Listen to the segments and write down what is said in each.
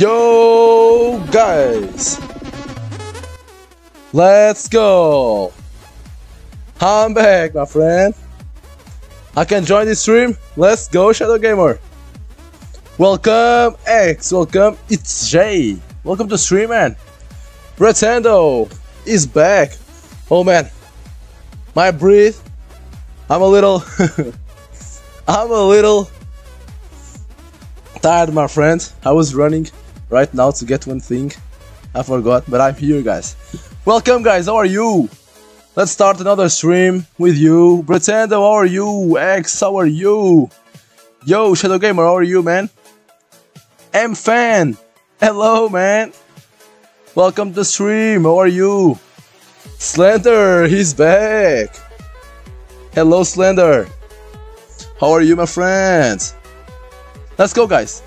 Yo, guys! Let's go! I'm back, my friend! I can join the stream? Let's go, Shadow Gamer! Welcome, X! Welcome, it's Jay! Welcome to stream, man! Retendo is back! Oh man, my breath, I'm a little, I'm a little tired, my friend. I was running right now to get one thing. I forgot, but I'm here, guys. Welcome, guys. How are you? Let's start another stream with you. Pretend, how are you? X, how are you? Yo, Shadow Gamer, how are you, man? M Fan, hello, man. Welcome to stream. How are you? Slender, he's back. Hello, Slender. How are you, my friend? Let's go, guys.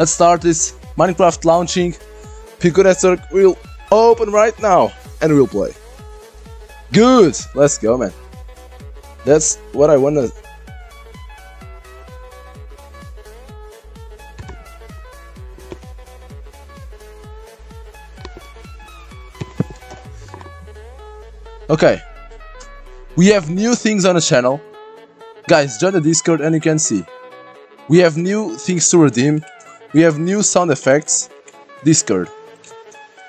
Let's start this Minecraft launching. Pika Network will open right now and we'll play. Good. Let's go, man. That's what I wanna. Okay. We have new things on the channel. Guys, join the Discord and you can see. We have new things to redeem. We have new sound effects. Discord.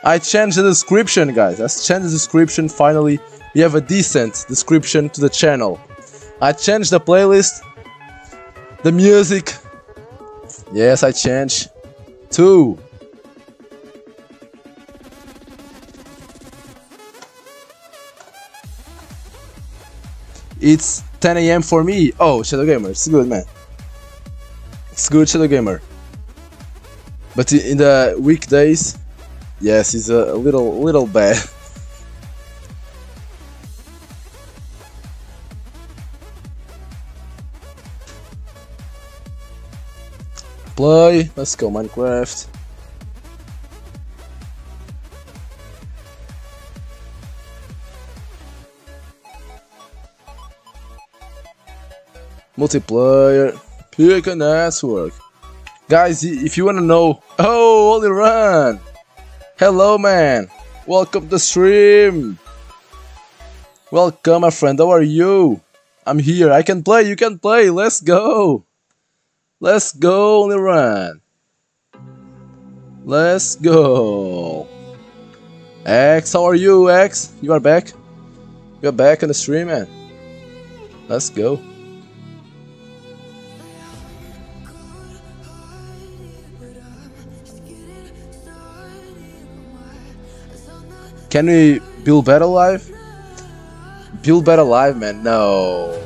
I changed the description, guys. I changed the description finally. We have a decent description to the channel. I changed the playlist. The music. Yes, I changed. Two. It's 10 a.m. for me. Oh, Shadow Gamer, it's good, man. It's good, Shadow Gamer. But in the weekdays, yes, it's a little, little bad. Play. Let's go, Minecraft. multiplayer, Pika Network. Guys, if you wanna know, oh, Holy Run! Hello, man! Welcome to the stream! Welcome, my friend, how are you? I'm here, I can play, you can play, let's go! Let's go, Holy Run! Let's go! X, how are you, X? You are back? You're back on the stream, man. Let's go. Can we build better life? Build better life, man? No.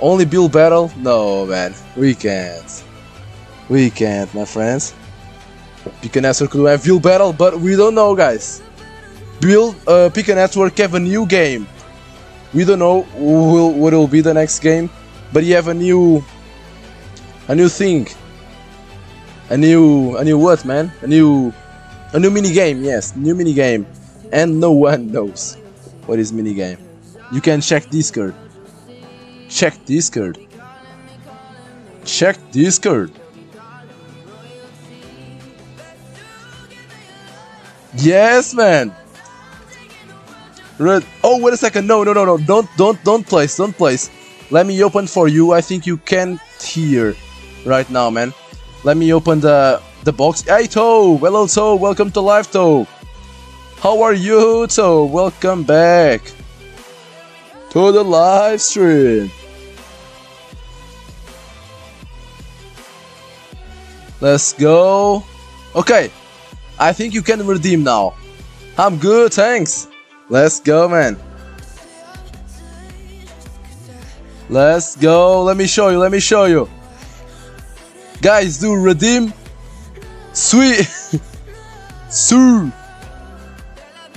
Only build battle? No, man. We can't. We can't, my friends. Pika Network could have build battle, but we don't know, guys. Build, uh, Pika Network have a new game. We don't know will, what will be the next game, but you have a new, a new thing. A new, a new what, man? A new, a new mini game. Yes, new mini game and no one knows what is minigame. You can check Discord. Check Discord. Check Discord. Yes, man. Red. Oh, wait a second. No, no, no, no. Don't, don't, don't place. Don't place. Let me open for you. I think you can't hear right now, man. Let me open the the box. Hey, Toe. Hello, Toe. Welcome to Live, Toe. How are you? So welcome back to the live stream. Let's go. Okay, I think you can redeem now. I'm good, thanks. Let's go, man. Let's go. Let me show you. Let me show you. Guys, do redeem. Sweet. Sue.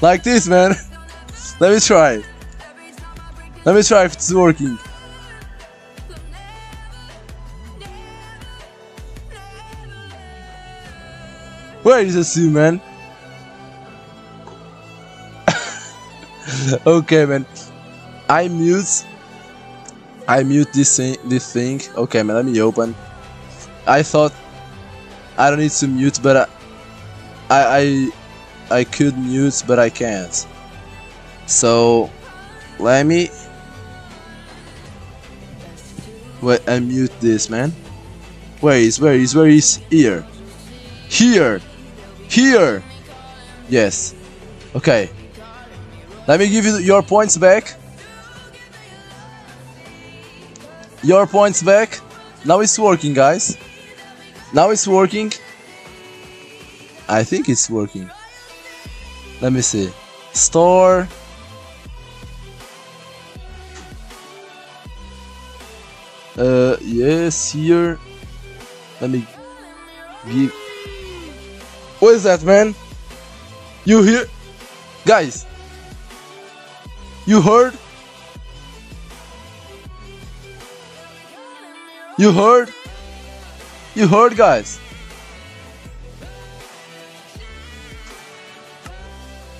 Like this, man. Let me try. Let me try if it's working. Where is the suit, man? okay, man. I mute. I mute this thing. This thing. Okay, man. Let me open. I thought I don't need to mute, but I, I I could mute, but I can't. So let me wait unmute this man. Where is where is where is here? Here! Here! Yes. Okay. Let me give you your points back. Your points back. Now it's working, guys. Now it's working. I think it's working. Let me see. Store. Uh, yes, here. Let me give. What is that, man? You hear? Guys, you heard? You heard? You heard, guys?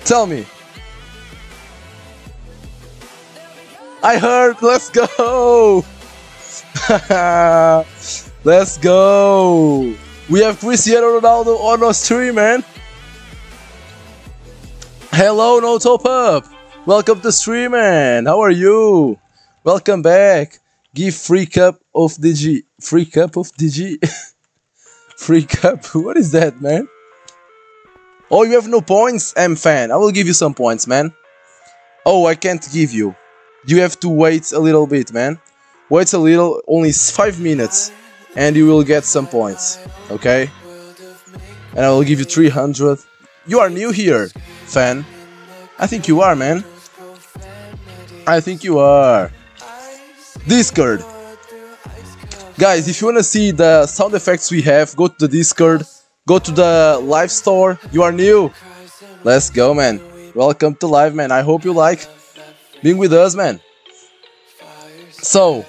Tell me. I heard. Let's go. Let's go. We have Cristiano Ronaldo on our stream, man. Hello, no top up. Welcome to stream, man. How are you? Welcome back. Give free cup of DG. Free cup of DG. free cup. What is that, man? Oh, you have no points, M fan. I will give you some points, man. Oh, I can't give you. You have to wait a little bit, man. Wait a little, only five minutes, and you will get some points. Okay? And I will give you 300. You are new here, fan. I think you are, man. I think you are. Discord. Guys, if you wanna see the sound effects we have, go to the Discord. Go to the live store. You are new. Let's go, man. Welcome to live, man. I hope you like being with us, man. So,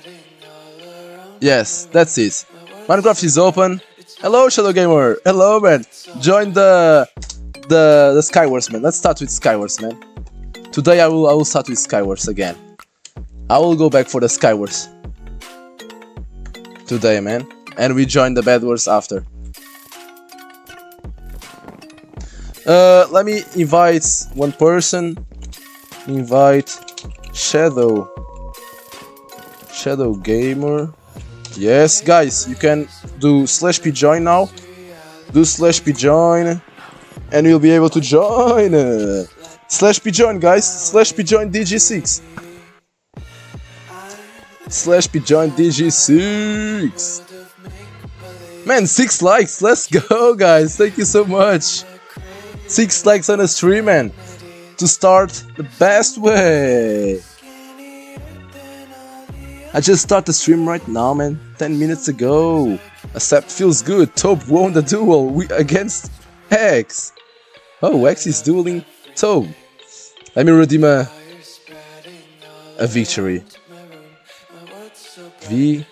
yes, that's it. Minecraft is open. Hello, Shadow Gamer. Hello, man. Join the the the Skywars, man. Let's start with Skywars, man. Today I will I will start with Skywars again. I will go back for the Skywars today, man. And we join the Bed Wars after. Uh, let me invite one person. Invite Shadow. Shadow Gamer. Yes, guys, you can do slash p join now. Do slash p join, and you'll be able to join. Uh, slash p join, guys. Slash p join DG6. Slash p join DG6. Man, six likes. Let's go, guys. Thank you so much. Six likes on the stream, man. To start the best way. I just started the stream right now, man. 10 minutes ago. Accept feels good. Top won the duel we against X. Oh, X is dueling Tob. Let me redeem a, a victory. Victory.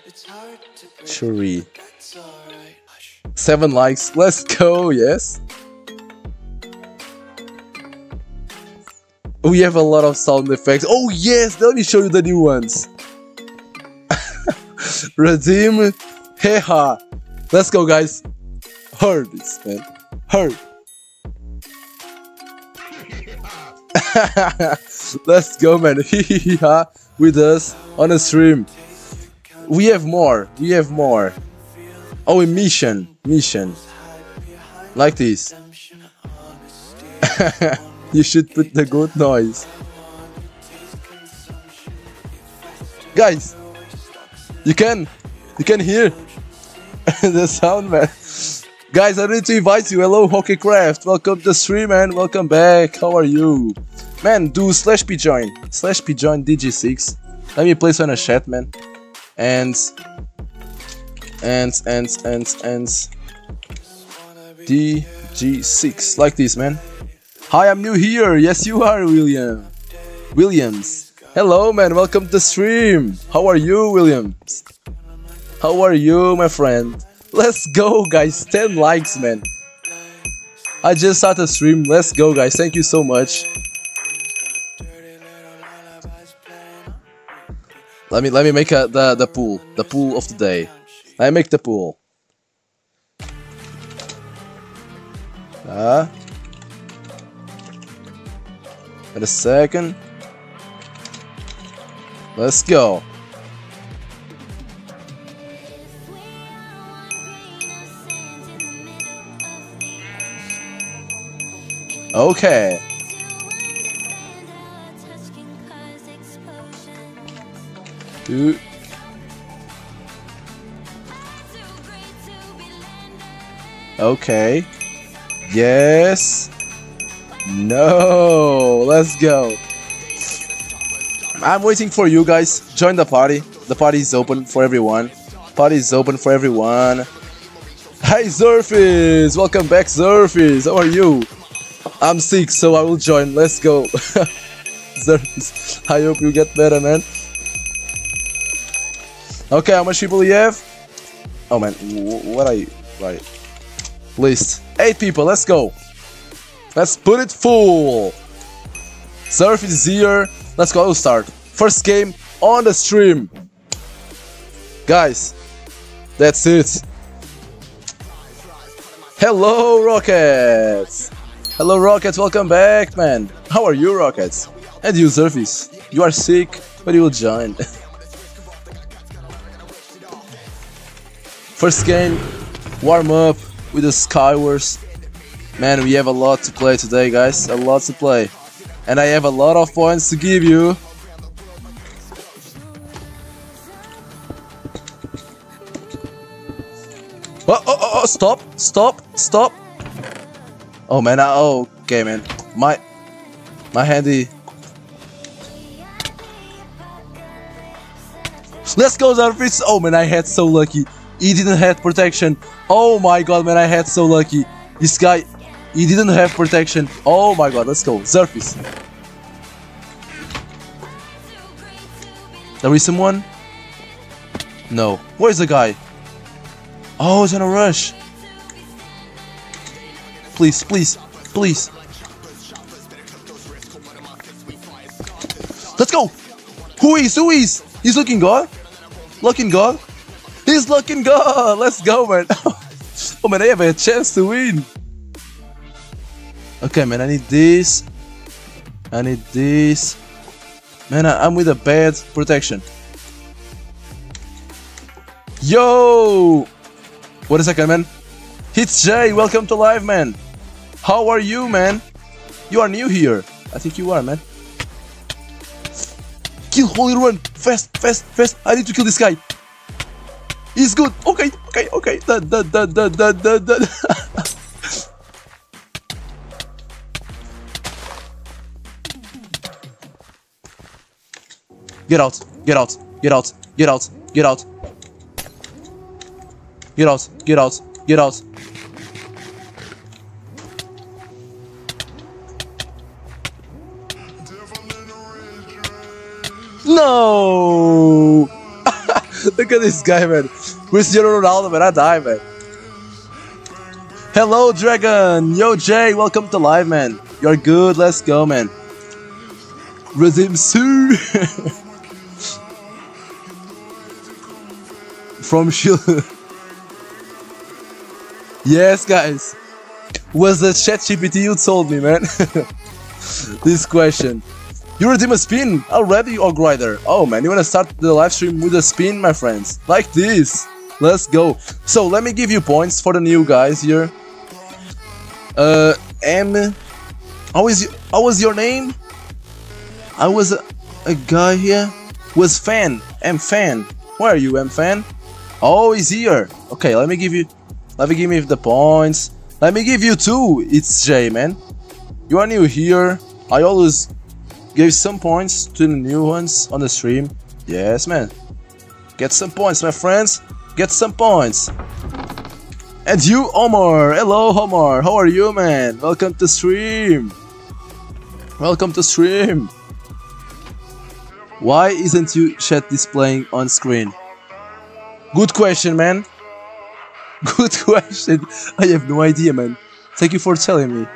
Seven likes. Let's go, yes. We have a lot of sound effects. Oh yes, let me show you the new ones. Redeem Heha. Let's go guys. Heard this man. Heard. Let's go man. With us on a stream. We have more. We have more. Oh, a mission. Mission. Like this. You should put the good noise. Guys, you can, you can hear the sound, man. Guys, I need to invite you. Hello, Hockeycraft. Welcome to the stream, man. Welcome back. How are you? Man, do slash p join. Slash p join DG6. Let me place on a chat, man. And, and, and, and, and, DG6. Like this, man. Hi, I'm new here. Yes, you are, William. Williams. Hello, man. Welcome to the stream. How are you, Williams? How are you, my friend? Let's go, guys. 10 likes, man. I just started stream. Let's go, guys. Thank you so much. Let me let me make a, the the pool, the pool of the day. I make the pool. Ah. Wait a second. Let's go. Okay. Dude. Okay. Yes. No. Let's go. I'm waiting for you guys. Join the party. The party is open for everyone. Party is open for everyone. Hi Zurfis! Welcome back Zurfis! How are you? I'm sick so I will join. Let's go. Zurfis. I hope you get better man. Okay, how much people you have? Oh man, what are you? Right. List. Eight people, let's go. Let's put it full. Surf is here. Let's go, start. First game on the stream. Guys, that's it. Hello, Rockets! Hello, Rockets, welcome back, man. How are you, Rockets? And you, Surface? You are sick, but you will join. First game, warm up with the Skywars. Man, we have a lot to play today, guys. A lot to play. And I have a lot of points to give you. Oh, oh, oh, oh, stop, stop, stop. Oh man, I, oh, okay man. My, my handy. Let's go, Zarfis. Oh man, I had so lucky. He didn't have protection. Oh my god, man, I had so lucky. This guy, he didn't have protection. Oh my god, let's go. Zarfis. There is someone? No. Where's the guy? Oh, it's on a rush. Please, please, please. Let's go. Who is? Who is? He's looking good. Looking good. He's looking good. Let's go, man. oh man, I have a chance to win. Okay, man. I need this. I need this. Man, I, I'm with a bad protection. Yo! What a second, man. It's Jay. Welcome to live, man. How are you, man? You are new here. I think you are, man. Kill Holy Run! Fast, fast, fast! I need to kill this guy. He's good. Okay, okay, okay. Da, da, da, da, da, da, da. Get out, get out, get out, get out, get out. Get out, get out, get out. No! Look at this guy, man. Cristiano Ronaldo, man. I die, man. Hello, Dragon. Yo, Jay. Welcome to live, man. You're good. Let's go, man. Resume soon. From Shield. yes, guys. Was the chat GPT you told me, man? this question. You redeem a demon spin already, Og Rider? Oh man, you wanna start the live stream with a spin, my friends? Like this. Let's go. So let me give you points for the new guys here. Uh, M. How is you, how was your name? I was a, a guy here. Was fan. M fan. Where are you, M fan? Oh, he's here. Okay, let me give you. Let me give me the points. Let me give you two. It's J, man. You are new here. I always give some points to the new ones on the stream. Yes, man. Get some points, my friends. Get some points. And you, Omar. Hello, Omar. How are you, man? Welcome to stream. Welcome to stream. Why isn't you chat displaying on screen? Good question, man. Good question. I have no idea, man. Thank you for telling me.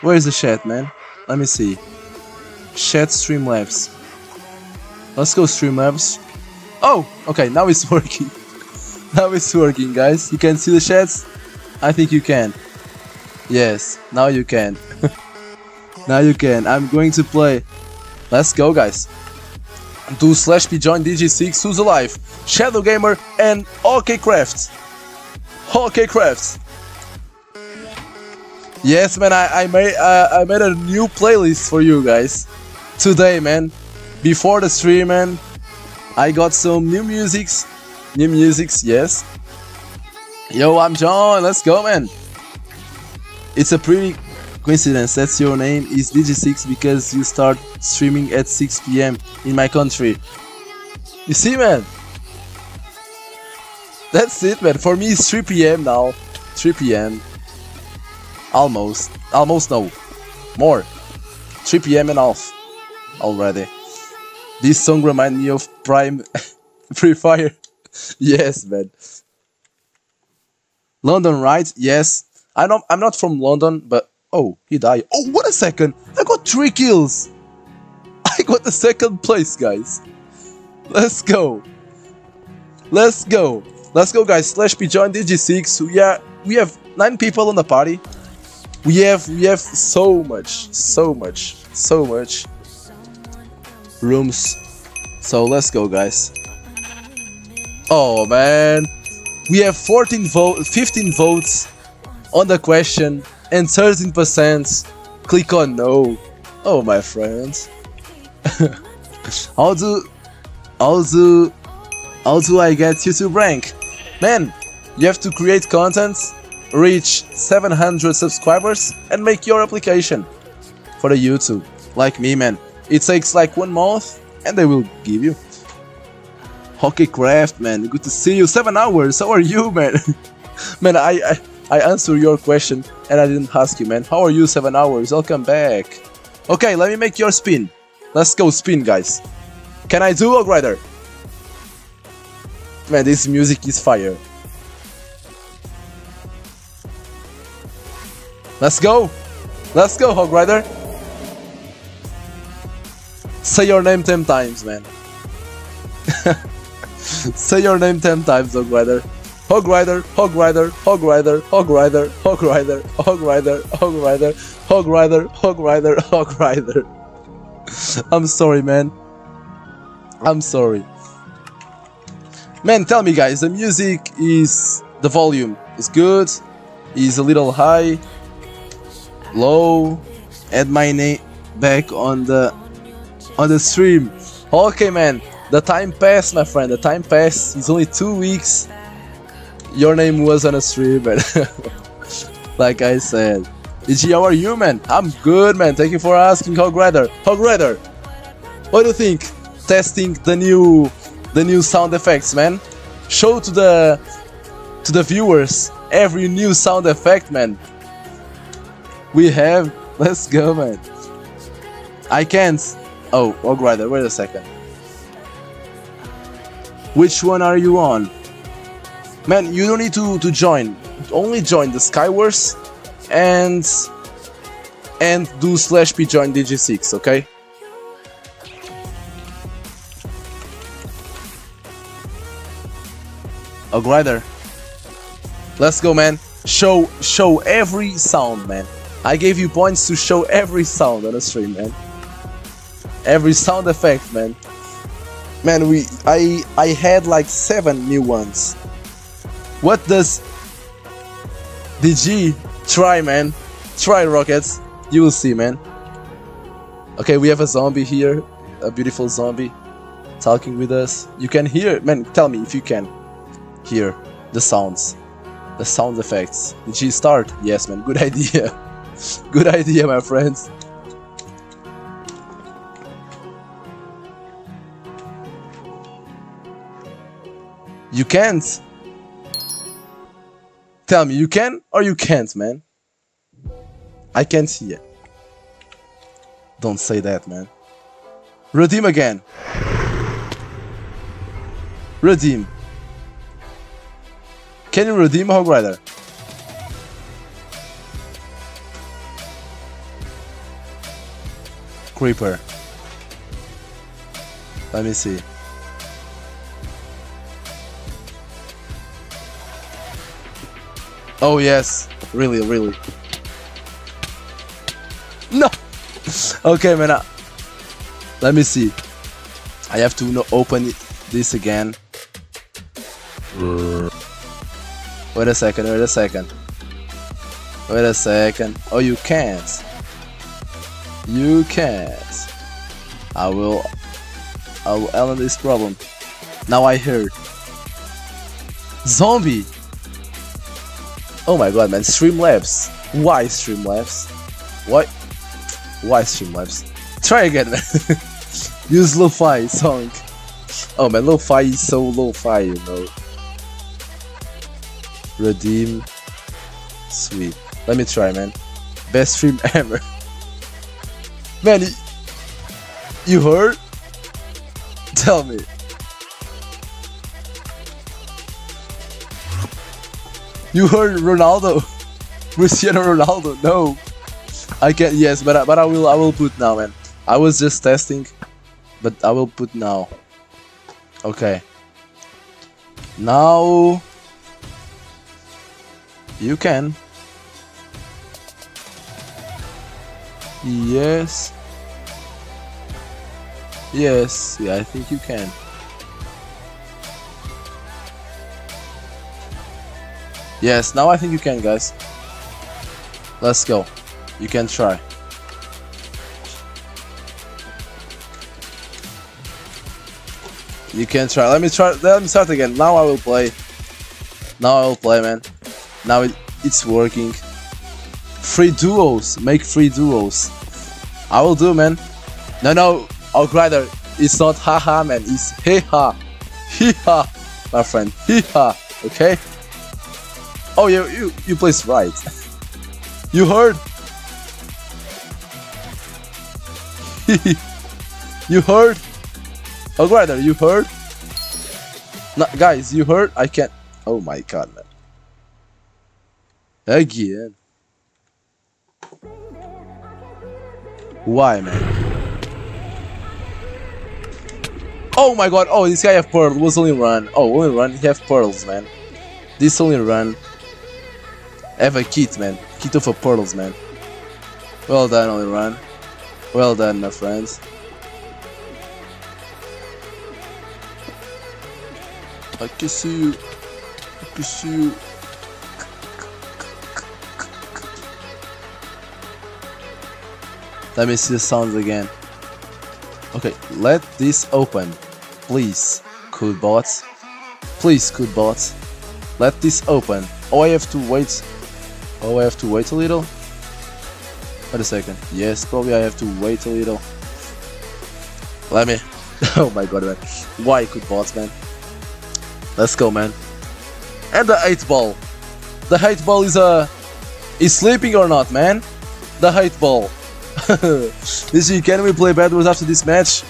Where is the chat, man? Let me see. Chat Streamlabs. Let's go Streamlabs. Oh, okay, now it's working. now it's working, guys. You can see the chats? I think you can. Yes, now you can. now you can. I'm going to play. Let's go, guys. Do slash be join DG6 who's alive, Shadow Gamer, and OK Crafts. OK Crafts. Yes, man, I, I made uh, I made a new playlist for you guys today, man. Before the stream, man, I got some new musics, new musics. Yes. Yo, I'm John. Let's go, man. It's a pretty coincidence. That's your name is DG6 because you start streaming at 6 p.m. in my country. You see, man. That's it, man. For me, it's 3 p.m. now. 3 p.m. Almost. Almost no. More. 3 p.m. and off. Already. This song reminds me of Prime Free Fire. yes, man. London, right? Yes. I'm not from London, but oh, he died. Oh, what a second! I got three kills. I got the second place, guys. Let's go. Let's go. Let's go, guys. Slash P join DG6. Yeah, we have nine people on the party. We have we have so much, so much, so much rooms. So let's go, guys. Oh man, we have 14 vote, 15 votes on the question, and 13% click on no. Oh my friends. how do how do how do I get YouTube rank? Man, you have to create content, reach 700 subscribers, and make your application for the YouTube. Like me, man. It takes like one month, and they will give you. Hockey Craft, man. Good to see you. Seven hours. How are you, man? man, I, I I answer your question and I didn't ask you, man. How are you? Seven hours. Welcome back. Okay, let me make your spin. Let's go spin, guys. Can I do Hog Rider? Man, this music is fire. Let's go! Let's go, Hog Rider! Say your name 10 times, man. Say your name 10 times, Hog Rider. Hog Rider, Hog Rider, Hog Rider, Hog Rider, Hog Rider, Hog Rider, Hog Rider, Hog Rider, Hog Rider, Hog Rider. I'm sorry, man. I'm sorry. Man, tell me, guys, the music is. The volume is good, is a little high, low. Add my name back on the on the stream. Okay, man. The time passed, my friend. The time passed. It's only two weeks. Your name was on a stream, man. like I said. EG, how are you, man? I'm good, man. Thank you for asking, Hog Rider. Hog Rider, what do you think? Testing the new, the new sound effects, man. Show to the, to the viewers every new sound effect, man. We have. Let's go, man. I can't. Oh, Hog Rider, wait a second. Which one are you on? Man, you don't need to, to join. Only join the Skywars and and do slash p join dg6, okay? A glider. Let's go, man. Show show every sound, man. I gave you points to show every sound on the stream, man. Every sound effect, man. Man, we I I had like seven new ones. What does DG try, man? Try rockets. You will see, man. Okay, we have a zombie here, a beautiful zombie, talking with us. You can hear, man. Tell me if you can hear the sounds, the sound effects. DG start? Yes, man. Good idea. Good idea, my friends. You can't. Tell me, you can or you can't, man? I can't see it. Don't say that, man. Redeem again. Redeem. Can you redeem Hog Rider? Creeper. Let me see. Oh yes, really, really. No. okay, man. Uh, let me see. I have to open this again. Wait a second. Wait a second. Wait a second. Oh, you can't. You can't. I will. I will end this problem. Now I heard. Zombie. Oh my god, man. Streamlabs. Why Streamlabs? Why? Why Streamlabs? Try again, man. Use lo-fi song. Oh man, lo-fi is so lo-fi, you know. Redeem. Sweet. Let me try, man. Best stream ever. Man, you, you heard? Tell me. You heard Ronaldo? Cristiano Ronaldo? No. I can't. Yes, but I, but I will. I will put now, man. I was just testing, but I will put now. Okay. Now you can. Yes. Yes, yeah, I think you can. Yes, now I think you can, guys. Let's go. You can try. You can try. Let me try. Let me start again. Now I will play. Now I will play, man. Now it, it's working. Free duos. Make free duos. I will do, man. No, no. Outrider. It's not haha, man. It's hey ha. Hee ha, my friend. Hee ha. Okay. Oh, you you you placed right. you heard. you heard. Oh, Outrider, you heard. No, guys, you heard. I can't. Oh my god, man. Again. Why, man? Oh my god, oh, this guy have pearl, was only run. Oh, only run, he have pearls, man. This only run. Have a kit, man. Kit of a pearls, man. Well done, only run. Well done, my friends. I can see you. I can see you. Let me see the sounds again. Okay, let this open. Please, cool bots. Please, cool bots. Let this open. Oh, I have to wait. Oh, I have to wait a little. Wait a second. Yes, probably I have to wait a little. Let me. oh my god, man. Why could bots, man? Let's go, man. And the 8 ball. The 8 ball is uh, is sleeping or not, man? The 8 ball. this week, can we play Bed Wars after this match?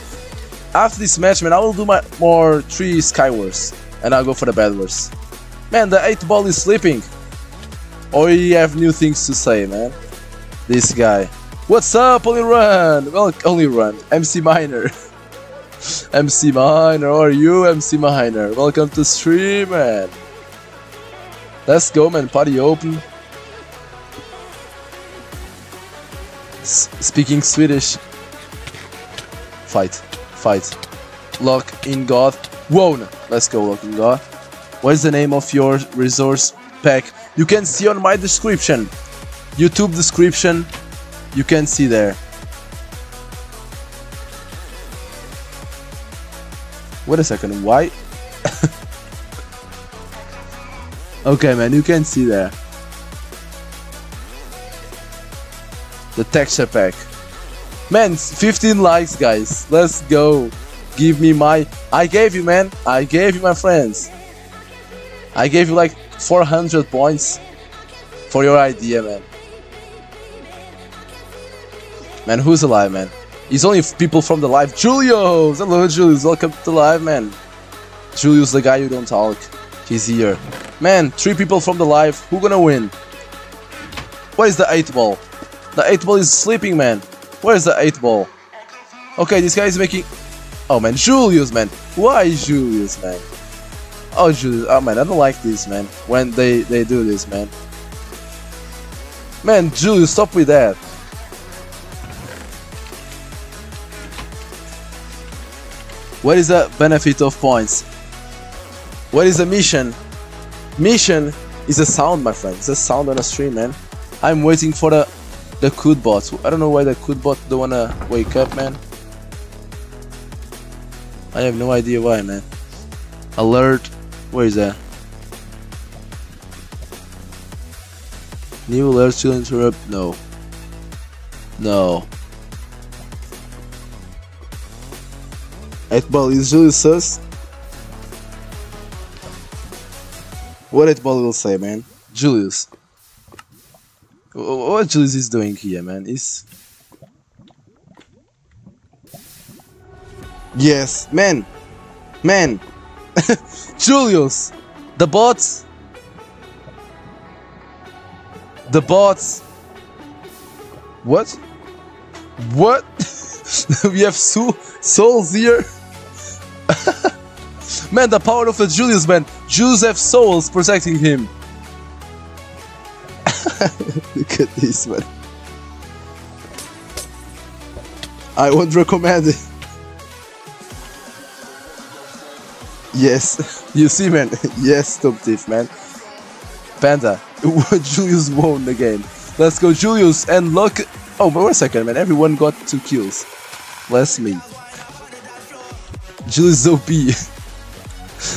After this match, man, I will do my more 3 Skywars. And I'll go for the Bed Wars. Man, the 8 ball is sleeping. Or you have new things to say, man. This guy. What's up, Only Run? Well, Only Run. MC Miner. MC Miner, how are you, MC Miner? Welcome to stream, man. Let's go, man. Party open. S speaking Swedish. Fight. Fight. Lock in God. Whoa! Let's go, Lock in God. What is the name of your resource pack? You can see on my description. YouTube description. You can see there. Wait a second, why? okay, man, you can see there. The texture pack. Man, 15 likes, guys. Let's go. Give me my. I gave you, man. I gave you, my friends. I gave you like 400 points for your idea, man. Man, who's alive, man? It's only people from the live. Julius! Hello, Julius. Welcome to the live, man. Julius, the guy who don't talk. He's here. Man, three people from the live. Who gonna win? Where is the 8 ball? The 8 ball is sleeping, man. Where is the 8 ball? Okay, this guy is making... Oh, man. Julius, man. Why Julius, man? Oh, Julius. Oh, man. I don't like this, man. When they, they do this, man. Man, Julius, stop with that. What is the benefit of points? What is the mission? Mission is a sound, my friend. It's a sound on a stream, man. I'm waiting for the the Cood bots. I don't know why the Cood bot don't wanna wake up, man. I have no idea why, man. Alert. Where is that? New alert to interrupt. No. No. Eight ball is really sus. What did Bolly say, man? Julius. Wh- wh- What Julius is doing here, man? Is Yes, man. Man. Julius. The bots. The bots. What? What? we have so souls here. man, the power of the Julius, man. Julius have souls protecting him. Look at this, man. I won't recommend it. Yes, you see, man. yes, top thief, man. Panda, Julius won the game. Let's go, Julius, and look. Oh, but wait a second, man. Everyone got two kills. Bless me. Julius OP.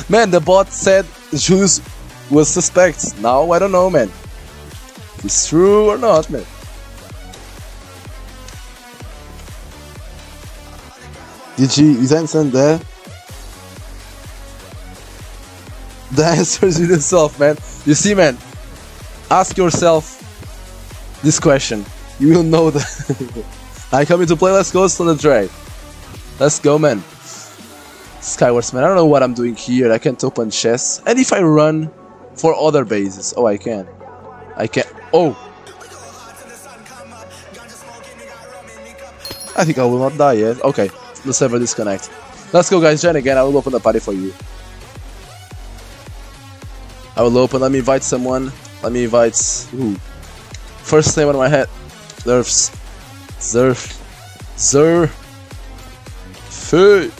man, the bot said Julius was suspect. Now I don't know, man. If it's true or not, man. DG, is Anson there? The answer is in yourself, man. You see, man. Ask yourself this question. You will know that. I come into play. Let's go on the drag. Let's go, man. Skywars, man. I don't know what I'm doing here. I can't open chests. And if I run for other bases, oh, I can. I can. Oh. I think I will not die yet. Okay, server disconnect. Let's go, guys. Join again. I will open the party for you. I will open. Let me invite someone. Let me invite. Who? First name on my head. Zerfs. Zerf. Zer. Food.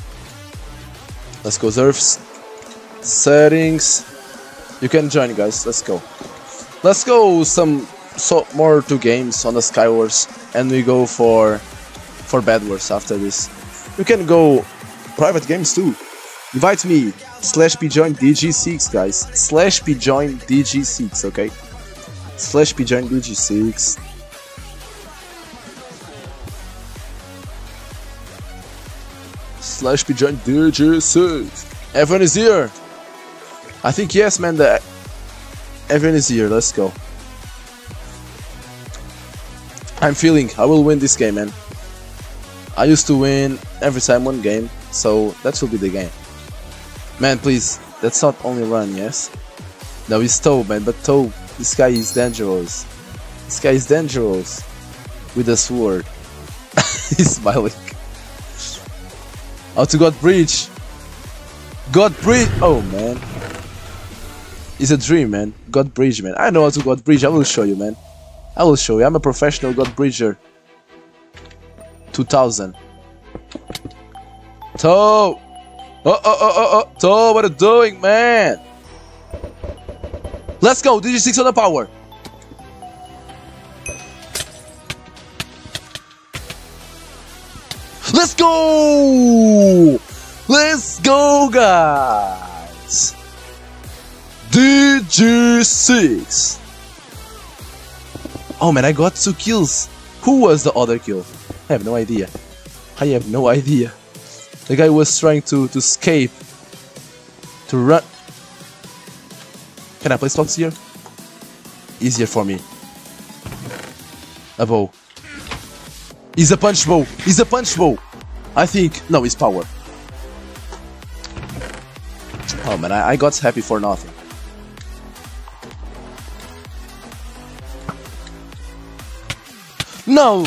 Let's go, Zerfs. Settings. You can join, guys. Let's go. Let's go some so more two games on the Skywars, and we go for for Bed Wars after this. You can go private games too. Invite me slash p join dg6 guys. Slash p join dg6 okay? Slash p join dg6 slash p join dg6 everyone is here. I think yes man the everyone is here. Let's go. I'm feeling i will win this game man. I used to win every time one game so that will be the game Man, please, that's not only run, yes? No, he's Toe, man, but Toe, this guy is dangerous. This guy is dangerous. With a sword. he's smiling. How to God Bridge? God Bridge! Oh, man. It's a dream, man. God Bridge, man. I know how to God Bridge. I will show you, man. I will show you. I'm a professional God Bridger. 2000. Toe! Oh, oh, oh, oh, oh, Toe, what are you doing, man? Let's go, DG6 on the power. Let's go! Let's go, guys! DG6. Oh man, I got two kills. Who was the other kill? I have no idea. I have no idea. The guy was trying to, to escape. To run. Can I play stocks here? Easier for me. A bow. He's a punch bow. He's a punch bow. I think. No, it's power. Oh man, I, I got happy for nothing. No!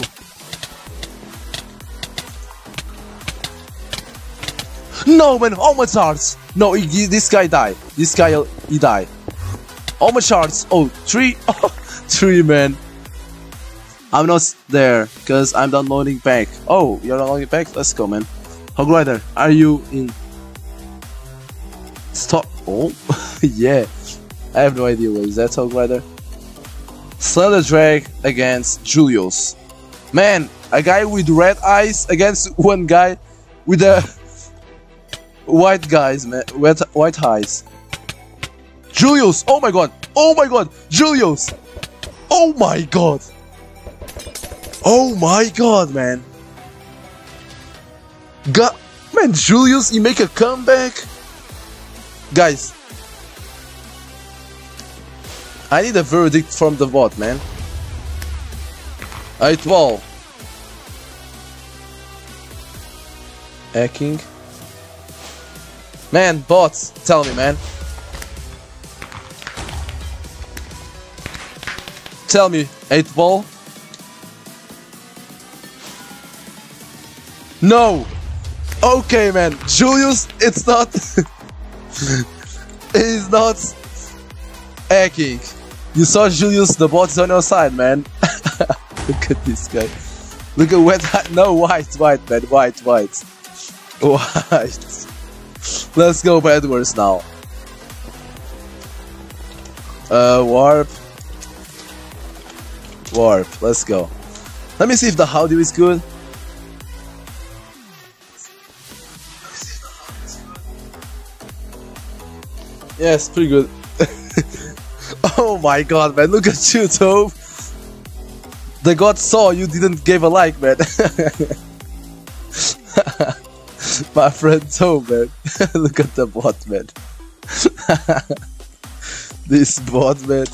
No, man, all my charts. No, he, this guy died. This guy, he died. All my charts. Oh, three. Oh, three, man. I'm not there because I'm downloading pack. Oh, you're downloading pack? Let's go, man. Hog Rider, are you in? Stop. Oh, yeah. I have no idea what is that Hog Rider. Slender Drag against Julius. Man, a guy with red eyes against one guy with a white guys, man, white, white eyes. Julius, oh my god, oh my god, Julius, oh my god, oh my god, man. God, man, Julius, you make a comeback, guys. I need a verdict from the bot, man. 8 ball. Hacking. Man, bots, tell me, man. Tell me, 8 ball. No! Okay, man. Julius, it's not. it's not hacking. You saw Julius, the bot is on your side, man. Look at this guy. Look at wet. No, white, white, man. White, white. White. Let's go Edwards now. Uh, warp. Warp. Let's go. Let me see if the audio is good. Yes, pretty good. oh my god, man, look at you, Tove. The god saw you didn't give a like, man. my friend Tove, man. look at the bot, man. this bot, man.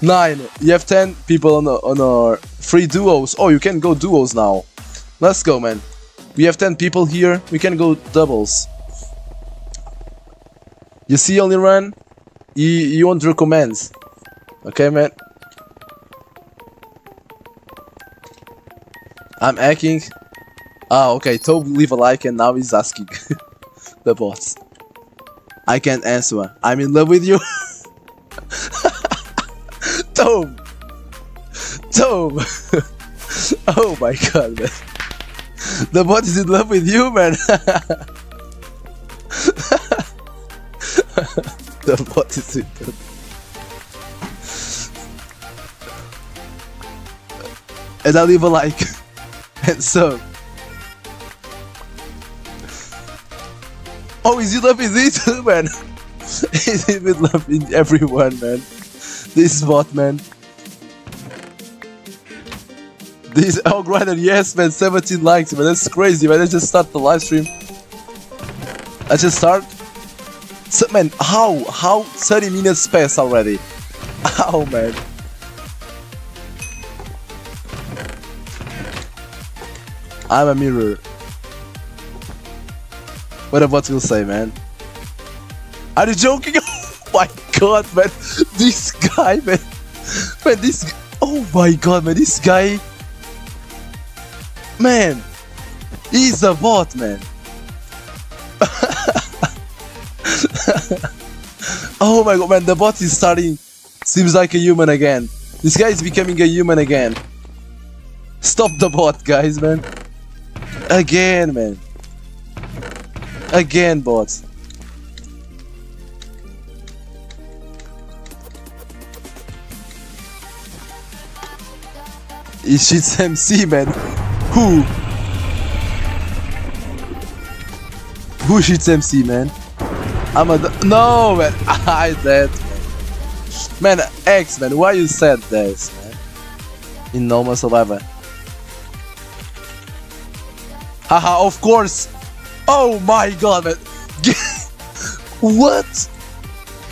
Nine. You have ten people on, on our free duos. Oh, you can go duos now. Let's go, man. We have ten people here. We can go doubles. You see only run? You, you won't recommend. Okay, man? I'm hacking. Ah, okay. Tob leave a like and now he's asking the boss. I can't answer. I'm in love with you. Tom. Tom. oh my god, man. The bot is in love with you, man. the bot is in love. And I leave a like and sub. Oh, is he loving this too, man? He's even loving everyone, man. This bot, man. This oh Grinder, yes man, 17 likes, man. That's crazy, man. Let's just start the live stream. Let's just start. So, man, how how 30 minutes passed already? Oh man? I'm a mirror. What about will say, man? Are you joking? Oh my god, man! This guy, man! Man, this. Oh my god, man! This guy. Man! He's a bot, man! oh my god, man! The bot is starting. Seems like a human again. This guy is becoming a human again. Stop the bot, guys, man! Again, man! Again, bots. He shoots MC, man. Who? Who shoots MC, man? I'm a no, man. I dead, man. Man, X, man. Why you said this, man? In normal survivor. Haha, of course. Oh my god, man. what?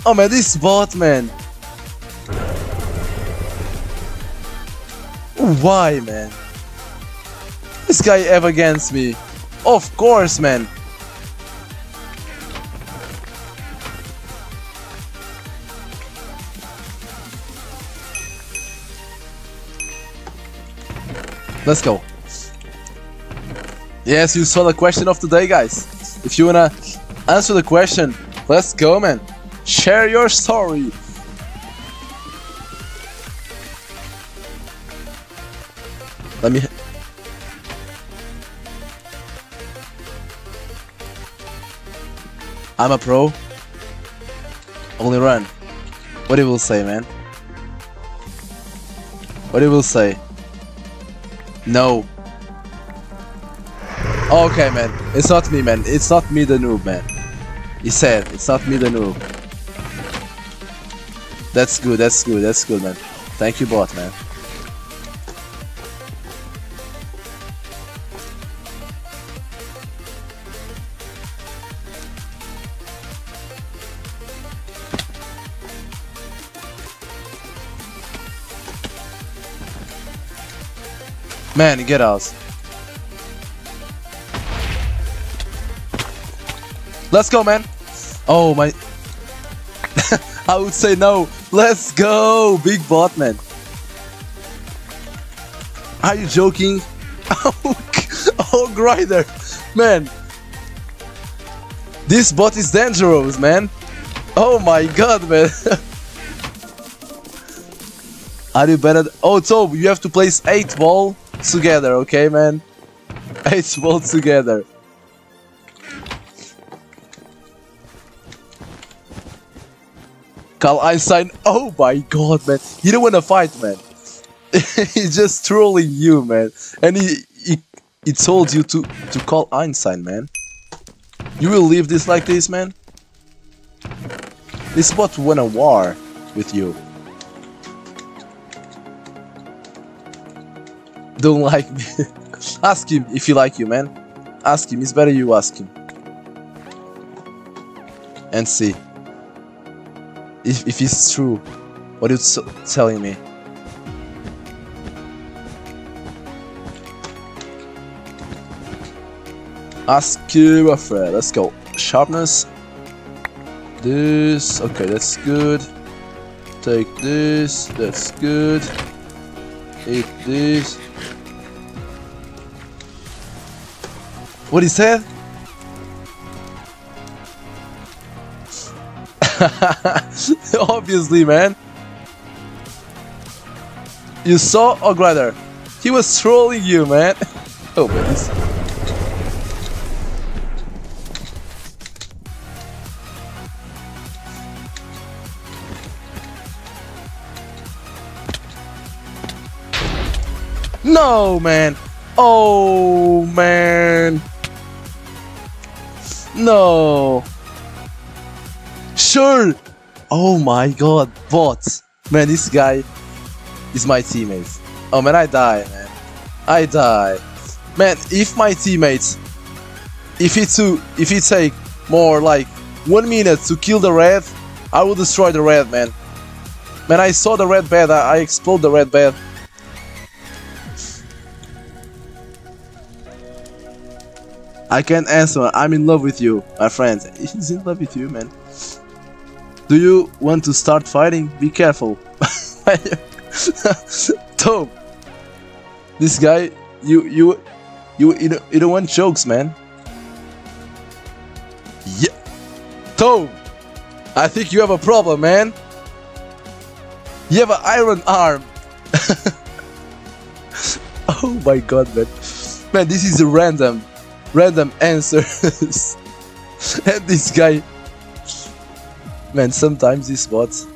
Oh man, this bot, man. Why, man? This guy ever against me? Of course, man. Let's go. Yes, you saw the question of the day, guys. If you wanna answer the question, let's go, man. Share your story. Let me. I'm a pro. Only run. What it will say, man? What it will say? No. Okay, man. It's not me, man. It's not me, the noob, man. He said, it's not me, the noob. That's good, that's good, that's good, man. Thank you, bot, man. Man, get out. Let's go, man. Oh my. I would say no. Let's go, big bot, man. Are you joking? Oh, grinder, man. This bot is dangerous, man. Oh my god, man. Are you better? Oh, Tob, you have to place eight ball together, okay, man? Eight ball together. Carl Einstein. Oh my god, man. He don't want to fight, man. He's just trolling you, man. And he, he he told you to to call Einstein, man. You will leave this like this, man? This bot won a war with you. Don't like me. ask him if he like you, man. Ask him. It's better you ask him. And see. If, if it's true. What you telling me? Ask you a friend. Let's go. Sharpness. This. Okay, that's good. Take this. That's good. Eat this. What said? Obviously, man. You saw or rather, he was trolling you, man. oh, man. No, man. Oh, man. No. Sure. Oh my god, bot. Man, this guy is my teammate. Oh man, I die, man. I die. Man, if my teammates, if he to, if he take more like one minute to kill the red, I will destroy the red, man. Man, I saw the red bed. I, I explode the red bed. I can't answer. I'm in love with you, my friend. He's in love with you, man. Do you want to start fighting? Be careful. Tom, this guy, you you you you don't, you don't want jokes, man. Yeah, Tom, I think you have a problem, man. You have an iron arm. oh my god, man. Man, this is a random, random answers. and this guy Man, sometimes these bots.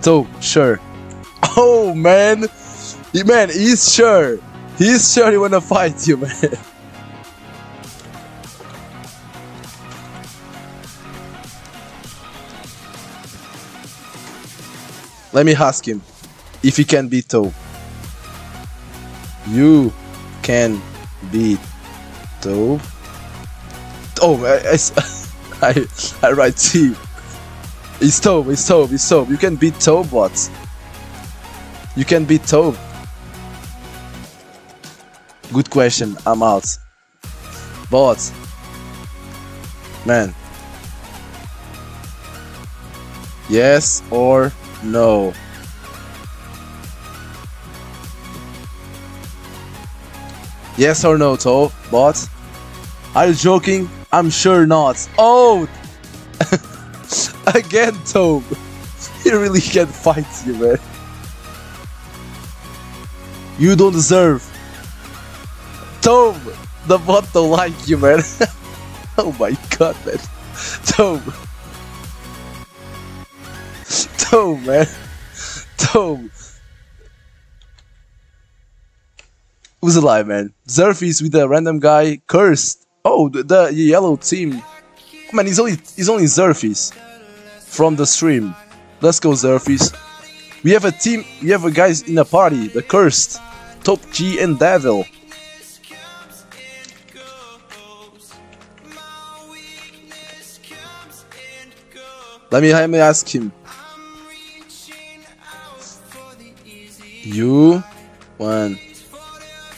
So, sure. Oh, man! He- Man, he's sure! He's sure he wanna fight you, man. Let me ask him if he can beat Toe. You can beat Toe. Oh, I I write T. It's Tobe, it's Tobe, it's Tobe. You can beat Tobe, bots. You can beat Tobe. Good question, I'm out. But, Man. Yes or no? Yes or no, Tobe? but, Are you joking? I'm sure not. Oh! Again, Tobe! He really can't fight you, man. You don't deserve. Tobe! The bot don't like you, man. oh my god, man. Tobe. Tobe, man. Tobe. Who's alive, man? Zerfies with a random guy. Cursed. Oh, the, the yellow team. Man, he's only he's only Zerfies from the stream. Let's go, Zerfies. We have a team. We have a guys in a party. The cursed, Top G and Devil. Let me let me ask him. You want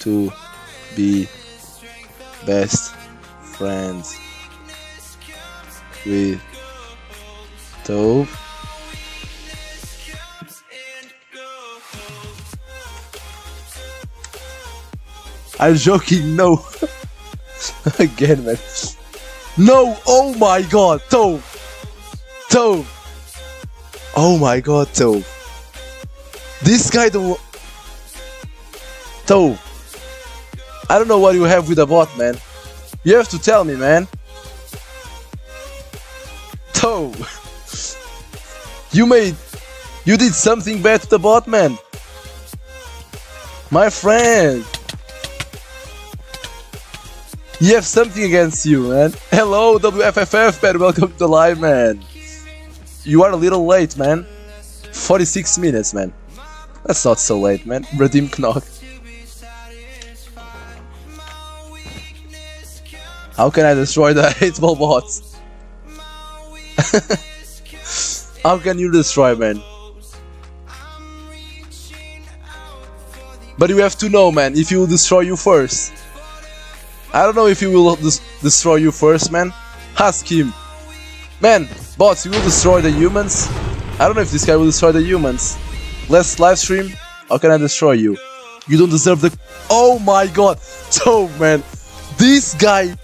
to be best friends with Tove? I'm joking, no. Again, man. No, oh my god, Tove! Tove! Oh my god, Tove. This guy don't. Tove. I don't know what you have with the bot, man. You have to tell me, man. Tove. You made. You did something bad to the bot, man. My friend. You have something against you, man. Hello, WFFF, man. Welcome to the live, man. You are a little late, man. 46 minutes, man. That's not so late, man. Redeem Knock. How can I destroy the 8 ball bots? How can you destroy, man? But you have to know, man, if he will destroy you first. I don't know if he will des destroy you first, man. Ask him. Man, bots, you will destroy the humans? I don't know if this guy will destroy the humans. Let's live stream. How can I destroy you? You don't deserve the... Oh my god. So, man. This guy...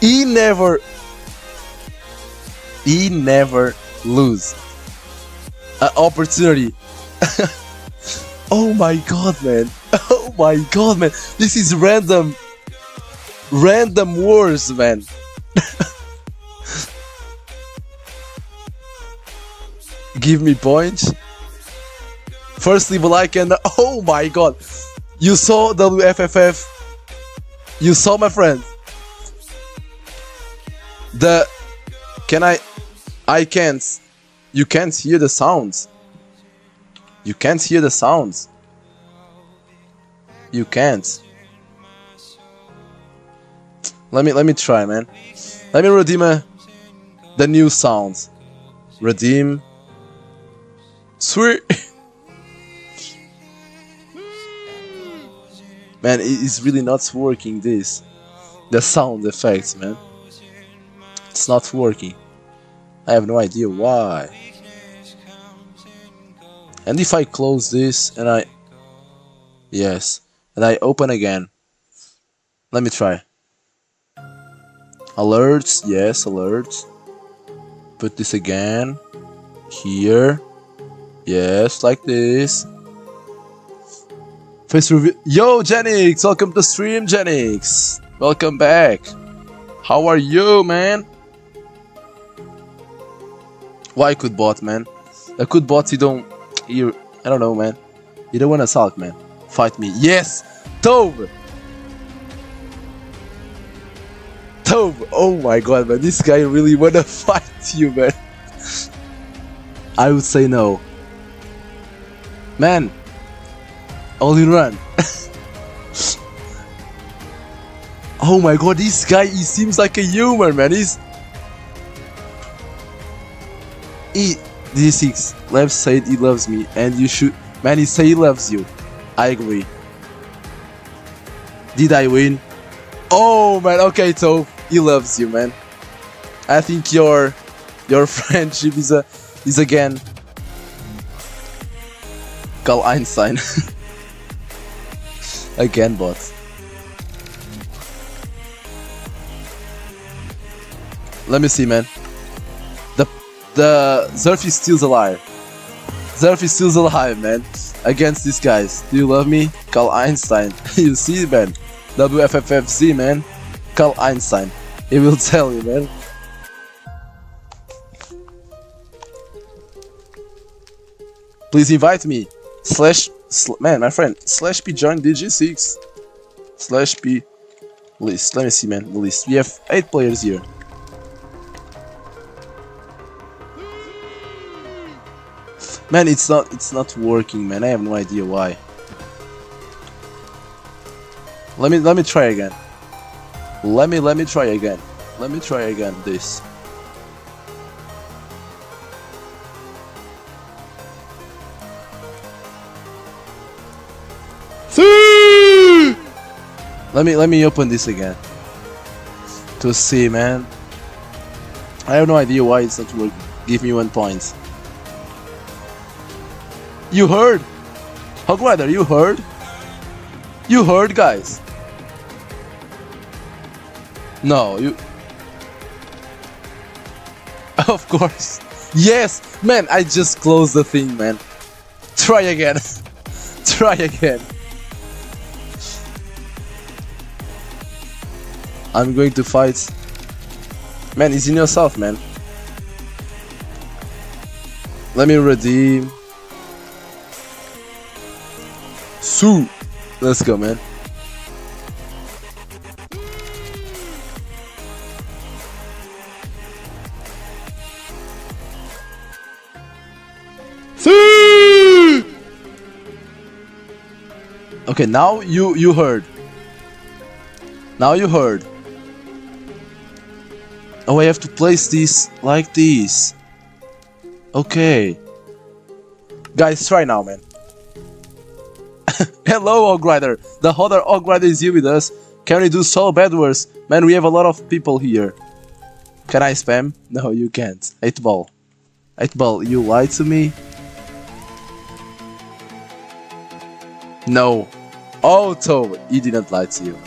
He never... He never lose. An opportunity. oh my god, man. Oh my god, man. This is random. Random words, man. Give me points. First leave a like and oh my god. You saw WFFF. You saw my friend. The can I I can't you can't hear the sounds. You can't hear the sounds. You can't. Let me let me try, man. Let me redeem a, the new sounds. Redeem. Sweet. man, it is really not working. This, the sound effects, man. It's not working. I have no idea why. And if I close this and I... Yes. And I open again. Let me try. Alerts. Yes, alerts. Put this again. Here. Yes, like this. Face review. Yo, Genix! Welcome to stream, Genix! Welcome back. How are you, man? Why could bot, man? A bot, you don't... You... I don't know, man. You don't want to sulk, man. Fight me. Yes! Tove! Tove! Oh my god, man. This guy really wanna fight you, man. I would say no. Man! Only run. oh my god, this guy, he seems like a human, man. He's... He... D6. Lev said he loves me, and you should... Man, he say he loves you. I agree. Did I win? Oh man, okay, so he loves you, man. I think your your friendship is a is again Carl Einstein. again, bots. Let me see, man. The Zerf is still alive. Zerf is still alive, man. Against these guys. Do you love me? Carl Einstein. you see, man. WFFFC, man. Carl Einstein. He will tell you, man. Please invite me. Slash, sl man, my friend. Slash P join DG6. Slash P list. Let me see, man. The list. We have eight players here. Man, it's not it's not working, man. I have no idea why. Let me let me try again. Let me let me try again. Let me try again this. See! Let me let me open this again. To see, man. I have no idea why it's not working. Give me one point. You heard? Hog Rider, you heard? You heard, guys? No, you. Of course. Yes, man. I just closed the thing, man. Try again. Try again. I'm going to fight. Man, it's in yourself, man. Let me redeem. Sue. Let's go, man. Okay, now you you heard. Now you heard. Oh, I have to place this like this. Okay. Guys, try now, man. Hello, Ogrider. The other Ogrider is here with us. Can we do so bad words? Man, we have a lot of people here. Can I spam? No, you can't. 8 ball. 8 ball, you lied to me? No. Auto, he didn't lie to you.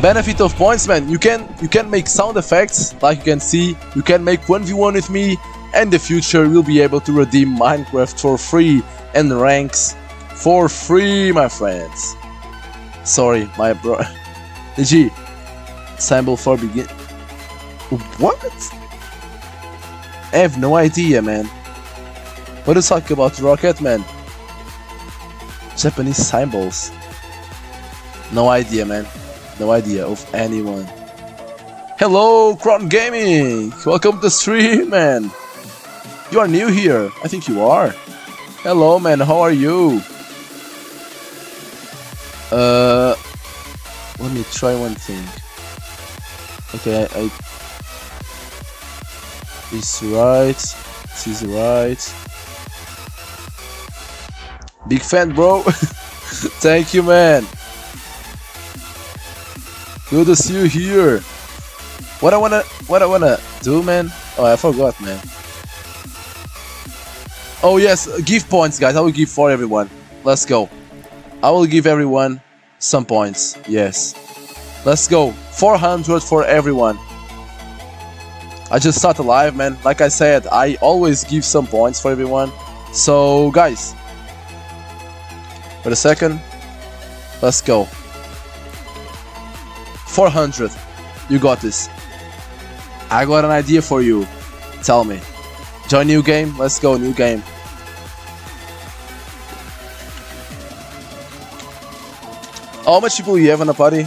Benefit of points, man. You can you can make sound effects, like you can see. You can make 1v1 with me. And the future, we'll be able to redeem Minecraft for free and ranks for free, my friends. Sorry, my bro. G. Symbol for begin. What? I have no idea, man. What is talking about Rocket Man? Japanese symbols. No idea, man. No idea of anyone. Hello, Crown Gaming! Welcome to the stream, man! You are new here. I think you are. Hello, man. How are you? Uh, let me try one thing. Okay, I, I right, this is right. Big fan, bro. Thank you, man. Good to see you here. What I wanna, what I wanna do, man? Oh, I forgot, man. Oh yes, give points, guys. I will give for everyone. Let's go. I will give everyone some points. Yes. Let's go. 400 for everyone. I just started live, man. Like I said, I always give some points for everyone. So, guys, for a second, let's go. 400. You got this. I got an idea for you. Tell me. Join new game? Let's go, new game. How much people you have in the party?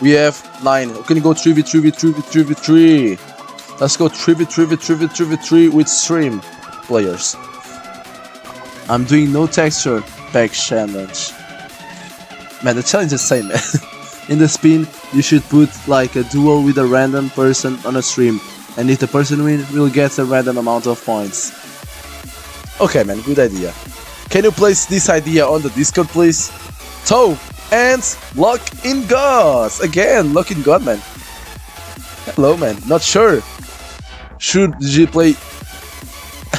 We have 9. We Can go 3v3 v3 v3 v3? Let's go 3v3 v3 v3 v3 with stream players. I'm doing no texture pack challenge. Man, the challenge is same, man. In the spin, you should put like a duel with a random person on a stream. And if the person wins, will get a random amount of points. Okay, man, good idea. Can you place this idea on the Discord, please? So, and Lock in Gods! Again, Lock in God, man. Hello, man. Not sure. Should you play...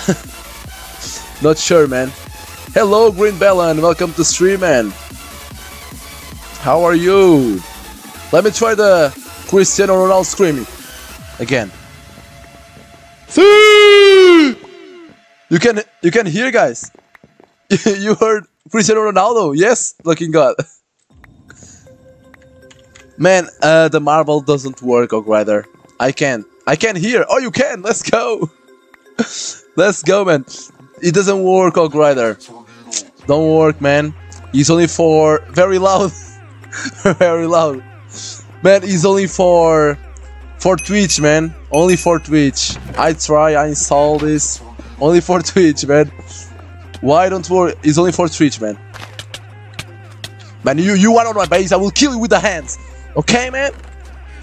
Not sure, man. Hello, Green Bellon. Welcome to stream, man. How are you? Let me try the Cristiano Ronaldo screaming. Again. You can you can hear guys. you heard Cristiano Ronaldo? Yes, looking god. Man, uh, the marble doesn't work, or rather, I can't. I can't hear. Oh, you can. Let's go. Let's go, man. It doesn't work, or rather. Don't work, man. It's only for very loud, very loud. Man, it's only for for Twitch, man. Only for Twitch. I try. I install this. Only for Twitch, man. Why don't worry? It's only for Twitch, man. Man, you you are on my base. I will kill you with the hands. Okay, man?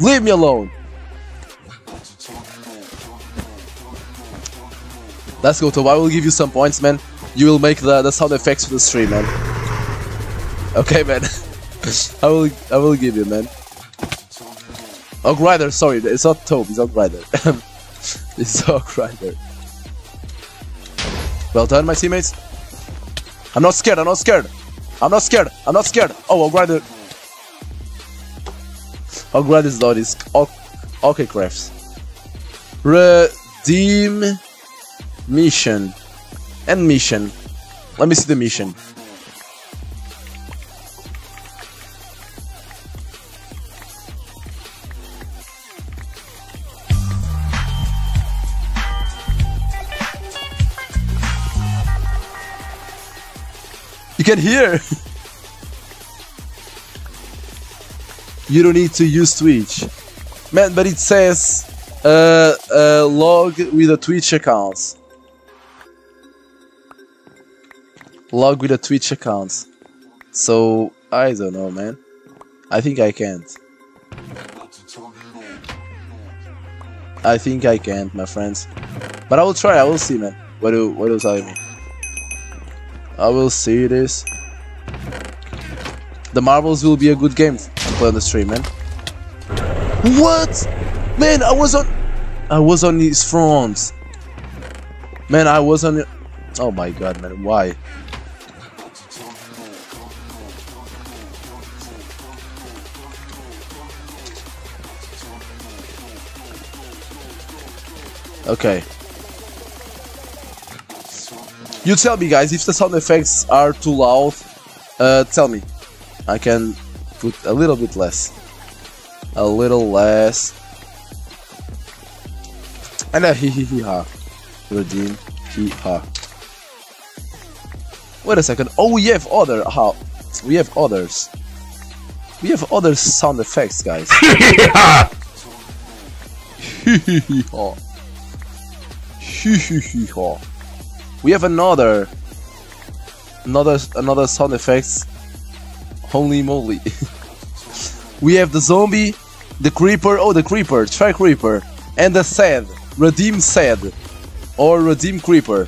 Leave me alone. Let's go, Tob. I will give you some points, man. You will make the, the sound effects for the stream, man. Okay, man. I will I will give you man. Hog Rider, sorry, it's not Tobe, it's Hog Rider. it's Hog Rider. Well done, my teammates. I'm not scared, I'm not scared. I'm not scared, I'm not scared. Oh, Hog Rider. Hog Rider's not is okay crafts. Redeem mission and mission. Let me see the mission. You can hear. you don't need to use Twitch, man. But it says uh, uh, log with a Twitch account. Log with a Twitch account. So I don't know, man. I think I can't. I think I can't, my friends. But I will try. I will see, man. What do what do you tell me? I will see this. The Marbles will be a good game to play on the stream, man. What? Man, I was on... I was on his front. Man, I was on... Oh my god, man, why? Okay. You tell me, guys, if the sound effects are too loud, uh, tell me. I can put a little bit less. A little less. And a hee hee hee ha. Redeem hee ha. Wait a second. Oh, we have other. How? We have others. We have other sound effects, guys. Hee hee hee ha. Hee hee hee ha. We have another, another, another sound effects. Holy moly! we have the zombie, the creeper. Oh, the creeper! Try creeper, and the sad, redeem sad, or redeem creeper.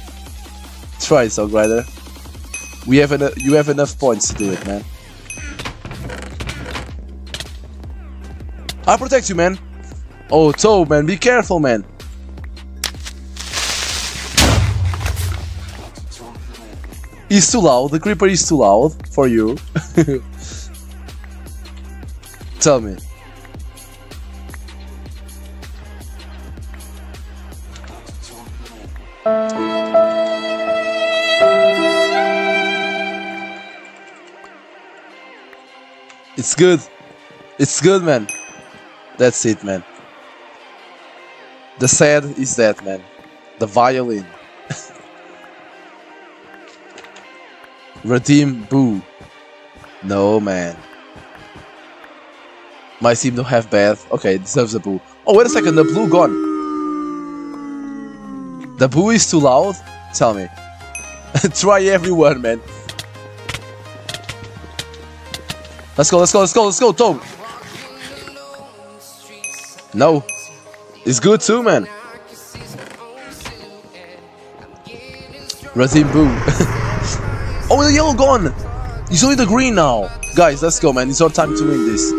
Try Song Rider. We have enough. You have enough points to do it, man. I protect you, man. Oh, Toe, man, be careful, man. It's too loud. The creeper is too loud for you. Tell me. It's good. It's good, man. That's it, man. The sad is that, man. The violin. Redeem Boo. No, man. My team don't have bath. Okay, deserves a boo. Oh, wait a second, the blue gone. The boo is too loud? Tell me. Try everyone, man. Let's go, let's go, let's go, let's go, Tom. No. It's good too, man. Redeem Boo. Oh, the yellow gone! It's only the green now! Guys, let's go, man. It's our time to win this.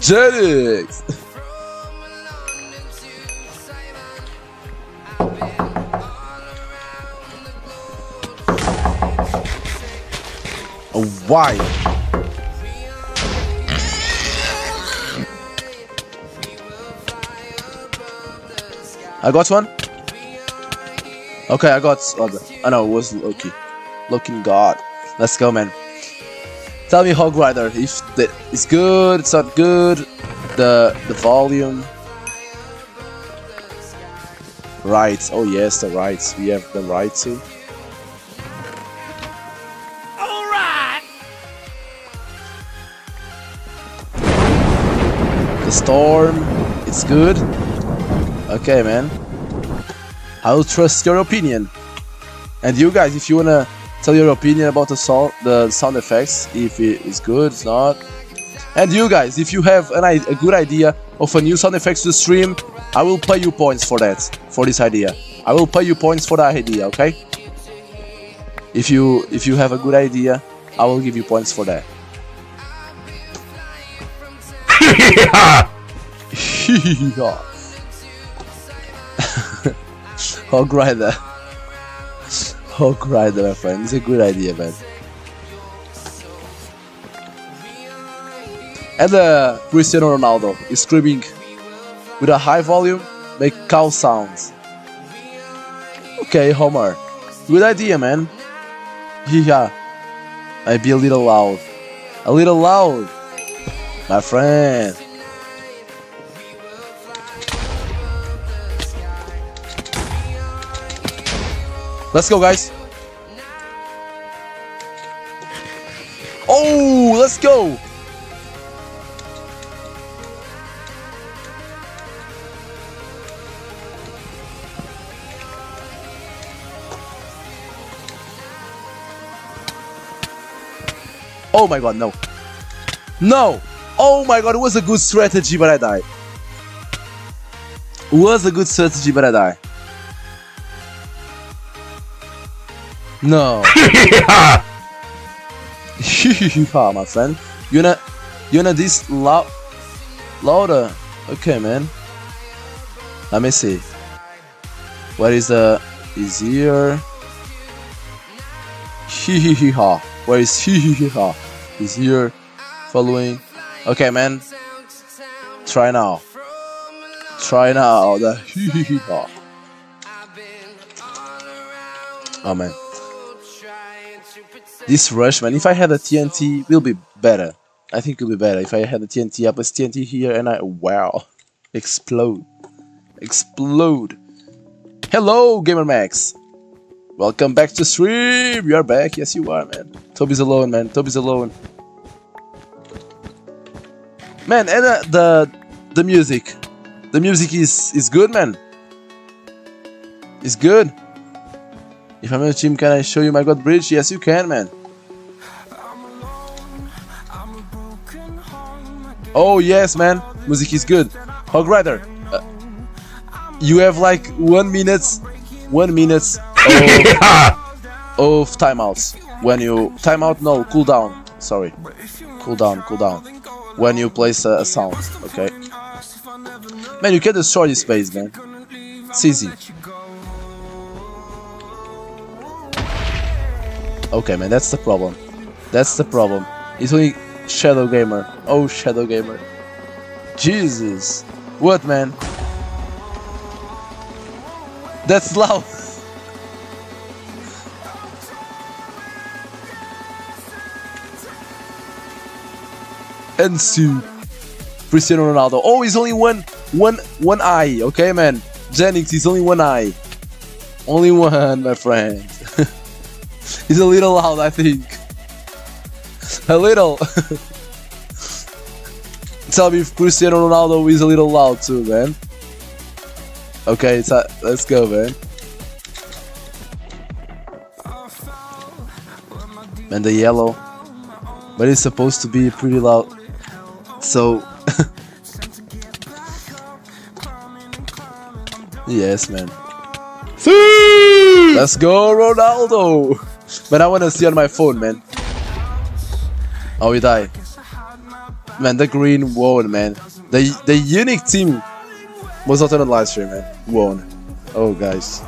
Jetix! oh, why? I got one. Okay, I got other. Oh, I know it was Loki. Loki God. Let's go, man. Tell me, Hog Rider, if the, it's good, it's not good. The the volume. Rights. Oh yes, the rights. We have the rights too. Alright! The storm. It's good. Okay, man. I'll trust your opinion. And you guys, if you wanna tell your opinion about the sound, the sound effects, if it is good, it's not. And you guys, if you have an, a good idea of a new sound effects to stream, I will pay you points for that, for this idea. I will pay you points for that idea, okay? If you if you have a good idea I will give you points for that. Hog Rider. Hog Rider, my friend. It's a good idea, man. And uh, Cristiano Ronaldo is screaming with a high volume, make cow sounds. Okay, Homer. Good idea, man. Yeah. Might be a little loud. A little loud. My friend. Let's go, guys. Oh, let's go. Oh my god, no. No! Oh my god, it was a good strategy, but I died. It was a good strategy, but I died. No. ah, my friend. You wanna, you wanna this loud, louder? Okay, man. Let me see. What is the is here? Hee hee ha. Where is hee hee ha? Is here. Following. Okay, man. Try now. Try now. The hee hee ha. Oh man. This rush, man. If I had a TNT, will be better. I think it'll be better if I had a TNT. I place TNT here and I wow, explode, explode. Hello, Gamer Max. Welcome back to stream. You are back. Yes, you are, man. Toby's alone, man. Toby's alone. Man, and uh, the the music, the music is is good, man. It's good. If I'm in a team, can I show you my God Bridge? Yes, you can, man. Oh yes, man. Music is good. Hog Rider, uh, you have like one minute, one minute of, of timeouts. When you timeout, no cooldown. Sorry, cooldown, cooldown. When you place a, a sound, okay. Man, you can destroy this base, man. It's easy. Okay, man, that's the problem. That's the problem. It's only Shadow Gamer. Oh, Shadow Gamer. Jesus. What, man? That's loud. and Sue. Cristiano Ronaldo. Oh, he's only one, one, one eye. Okay, man. Jennings, he's only one eye. Only one, my friend. He's a little loud, I think. A little. Tell me if Cristiano Ronaldo is a little loud too, man. Okay, a, let's go, man. And the yellow. But it's supposed to be pretty loud. So... yes, man. See! Let's go, Ronaldo! Man, I wanna see on my phone, man. Oh, we died. Man, the green won, man. The the unique team was not on the live stream, man. Won. Oh, guys.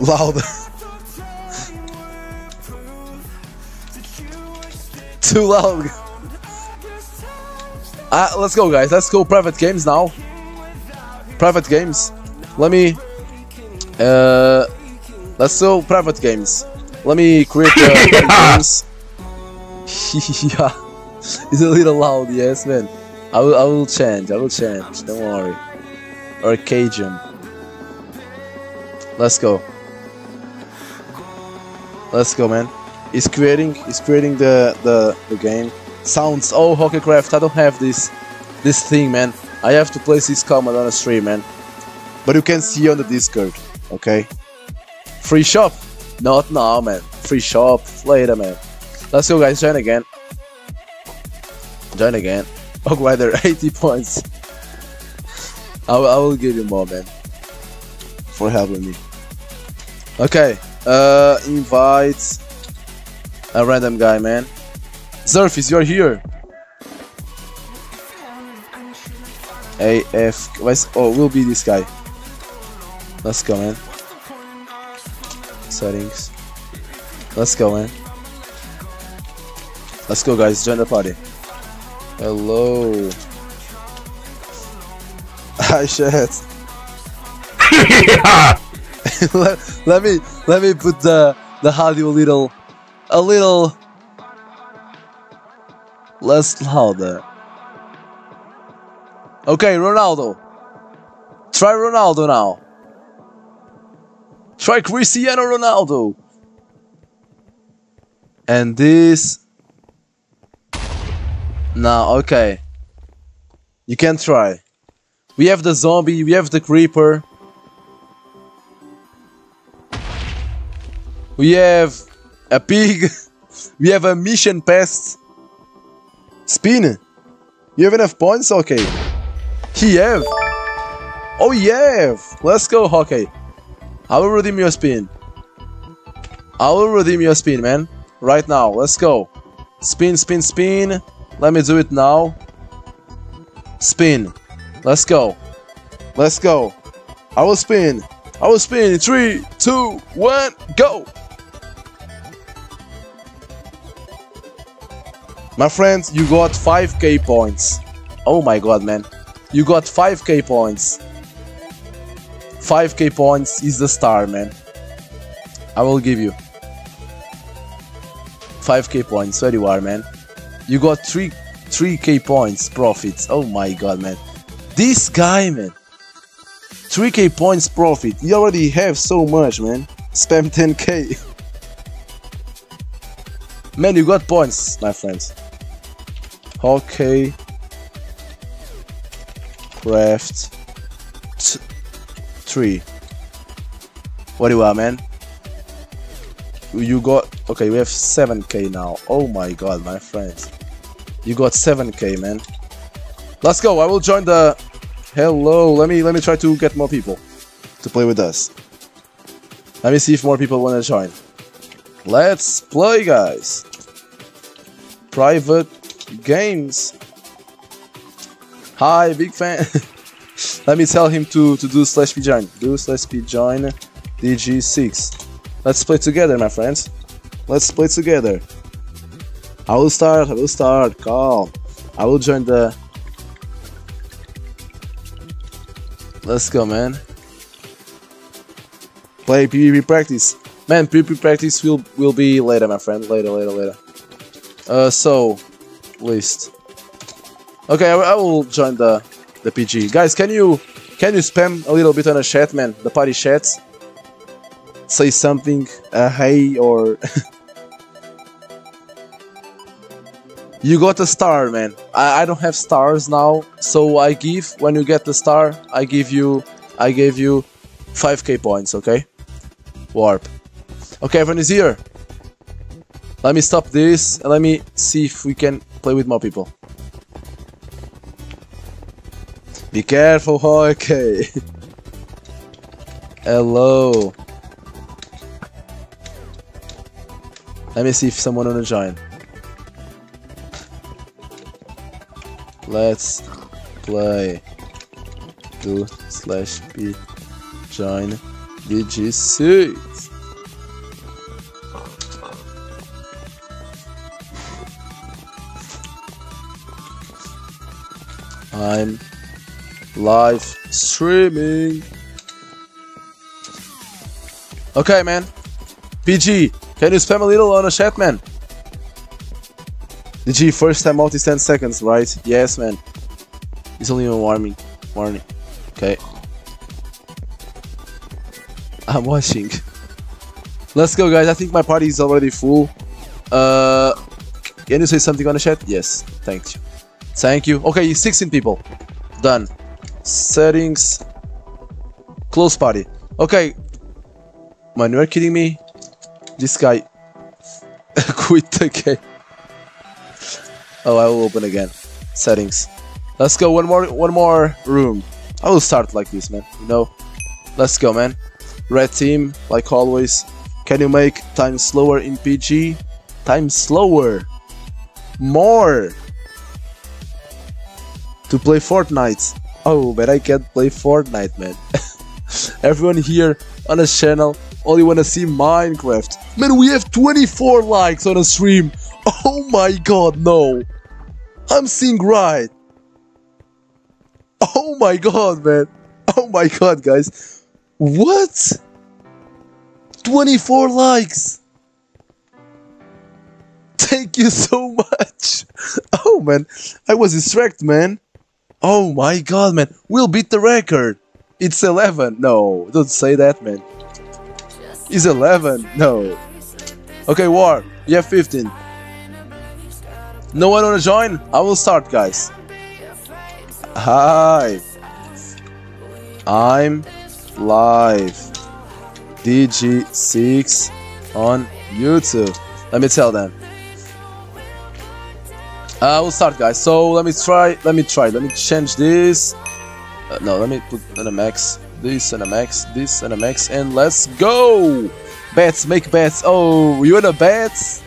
Loud. Too loud. Uh, let's go, guys. Let's go private games now. Private games. Let me... Uh, let's go private games. Let me create uh, games. yeah, it's a little loud, yes, man. I will, I will change, I will change, don't worry. Arcadium. Let's go. Let's go, man. He's creating, he's creating the, the, the game. Sounds, oh, Hockeycraft, I don't have this, this thing, man. I have to place this comment on a stream, man. But you can see on the Discord, okay? Free shop? Not now, man. Free shop later, man. Let's go, guys. Join again. Join again. Oh, Rider, 80 points. I will, I will give you more, man. For helping me. Okay. Uh, invite. A random guy, man. Zerfis, you're here. AF. Oh, will be this guy. Let's go, man. Settings. Let's go, man. Let's go, guys. Join the party. Hello. Hi, shit. let, let me let me put the the audio a little a little less louder. Okay, Ronaldo. Try Ronaldo now. Try Cristiano Ronaldo. And this. Now, okay. You can try. We have the zombie, we have the creeper. We have a pig. We have a mission pest. Spin. You have enough points? Okay. He have. Oh yeah. Let's go, hockey. I will redeem your spin. I will redeem your spin, man. Right now. Let's go. Spin, spin, spin. Let me do it now. Spin. Let's go. Let's go. I will spin. I will spin. in Three, two, one, go. My friends, you got 5k points. Oh my god, man. You got 5k points. 5k points is the star, man. I will give you 5k points. Where you are, man? You got 3 3k points profits. Oh my god, man. This guy, man. 3k points profit. You already have so much, man. Spam 10k. man, you got points, my friends. Okay. Craft. T- 3. What do you want, man? You got. Okay, we have 7k now. Oh my god, my friends. You got 7k, man. Let's go. I will join the. Hello. Let me let me try to get more people to play with us. Let me see if more people want to join. Let's play, guys. Private games. Hi, big fan. let me tell him to to do slash join. Do slash p join DG6. Let's play together, my friends. Let's play together. I will start, I will start, calm. I will join the... Let's go, man. Play PvP practice. Man, PvP practice will will be later, my friend. Later, later, later. Uh, so... List. Okay, I, I will join the the PG. Guys, can you can you spam a little bit on a chat, man? The party chats? Say something, uh, hey, or... You got a star, man. I, I don't have stars now, so I give when you get the star, I give you I gave you 5k points, okay? Warp. Okay, everyone is here. Let me stop this and let me see if we can play with more people. Be careful, okay. Hello. Let me see if someone wanna join. Let's play. Do slash p join DG6. I'm live streaming. Okay, man. PG, can you spam a little on the chat, man? DG, first time out is 10 seconds, right? Yes, man. It's only a warming. Warning. Okay. I'm watching. Let's go, guys. I think my party is already full. Uh, can you say something on the chat? Yes. Thank you. Thank you. Okay, 16 people. Done. Settings. Close party. Okay. Man, you're kidding me? This guy quit the game. Oh, I will open again. Settings. Let's go. One more. One more room. I will start like this, man. You know. Let's go, man. Red team, like always. Can you make time slower in PG? time slower, more to play Fortnite. Oh, but I can't play Fortnite, man. Everyone here on the channel only wanna see Minecraft. Man, we have 24 likes on a stream. Oh my god, no. I'm seeing right. Oh my god, man. Oh my god, guys. What? 24 likes. Thank you so much. Oh man, I was distracted, man. Oh my god, man. We'll beat the record. It's 11. No, don't say that, man. It's 11. No. Okay, War. You have 15. No one wanna join? I will start, guys. Hi. I'm live. DG6 on YouTube. Let me tell them. Uh, we'll start, guys. So let me try. Let me try. Let me change this. Uh, no, let me put an max. This and a max. This and a max. And let's go. Bets. Make bets. Oh, you wanna bets?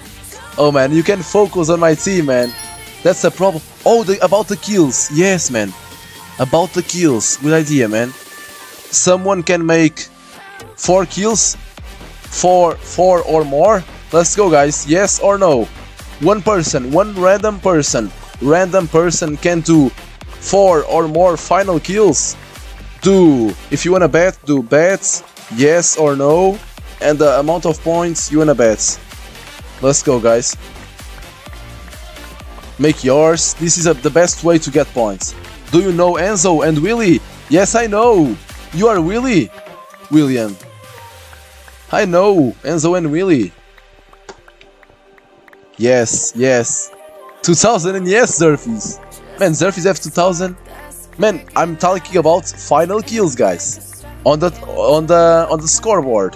Oh man, you can focus on my team, man. That's the problem. Oh, the, about the kills. Yes, man. About the kills. Good idea, man. Someone can make four kills, four, four or more. Let's go, guys. Yes or no? One person, one random person, random person can do four or more final kills. Do if you wanna bet, do bets, yes or no, and the amount of points you wanna bet. Let's go, guys. Make yours. This is a, the best way to get points. Do you know Enzo and Willie? Yes, I know. You are Willie, William. I know Enzo and Willie. Yes, yes. 2000 and yes, Zerfis. Man, Zerfis have 2000. Man, I'm talking about final kills, guys. On the on the on the scoreboard.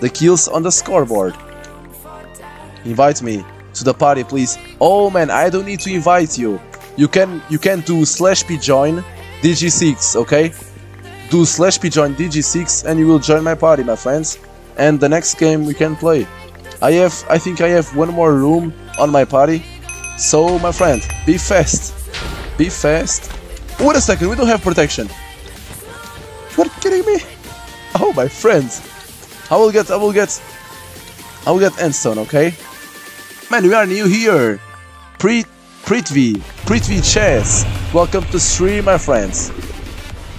The kills on the scoreboard. Invite me to the party, please. Oh man, I don't need to invite you. You can you can do slash p join DG6, okay? Do slash p join DG6 and you will join my party, my friends. And the next game we can play. I have I think I have one more room on my party. So my friend, be fast. Be fast. Wait a second, we don't have protection. You are kidding me? Oh my friends. I will get I will get I will get endstone, okay? Man, we are new here. Pre Prithvi, Prithvi Chess. Welcome to stream, my friends.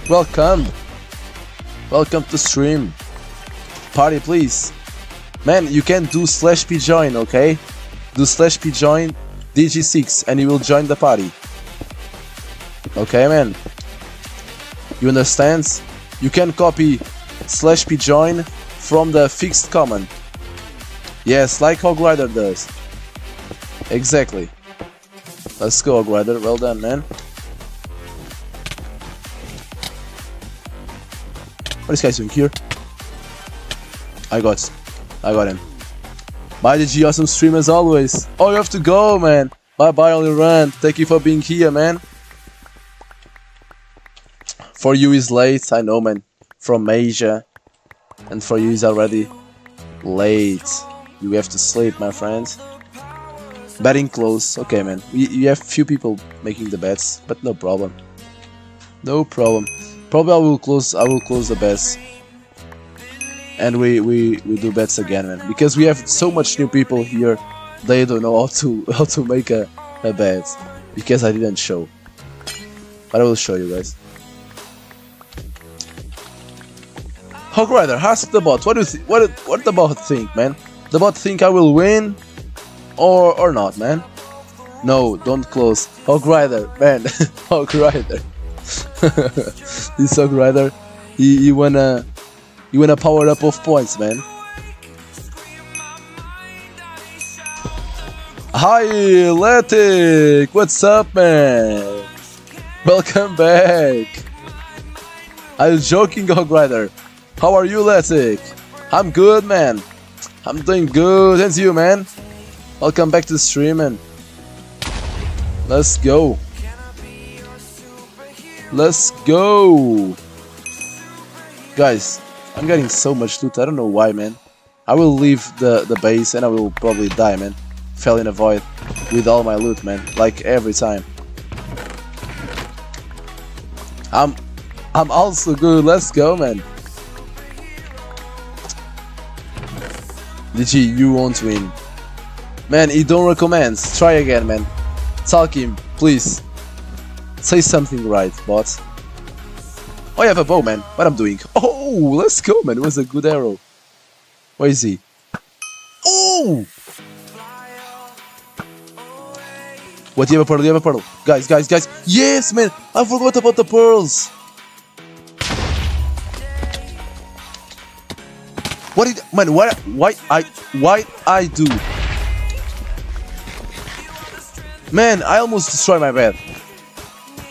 Welcome. Welcome to stream. Party, please. Man, you can do slash p join, okay? Do slash p join DG6 and you will join the party. Okay, man. You understand? You can copy slash p join from the fixed command. Yes, like Hog Rider does. Exactly. Let's go, Hog Rider. Well done, man. What is guy doing here? I got, I got him. Bye, DG. Awesome stream as always. Oh, you have to go, man. Bye, bye, only run. Thank you for being here, man. For you is late, I know, man. From Asia, and for you is already late. You have to sleep, my friend. Betting close. Okay, man. You, you have few people making the bets, but no problem. No problem. Probably I will close. I will close the bets, and we we we do bets again, man. Because we have so much new people here, they don't know how to how to make a a bet because I didn't show. But I will show you guys. Hog Rider, ask the bot. What do you what what the bot think, man? The bot think I will win, or or not, man? No, don't close. Hog Rider, man. Hog Rider. this Hog Rider, he, he wanna he wanna power up of points, man. Hi, Letic. What's up, man? Welcome back. I was joking, Hog Rider. How are you, Letic? I'm good, man. I'm doing good. And you, man? Welcome back to the stream, and let's go. Let's go. Guys, I'm getting so much loot. I don't know why, man. I will leave the, the base and I will probably die, man. fell in a void with all my loot, man. Like every time. I'm I'm also good. Let's go, man. DG, you won't win. Man, he don't recommend. Try again, man. Talk him, please. Say something right, bot. Oh, you have a bow, man. What I'm doing? Oh, let's go, man. It was a good arrow. Where is he? Oh! What, do you have a pearl? Do you have a pearl? Guys, guys, guys. Yes, man. I forgot about the pearls. What did man? What? Why I? Why I do? Man, I almost destroyed my bed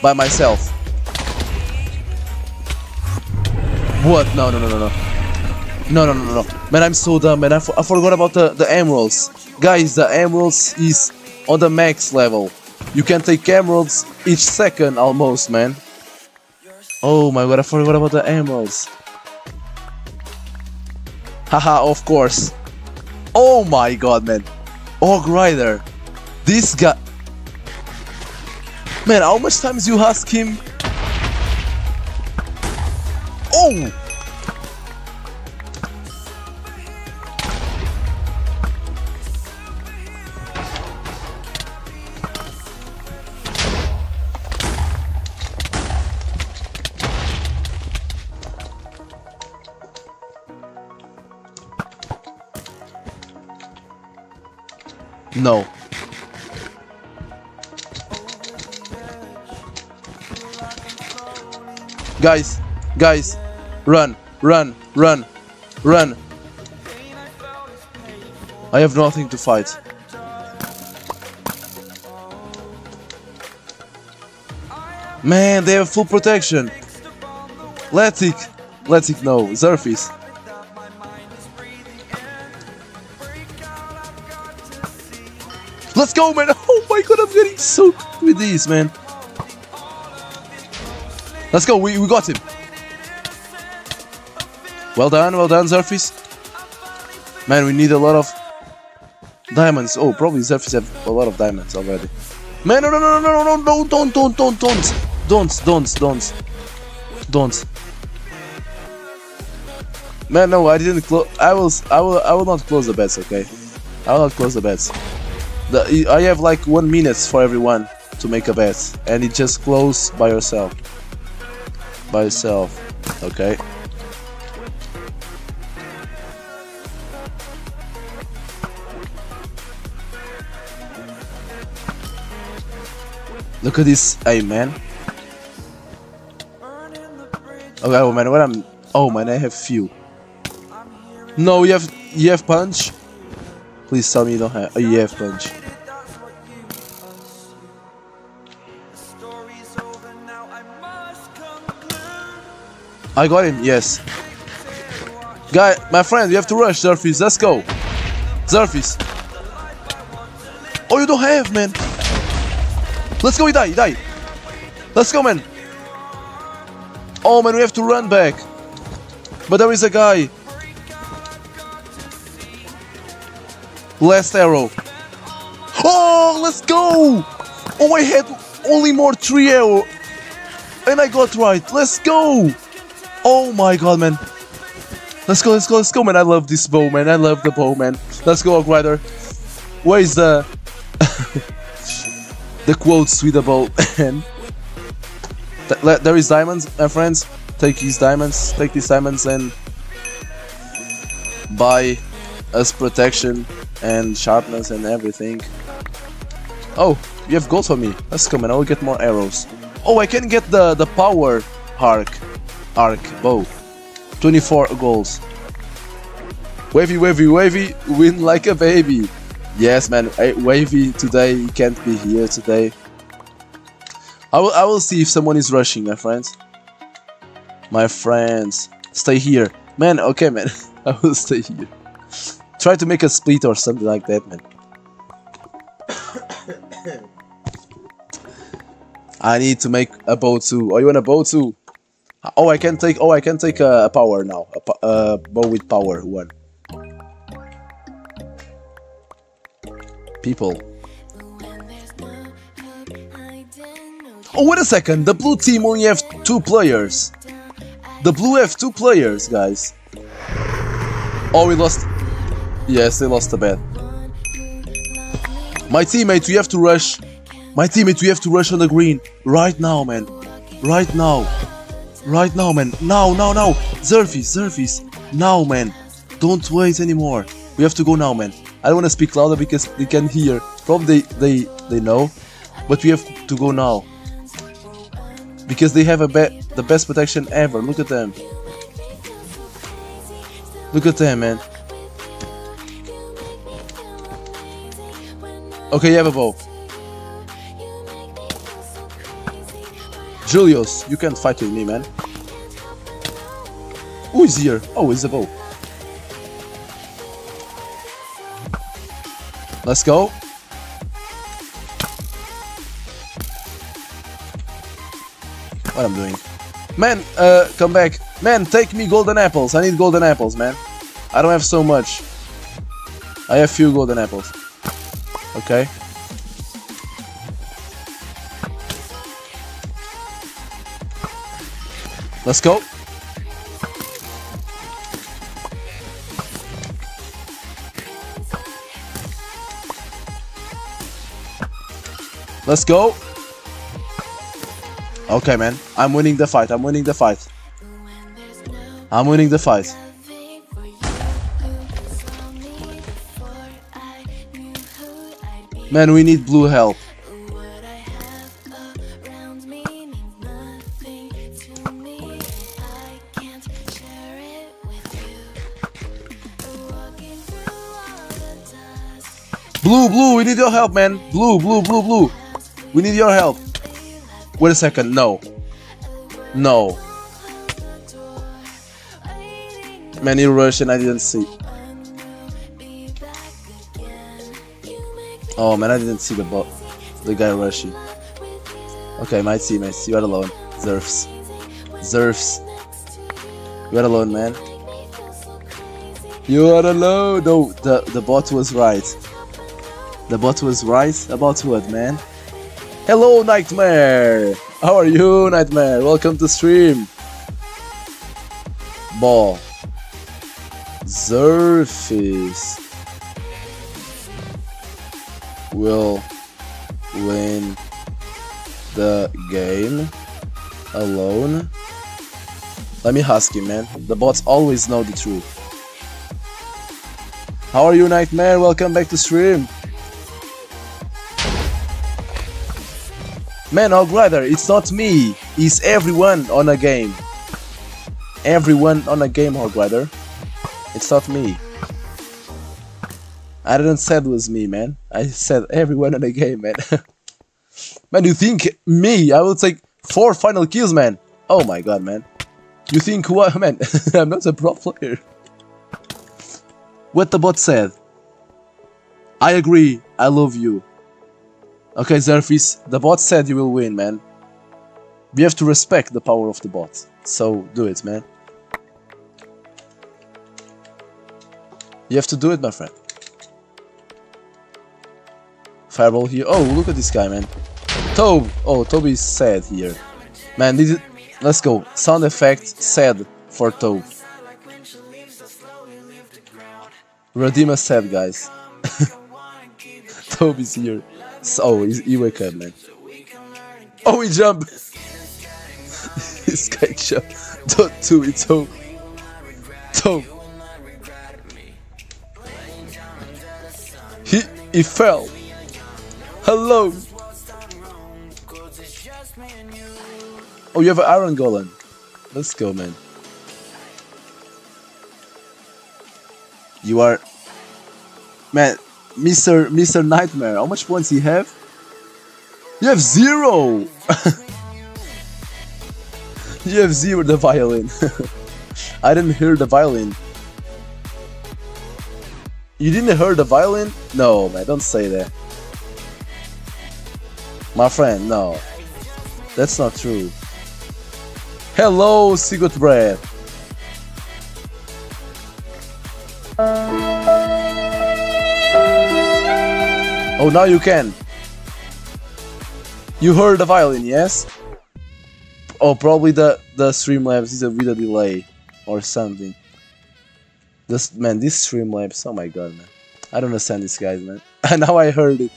by myself. What? No, no, no, no, no. No, no, no, no. Man, I'm so dumb, man. I, I forgot about the, the emeralds. Guys, the emeralds is on the max level. You can take emeralds each second almost, man. Oh my god, I forgot about the emeralds. Haha, of course. Oh my god, man. Og Rider. This guy. Man, how much times you ask him? Oh! No. Guys, guys, run, run, run, run. I have nothing to fight. Man, they have full protection. Letic, Letic, no, Zerfis. Let's go, man! Oh my god, I'm getting so with these, man. Let's go, we, we got him. Well done, well done, Zerfis. Man, we need a lot of diamonds. Oh, probably Zerfis have a lot of diamonds already. Man, no, no, no, no, no, no, no, don't, don't, don't, don't. Don't, don't, don't. Don't. Man, no, I didn't close. I will, I will, I will not close the bets, okay? I will not close the bets. The, I have like one minute for everyone to make a bet, and it just close by yourself. By yourself, okay? Look at this, hey man. Okay, oh man, what I'm. Oh man, I have few. No, you have you have punch. Please tell me you don't have. Oh, you have punch. I got him, yes. Guy, my friend, you have to rush, Zerfis. Let's go. Zerfis. Oh, you don't have, man. Let's go, he die, he die. Let's go, man. Oh, man, we have to run back. But there is a guy. Last arrow. Oh, let's go. Oh, I had only more three arrow. And I got right. Let's go. Oh my god, man. Let's go, let's go, let's go, man. I love this bow, man. I love the bow, man. Let's go, Rider. Where is the... the the bow, man? There is diamonds, my friends. Take these diamonds, take these diamonds and... Buy us protection and sharpness and everything. Oh, you have gold for me. Let's go, man. I will get more arrows. Oh, I can get the, the power arc arc bow. 24 goals. Wavy, wavy, wavy, win like a baby. Yes, man, wavy today, he can't be here today. I will, I will see if someone is rushing, my friends. My friends, stay here. Man, okay, man, I will stay here. Try to make a split or something like that, man. I need to make a bow too. Oh, you want a bow too? Oh, I can take. Oh, I can take a, a power now. A po- uh, bow with power one. People. Oh, wait a second. The blue team only have two players. The blue have two players, guys. Oh, we lost. Yes, they lost the bet. My teammate, we have to rush. My teammate, we have to rush on the green. Right now, man. Right now. Right now, man. Now, now, now. Zerfis, Zerfis. Now, man. Don't wait anymore. We have to go now, man. I don't want to speak louder because they can hear. Probably they, they, they know. But we have to go now. Because they have a be the best protection ever. Look at them. Look at them, man. Okay, you have a bow. Julius, you can't fight with me, man. Who is here? Oh, it's a bow. Let's go. What I'm doing? Man, uh, come back. Man, take me golden apples. I need golden apples, man. I don't have so much. I have few golden apples. Okay. Let's go. Let's go. Okay, man. I'm winning the fight. I'm winning the fight. I'm winning the fight. Man, we need blue help. Blue, blue, we need your help, man. Blue, blue, blue, blue. We need your help. Wait a second. No. No. Man, you rush and I didn't see. Oh man, I didn't see the bot, the guy rushing. Okay, my teammates, you are alone. Zerfs. Zerfs. You are alone, man. You are alone. No, the, the bot was right. The bot was right about what, man? Hello, Nightmare! How are you, Nightmare? Welcome to stream. Ball. Zerfis will win the game alone. Let me ask you, man. The bots always know the truth. How are you, Nightmare? Welcome back to stream. Man, Hog Rider, it's not me. It's everyone on a game. Everyone on a game, Hog Rider. It's not me. I didn't said it was me, man. I said everyone on a game, man. man, you think me? I will take four final kills, man. Oh my god, man. You think what, man? I'm not a pro player. What the bot said. I agree. I love you. Okay, Zerfis, the bot said you will win, man. We have to respect the power of the bot. So, do it, man. You have to do it, my friend. Fireball here. Oh, look at this guy, man. Tobe. Oh, Toby is sad here. Man, this is... Let's go. Sound effect sad for Tobe. Redeem a sad, guys. Toby's here. So, oh, he wake up, man. Oh, he jump. this guy jumped. Don't do it, Tobe. Tobe. He, he fell. Hello. Oh, you have an Iron Golem. Let's go, man. You are, man, Mr. Mr. Nightmare. How much points you have? You have zero. you have zero. The violin. I didn't hear the violin. You didn't hear the violin? No, man. Don't say that. My friend, no. That's not true. Hello, Sigurd Bread. Oh, now you can. You heard the violin, yes? Oh, probably the the Streamlabs is a a delay or something. This man, this Streamlabs, oh my god, man. I don't understand this guy, man. now I heard it.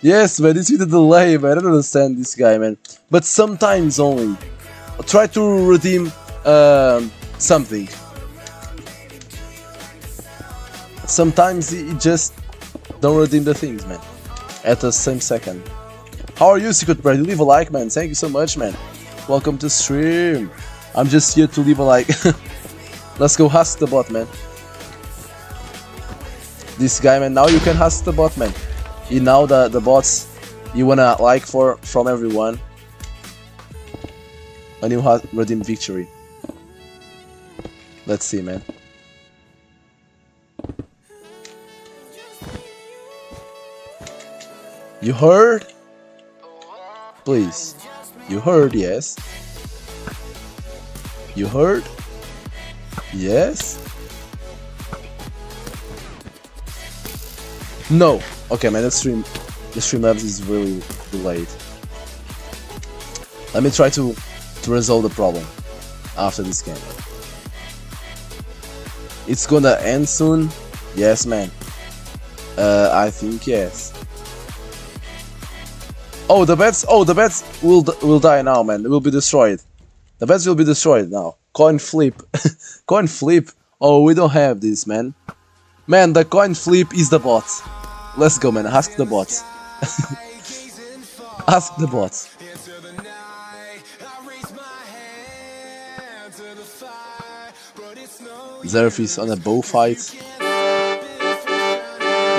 Yes, man, it's with a delay, man. I don't understand this guy, man. But sometimes only. Try to redeem um, something. Sometimes it just redeem the things, man. At the same second. How are you, Secret Brad? Leave a like, man. Thank you so much, man. Welcome to stream. I'm just here to leave a like. Let's go husk the bot, man. This guy, man. Now you can husk the bot, man. You know the the bots you wanna like for from everyone. A new redeem victory. Let's see, man. You heard? Please. You heard, yes? You heard? Yes? No. Okay, man, the stream, the stream Streamlabs is really delayed. Let me try to to resolve the problem after this game. It's gonna end soon. Yes, man. Uh, I think yes. Oh, the bets! Oh, the bets will will die now, man. Will be destroyed. The bets will be destroyed now. Coin flip, coin flip. Oh, we don't have this, man. Man, the coin flip is the bot. Let's go, man. Ask the bots. Ask the bots. Zerf on a bow fight.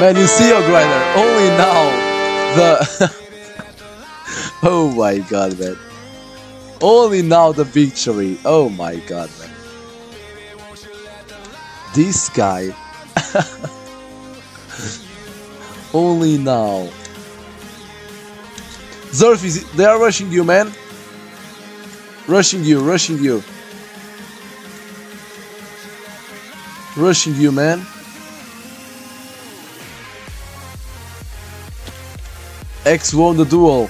Man, you see your grinder only now. The oh my god, man. Only now the victory. Oh my god, man. This guy. only now. Zerf is they are rushing you, man. Rushing you, rushing you. Rushing you, man. X won the duel.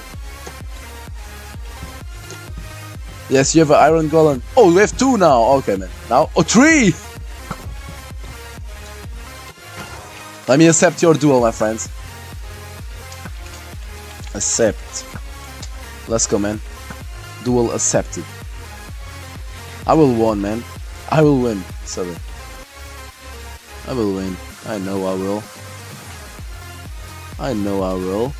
Yes, you have an iron golem. Oh, we have two now. Okay, man. Now, oh, three! Let me accept your duel, my friends. Accept. Let's go, man. Duel accepted. I will win, man. I will win. Sorry. I will win. I know I will. I know I will.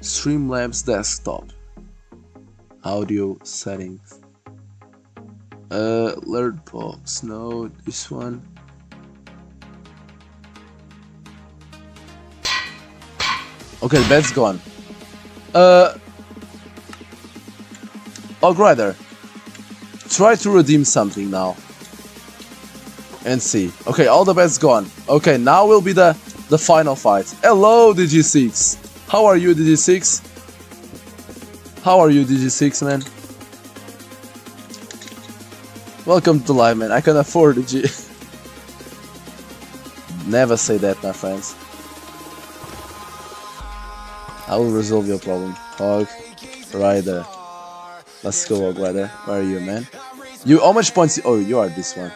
Streamlabs desktop. Audio settings. Uh, alert box. No, this one. Okay, bed's gone. Uh. Oh, Grider. Try to redeem something now. And see. Okay, all the bets gone. Okay, now will be the, the final fight. Hello, DG6. How are you, DG6? How are you, DG6, man? Welcome to live, man. I can afford DG. Never say that, my friends. I will resolve your problem. Hog, Rider. Let's go, Hog Rider. Where are you, man? You, how much points? Oh, you are this one.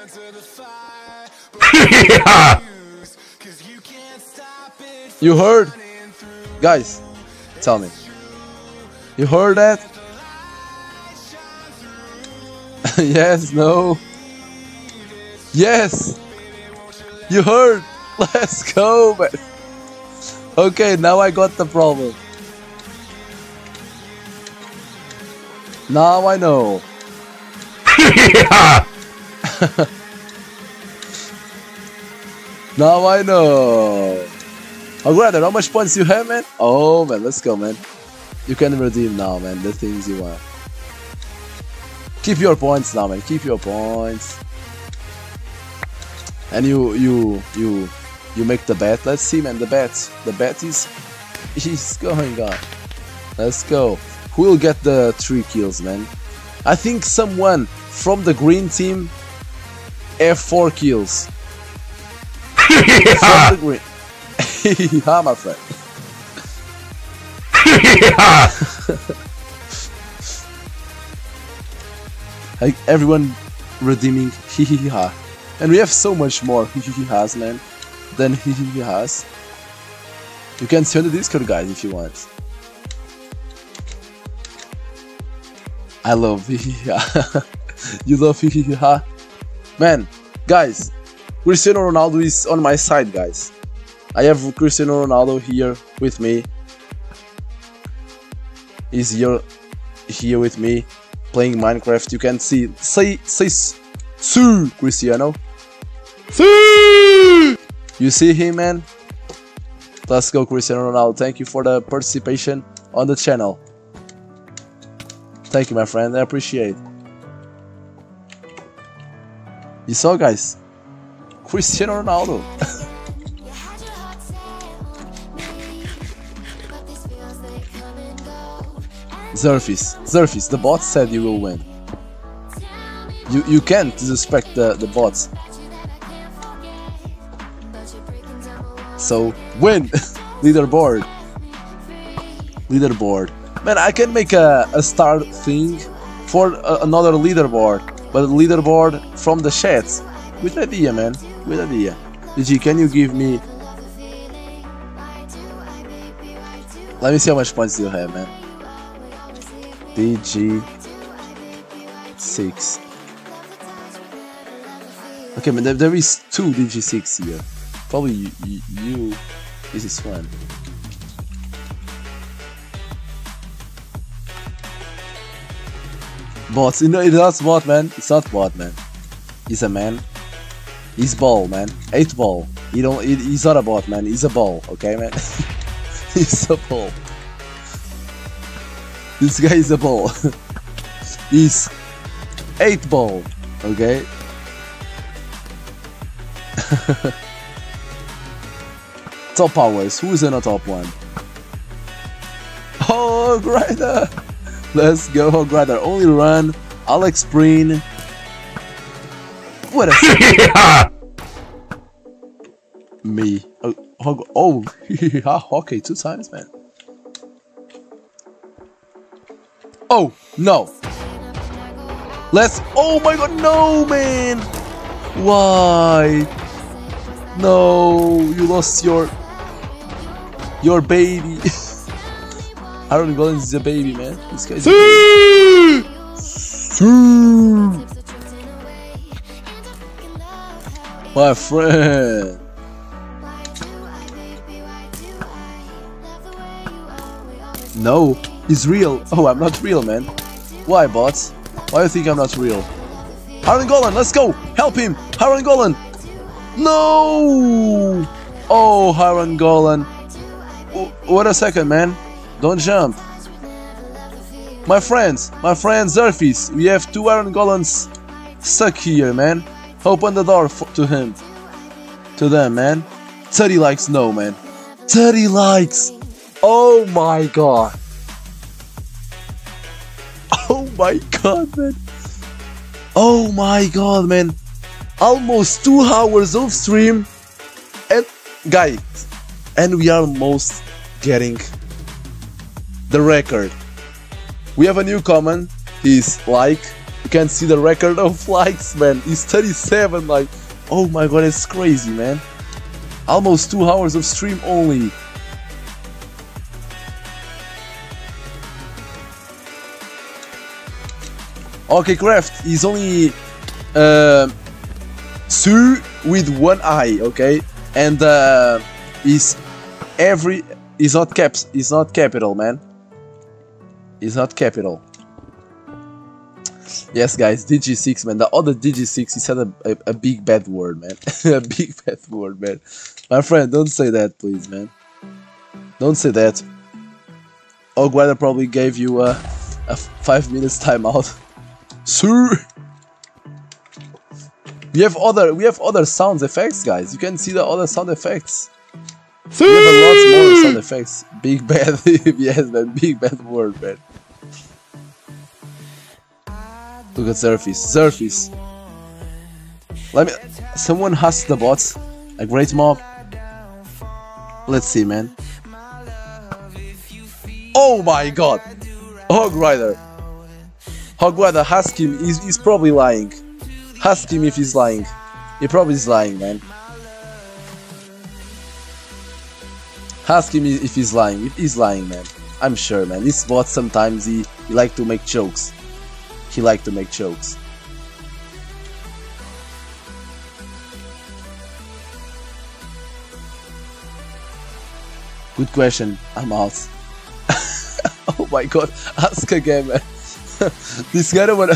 You heard? Guys, tell me. You heard that? yes, no. Yes! You heard! Let's go, man. Okay, now I got the problem. Now I know. now I know. Brother, how much points you have, man? Oh, man, let's go, man. You can redeem now, man, the things you want. Keep your points now, man. Keep your points. And you, you, you, you make the bet. Let's see, man. The bet, the bet is, is going on. Let's go. Who will get the three kills, man? I think someone from the green team have four kills. from the green. ha, my friend. like everyone redeeming hihiha. And we have so much more hihihas, man, than hihihas. You can see on the Discord, guys, if you want. I love you love? Man, guys, Cristiano Ronaldo is on my side, guys. I have Cristiano Ronaldo here with me. He's here, here with me, playing Minecraft. You can see, say, say, Su Cristiano. See! You see him, man? Let's go, Cristiano Ronaldo. Thank you for the participation on the channel. Thank you, my friend. I appreciate. You saw, guys? Cristiano Ronaldo. Zerfis. Zerfis, the bot said you will win. You you can't disrespect the, the bots. So win! Leaderboard. Leaderboard. Man, I can make a, a star thing for a, another leaderboard, but a leaderboard from the chats. Good idea, man. Good idea. DG, can you give me? Let me see how much points you have, man. DG six. Okay, man. There, there is two DG six here. Probably you, you, you. This is one. Bots. You know, it's not bot, man. It's not bot, man. He's a man. He's ball, man. Eight ball. He don't. He, he's not a bot, man. He's a ball. Okay, man. he's a ball. This guy is a ball. he's eight ball. Okay. top hours. Who is in the top one? Oh, Grider! Let's go, Grider. Only run. Alex Breen. What a me. Uh, oh, oh, oh. okay, two times, man. Oh no! Let's. Oh my God, no, man! Why? No, you lost your your baby. Aaron is a baby, man. This guy's a baby. My friend. No, he's real. Oh, I'm not real, man. Why, bots? Why do you think I'm not real? Iron Golem, let's go! Help him! Iron Golem! No! Oh, Iron Golem. W- Wait a second, man. Don't jump. My friends, my friends, Zerfis, we have two iron golems stuck here, man. Open the door to him. To them, man. 30 likes, no, man. 30 likes! Oh my god. Oh my god, man. Oh my god, man. Almost two hours of stream. And, guys, and we are almost getting the record. We have a new comment. He's like, you can see the record of likes, man. He's 37, like, oh my god, it's crazy, man. Almost two hours of stream only. Okay, Craft is only uh, Sue with one eye, okay, and uh, is every is not caps is not capital, man. Is not capital. Yes, guys, DG6, man. The other DG6, he said a, a, a big bad word, man. a big bad word, man. My friend, don't say that, please, man. Don't say that. Ogwada probably gave you a, a five minutes timeout. Sir. We have other we have other sound effects, guys. You can see the other sound effects. We have a lot more sound effects. Big bad. yes, man. Big bad word, man. Look at Surface. Surface. Let me. Someone has the bots. A great mob. Let's see, man. Oh my god! Hog Rider. Hog Rider, ask him. He's, he's probably lying. Ask him if he's lying. He probably is lying, man. Ask him if he's lying. If he's lying, man. I'm sure, man. This bot sometimes he, he like to make jokes. He liked to make jokes. Good question. I'm out. oh my god. Ask again, man. this guy don't wanna.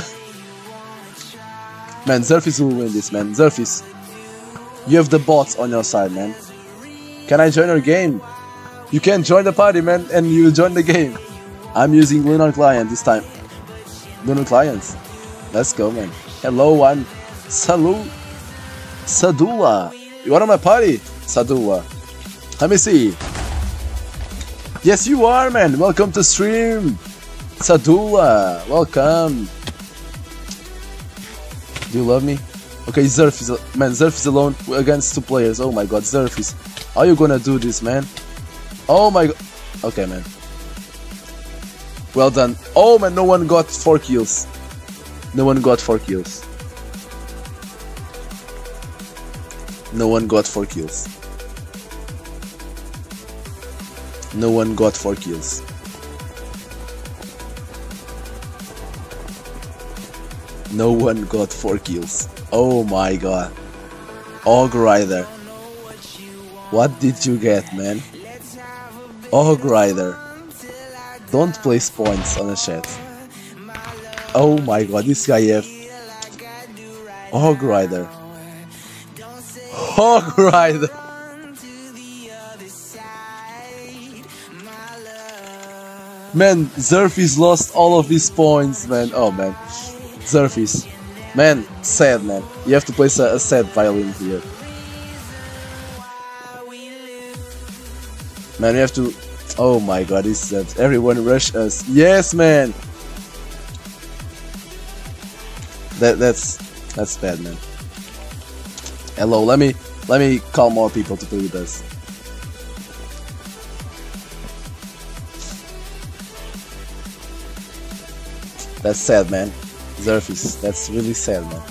Man, Zerfis will win this, man. Zerfis. You have the bots on your side, man. Can I join your game? You can join the party, man, and you join the game. I'm using Lunar Client this time. Lunar Clients. Let's go, man. Hello, one. Salut. Sadula. You are on my party? Sadula. Let me see. Yes, you are, man. Welcome to stream. Sadula. Welcome. Do you love me? Okay, Zerfis man. Zerfis alone against two players. Oh my God, Zerfis. How you gonna do this, man? Oh my. God. Okay, man. Well done. Oh man, no one got four kills. No one got four kills. No one got four kills. No one got four kills. No one got four kills. Oh my god. Og Rider. What did you get, man? Og Rider. Don't place points on a chat. Oh my god, this guy have Og Rider. Hog Rider. Man, Zerfis lost all of his points, man. Oh man. Zerfis. Man, sad man. You have to place a, a sad violin here. Man, we have to. Oh my god, is that everyone rush us? Yes, man. That that's that's bad, man. Hello, let me let me call more people to play with us. That's sad, man. Zerfis, that's really sad, man.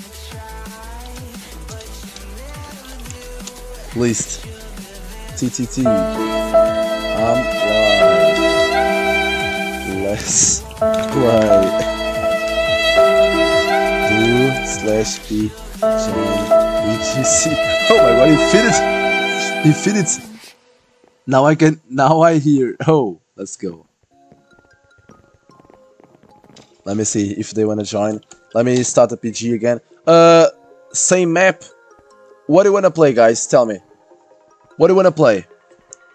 List. TTT. I'm. Let's play. Do slash B BGC. Oh my god, he fit it! He fit it! Now I can, now I hear. Oh, let's go. Let me see if they wanna join. Let me start the PG again. Uh, same map. What do you wanna play, guys? Tell me. What do you wanna play?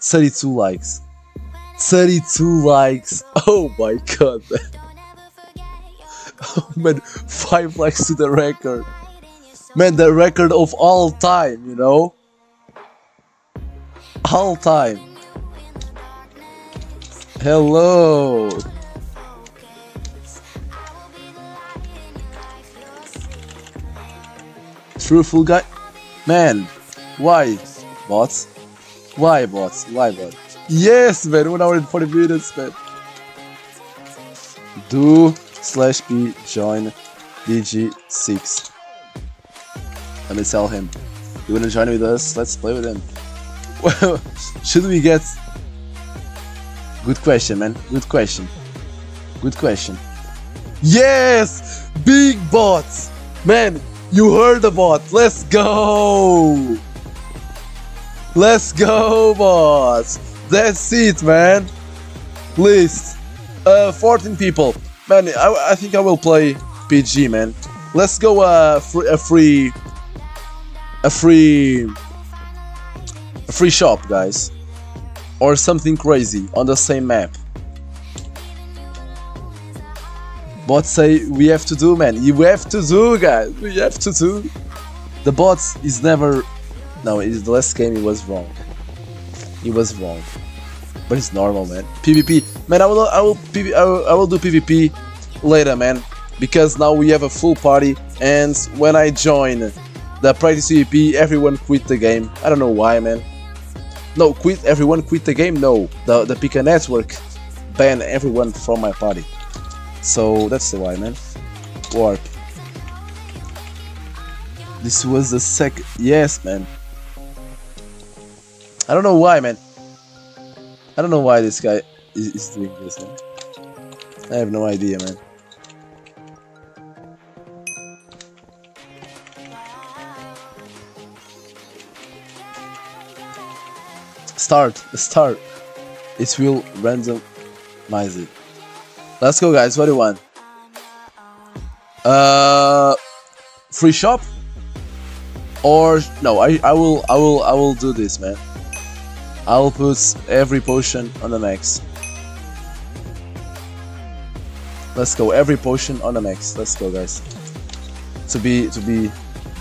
32 likes. 32 likes. Oh my god, man. Oh man, 5 likes to the record. Man, the record of all time, you know? All time. Hello. Truthful guy. Man, why? Bots? Why bots? Why bots? Yes, man, 1 hour and 40 minutes, man. Do slash b join DG6. Let me tell him. You wanna join with us? Let's play with him. Well, should we get. Good question, man. Good question. Good question. Yes! Big bots! Man, you heard the bot. Let's go! Let's go, bots! That's it, man. List. Uh, 14 people. Man, I, I think I will play PG, man. Let's go uh, free, a free... A free... A free shop, guys. Or something crazy on the same map. Bots say we have to do, man. You have to do, guys. We have to do. The bots is never. No, the last game. He was wrong. He was wrong. but it's normal, man. PvP, man. I will, I will, PV, I will, I will do PvP later, man, because now we have a full party, and when I join the practice PvP, everyone quit the game. I don't know why, man. No, quit. Everyone quit the game. No, the the Pika network banned everyone from my party. So that's the why, man. Warp. This was the second. Yes, man. I don't know why, man. I don't know why this guy is, is doing this, man. I have no idea, man. Start, start. It will randomize it. Let's go, guys. What do you want? Uh, free shop or no? I I will I will I will do this, man. I will put every potion on the max. Let's go. Every potion on the max. Let's go, guys. To be to be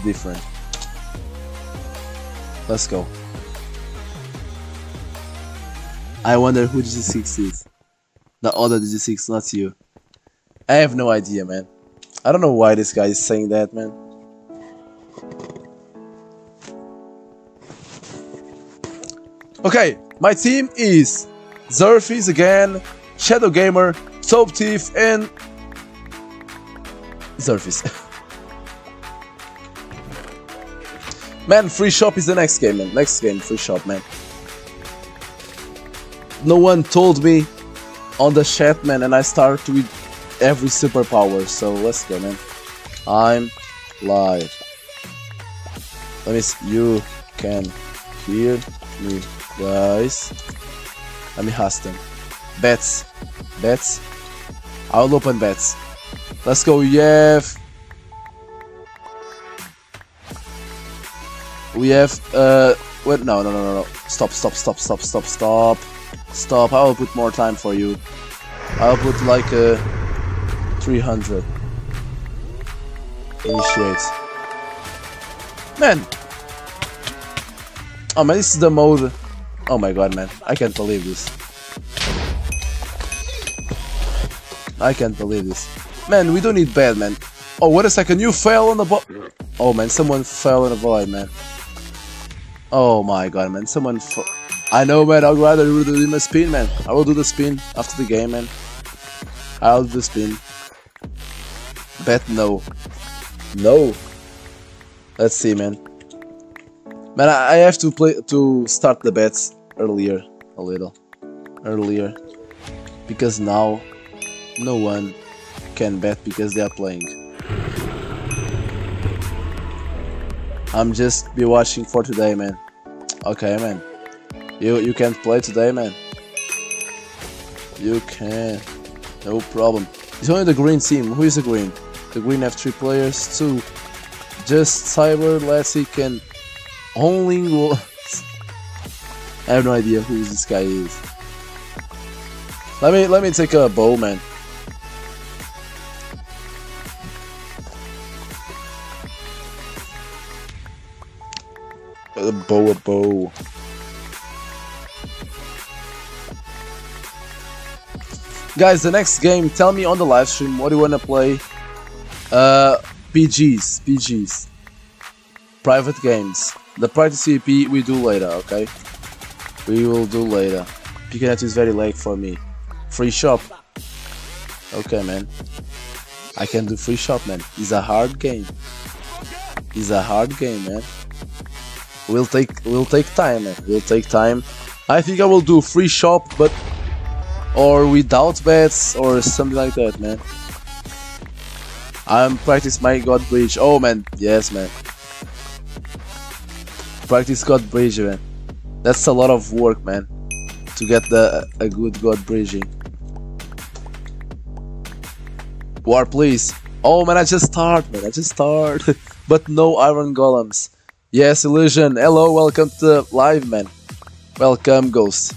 different. Let's go. I wonder who Digi6 is. The other Digi6, not you. I have no idea, man. I don't know why this guy is saying that, man. Okay, my team is Zerfis again, Shadow Gamer, Soap Thief, and Zerfis. man, free shop is the next game, man. Next game, free shop, man. No one told me on the chat, man, and I start with every superpower. So let's go, man. I'm live. Let me. See. You can hear me, guys. Let me ask them. Bets, bets. I'll open bets. Let's go. Have. We have. Uh. Wait. No. No. No. No. No. Stop. Stop. Stop. Stop. Stop. Stop. Stop. I will put more time for you. I'll put like a. 300. Initiate. Man! Oh man, this is the mode. Oh my god, man. I can't believe this. I can't believe this. Man, we don't need bad, man. Oh, wait a second. You fell on the bo- Oh man, someone fell in a void, man. Oh my god, man. Someone I know, man. I'd rather do the spin, man. I will do the spin after the game, man. I'll do the spin. Bet no. No. Let's see, man. Man, I, have to play to start the bets earlier, a little earlier, because now no one can bet because they are playing. I'm just be watching for today, man. Okay, man. You you can't play today, man. You can. No problem. It's only the green team. Who is the green? The green have three players too. Just Cyber, Lassie, and only I have no idea who this guy is. Let me let me take a bow, man. A bow, a bow. Guys, the next game, tell me on the live stream what do you want to play. Uh, PGs, PGs. Private games. The practice CP we do later, okay? We will do later. Pikachu is very late for me. Free shop. Okay, man. I can do free shop, man. It's a hard game. It's a hard game, man. We'll take we'll take time, man. We'll take time. I think I will do free shop, but or without bets or something like that, man. I'm practice my God Bridge. Oh man, yes, man. Practice God Bridge, man. That's a lot of work, man, to get the a good God bridging. War, please. Oh man, I just start, man. I just start, but no iron golems. Yes, illusion. Hello, welcome to live, man. Welcome, Ghost.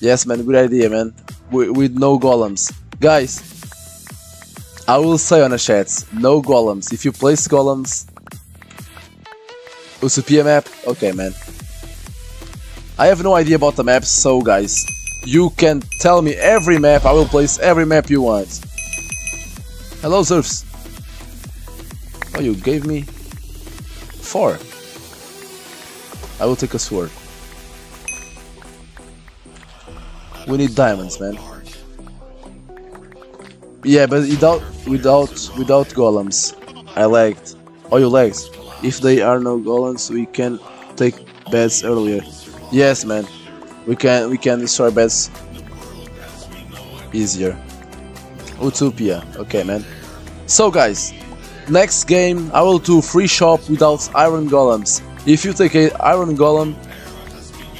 Yes, man. Good idea, man. With, with no golems, guys. I will say on the chats, no golems. If you place golems, Utopia map. Okay, man. I have no idea about the maps, so guys, you can tell me every map, I will place every map you want. Hello, Zerfs. Oh, you gave me four. I will take a sword. We need diamonds, man. Yeah, but without without without golems, I lagged. Oh, you lagged. If they are no golems, we can take beds earlier. Yes, man. We can we can destroy beds easier. Utopia. Okay, man. So, guys, next game I will do free shop without iron golems. If you take a iron golem,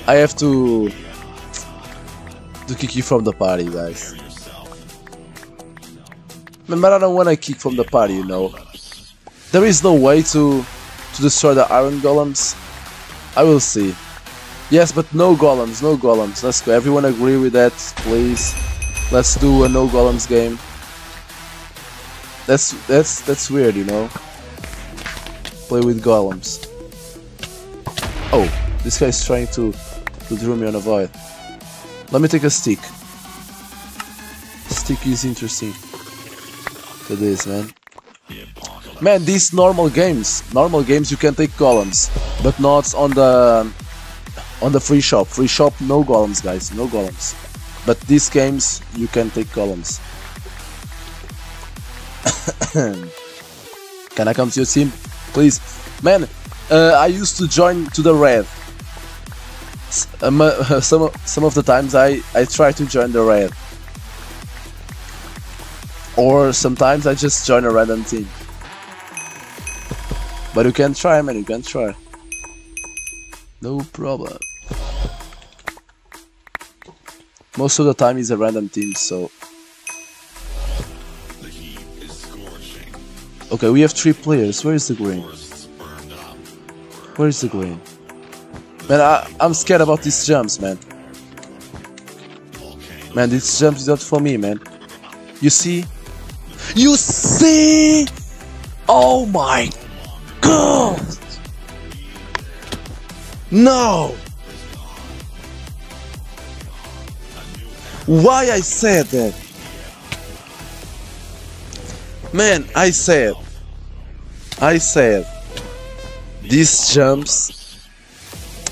I have to to kick you from the party, guys. Man, but I don't want to kick from the party, you know. There is no way to to destroy the iron golems. I will see. Yes, but no golems, no golems. Let's go. Everyone agree with that, please. Let's do a no golems game. That's that's that's weird, you know. Play with golems. Oh, this guy is trying to to throw me on a void. Let me take a stick. Stick is interesting. To this man. Man, these normal games, normal games you can take golems, but not on the on the free shop. Free shop, no golems, guys, no golems. But these games you can take golems. can I come to your team, please? Man, uh, I used to join to the red. Some some of the times I I try to join the red, or sometimes I just join a random team. But you can try, man. You can try. No problem. Most of the time it's a random team, so. Okay, we have three players. Where is the green? Where is the green? Man, I, I'm scared about these jumps, man. Man, these jumps is not for me, man. You see? You see? Oh my No! Why I said that? Man, I said. I said. These jumps.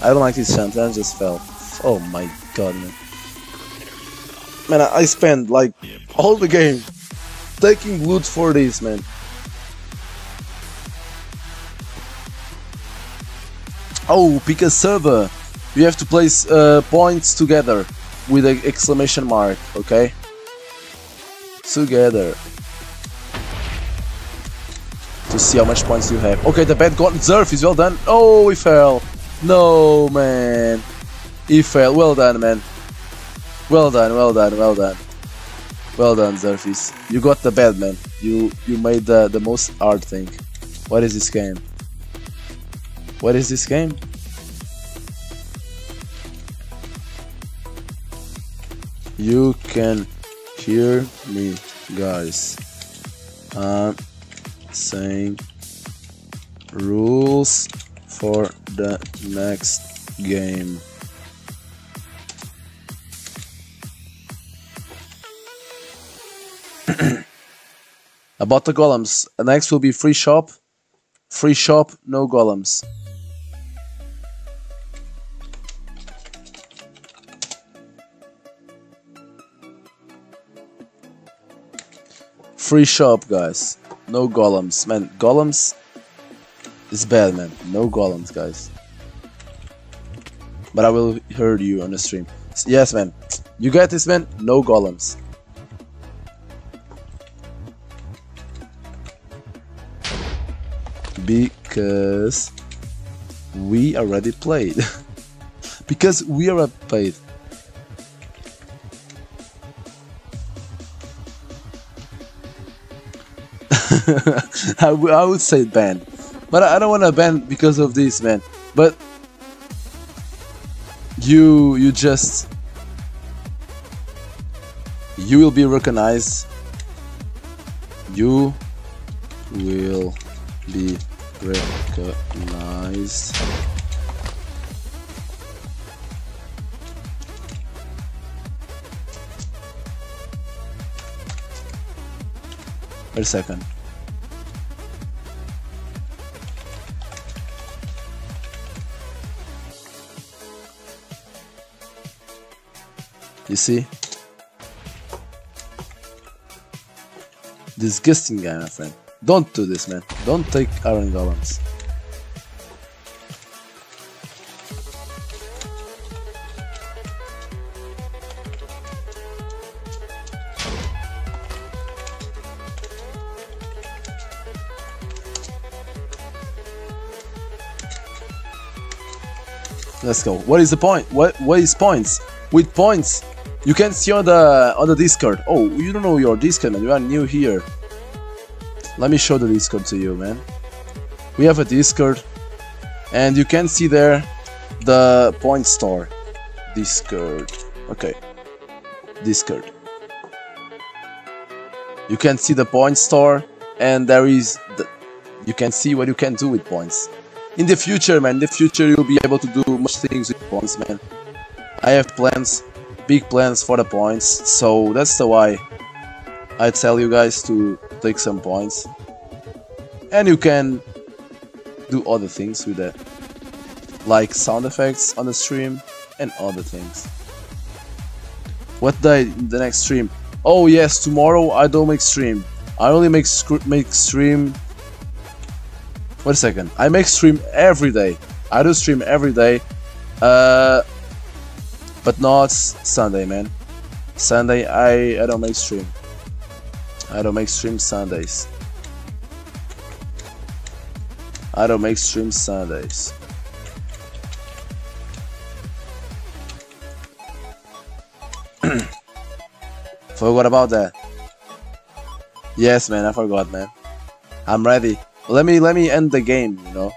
I don't like these jumps, I just fell. Oh my god, man. Man, I, spent like all the game taking loot for this, man. Oh, pick a server. You have to place uh, points together with an exclamation mark, okay? Together. To see how much points you have. Okay, the bad got Zerfis well done. Oh, he fell. No, man. He fell. Well done, man. Well done, well done, well done. Well done, Zerfis. You got the bad man. You you made the, the most hard thing. What is this game? What is this game? You can hear me, guys. I'm saying rules for the next game. About the golems, next will be free shop. Free shop, no golems. Free shop, guys. No golems. Man, golems is bad, man. No golems, guys. But I will hear you on the stream. Yes, man. You get this, man? No golems. Because we already played. because we already played. I, would say ban, But I don't want to ban because of this, man. But you you just you will be recognized. You will be recognized Wait a second. You see? Disgusting guy, my friend. Don't do this, man. Don't take iron golems. Let's go. What is the point? What what is points? With points, you can see on the on the Discord. Oh, you don't know your Discord, man. You are new here. Let me show the Discord to you, man. We have a Discord, and you can see there the point store. Discord. Okay. Discord. You can see the point store, and there is the. You can see what you can do with points in the future, man, in the future you'll be able to do much things with points, man. I have plans, big plans for the points, so that's the why I tell you guys to take some points. And you can do other things with that, like sound effects on the stream and other things. What day the next stream? Oh yes, tomorrow I don't make stream. I only make make stream Wait a second. I make stream every day. I do stream every day. Uh, but not Sunday, man. Sunday, I, I don't make stream. I don't make stream Sundays. I don't make stream Sundays. forgot about that. Yes, man, I forgot, man. I'm ready. Let me let me end the game, you know.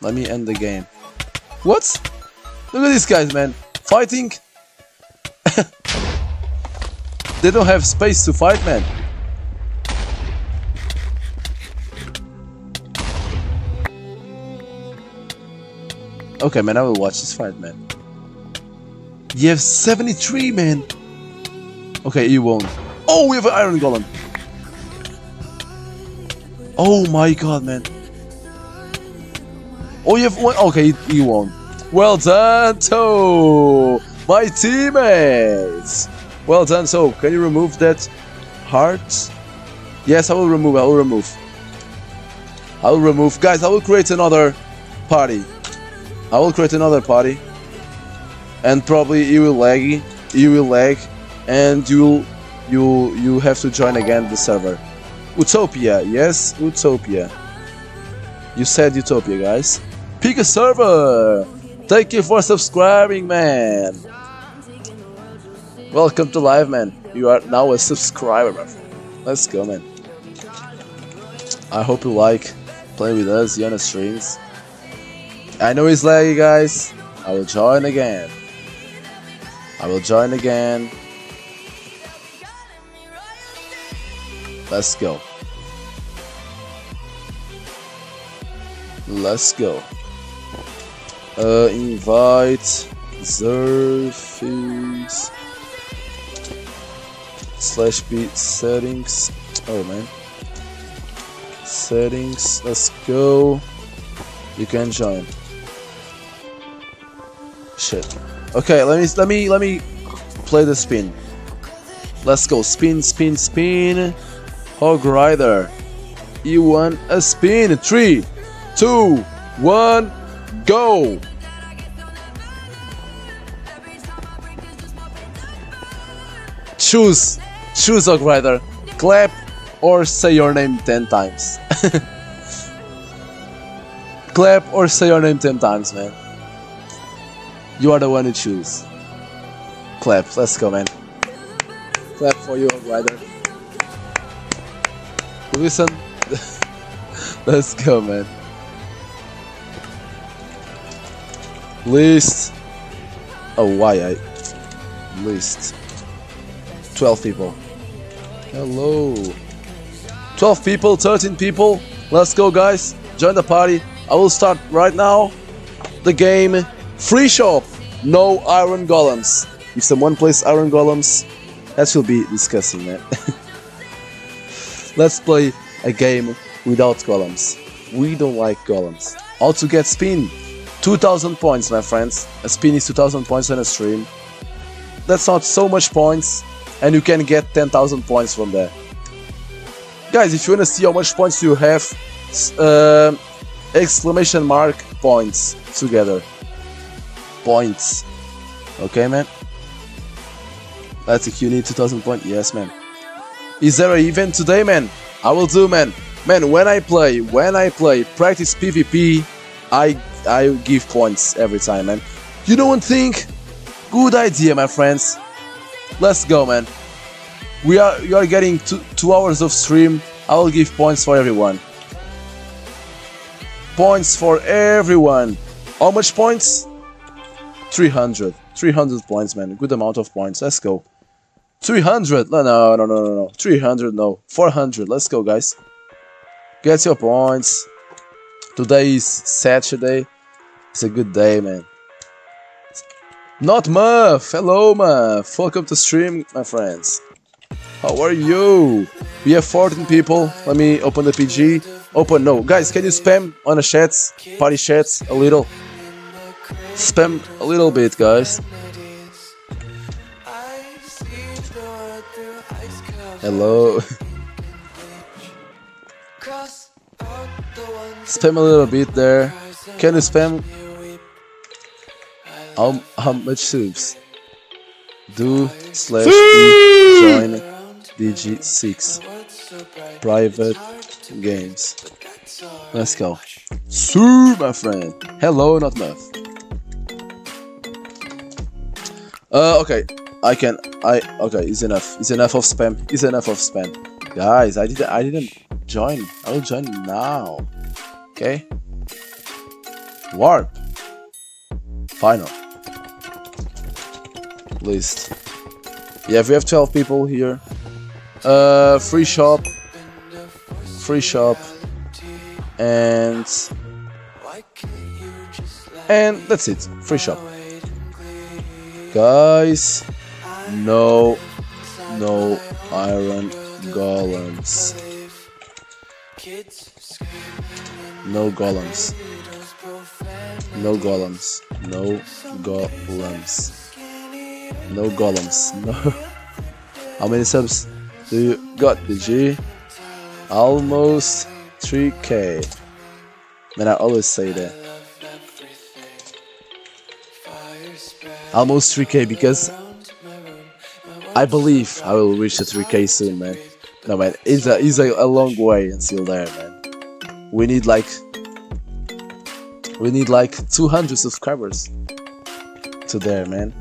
Let me end the game. What? Look at these guys, man. Fighting. they don't have space to fight, man. Okay, man, I will watch this fight, man. You have 73, man. Okay, you won't. Oh, we have an Iron Golem. Oh my god, man. Oh, you have one. Okay, you won. Well done, To My teammates. Well done, so can you remove that heart? Yes, I will remove. I will remove. I will remove. Guys, I will create another party. I will create another party. And probably you will lag. You will lag. And you'll you you have to join again the server. Utopia, yes, Utopia. You said Utopia, guys. Pick a server! Thank you for subscribing, man! Welcome to live, man. You are now a subscriber. Let's go, man. I hope you like playing with us on the streams. I know it's laggy, guys. I will join again. I will join again. Let's go. Let's go. Uh, invite Zerfis slash B settings. Oh man. Settings. Let's go. You can join. Shit. Okay, let me let me let me play the spin. Let's go. Spin, spin, spin. Hog Rider. You want a spin? Three, two, one, go! Choose, choose Hog Rider. Clap or say your name 10 times. Clap or say your name 10 times, man. You are the one who choose. Clap, let's go, man. Clap for you, Hog Rider. Listen. let's go, man. List. Oh, why I list 12 people. Hello. 12 people, 13 people. Let's go, guys. Join the party. I will start right now the game. Free shop. No iron golems. If someone plays iron golems, that will be discussing that let's play a game without golems. We don't like golems. How to get spin? 2000 points, my friends. A spin is 2000 points on a stream. That's not so much points, and you can get 10,000 points from there. Guys, if you wanna see how much points you have, um exclamation mark points together. Points. Okay, man. That's if you need 2000 points. Yes, man. Is there an event today, man? I will do, man. Man, when I play, when I play practice PvP, I I give points every time, man. You don't think? Good idea, my friends. Let's go, man. We are you are getting two, two hours of stream. I will give points for everyone. Points for everyone. How much points? 300. 300 points, man. Good amount of points. Let's go. 300. No, no, no, no, no, no. 300, no. 400. Let's go, guys. Get your points. Today is Saturday. It's a good day, man. Not Muff. Hello, Muff. Welcome to stream, my friends. How are you? We have 14 people. Let me open the PG. Open, no. Guys, can you spam on the chats? Party chats a little? Spam a little bit, guys. Hello. spam a little bit there. Can you spam? How, how much subs? Do slash e join DG6 private games. Let's go. Sue, my friend. Hello, not math. Uh, okay. I can. I okay. It's enough. It's enough of spam. It's enough of spam, guys. I didn't. I didn't join. I will join now. Okay. Warp. Final. List. Yeah, If we have 12 people here. Uh, free shop. Free shop. And and that's it. Free shop. Guys, no, no iron golems. No golems. No golems. No golems. No golems. No. How many subs do you got, DG? Almost 3k. Man, I always say that. Almost 3k because I believe I will reach the 3k soon, man. No, man, it's a, it's a, a long way until there, man. We need like we need like 200 subscribers to there, man.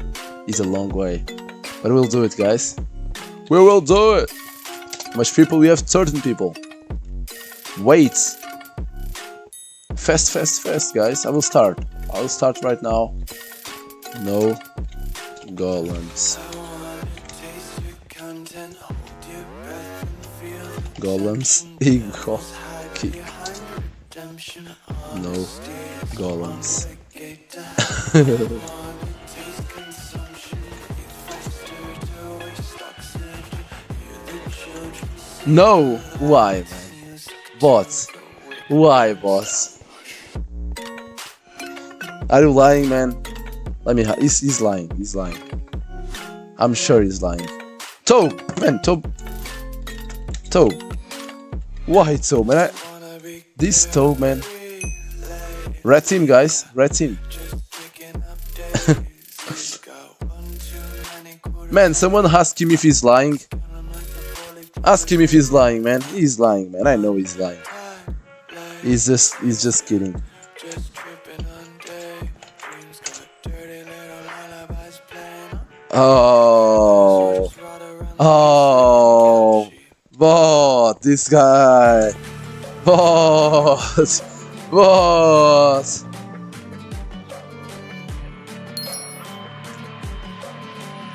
It's a long way, but we'll do it, guys. We will do it. Much people? We have 13 people. Wait. Fast, fast, fast, guys. I will start. I will start right now. No golems. Golems. Ego kick. No golems. no, why? Boss, why, boss? Are you lying, man? Let me. He's, he's lying. He's lying. I'm sure he's lying. Toe, man, toe, toe. Why toe, man? I, this toe, man. Red team, guys. Red team. man, someone asked him if he's lying. Ask him if he's lying, man. He's lying, man. I know he's lying. He's just, he's just kidding. Oh, oh, bot, this guy, bot, bot.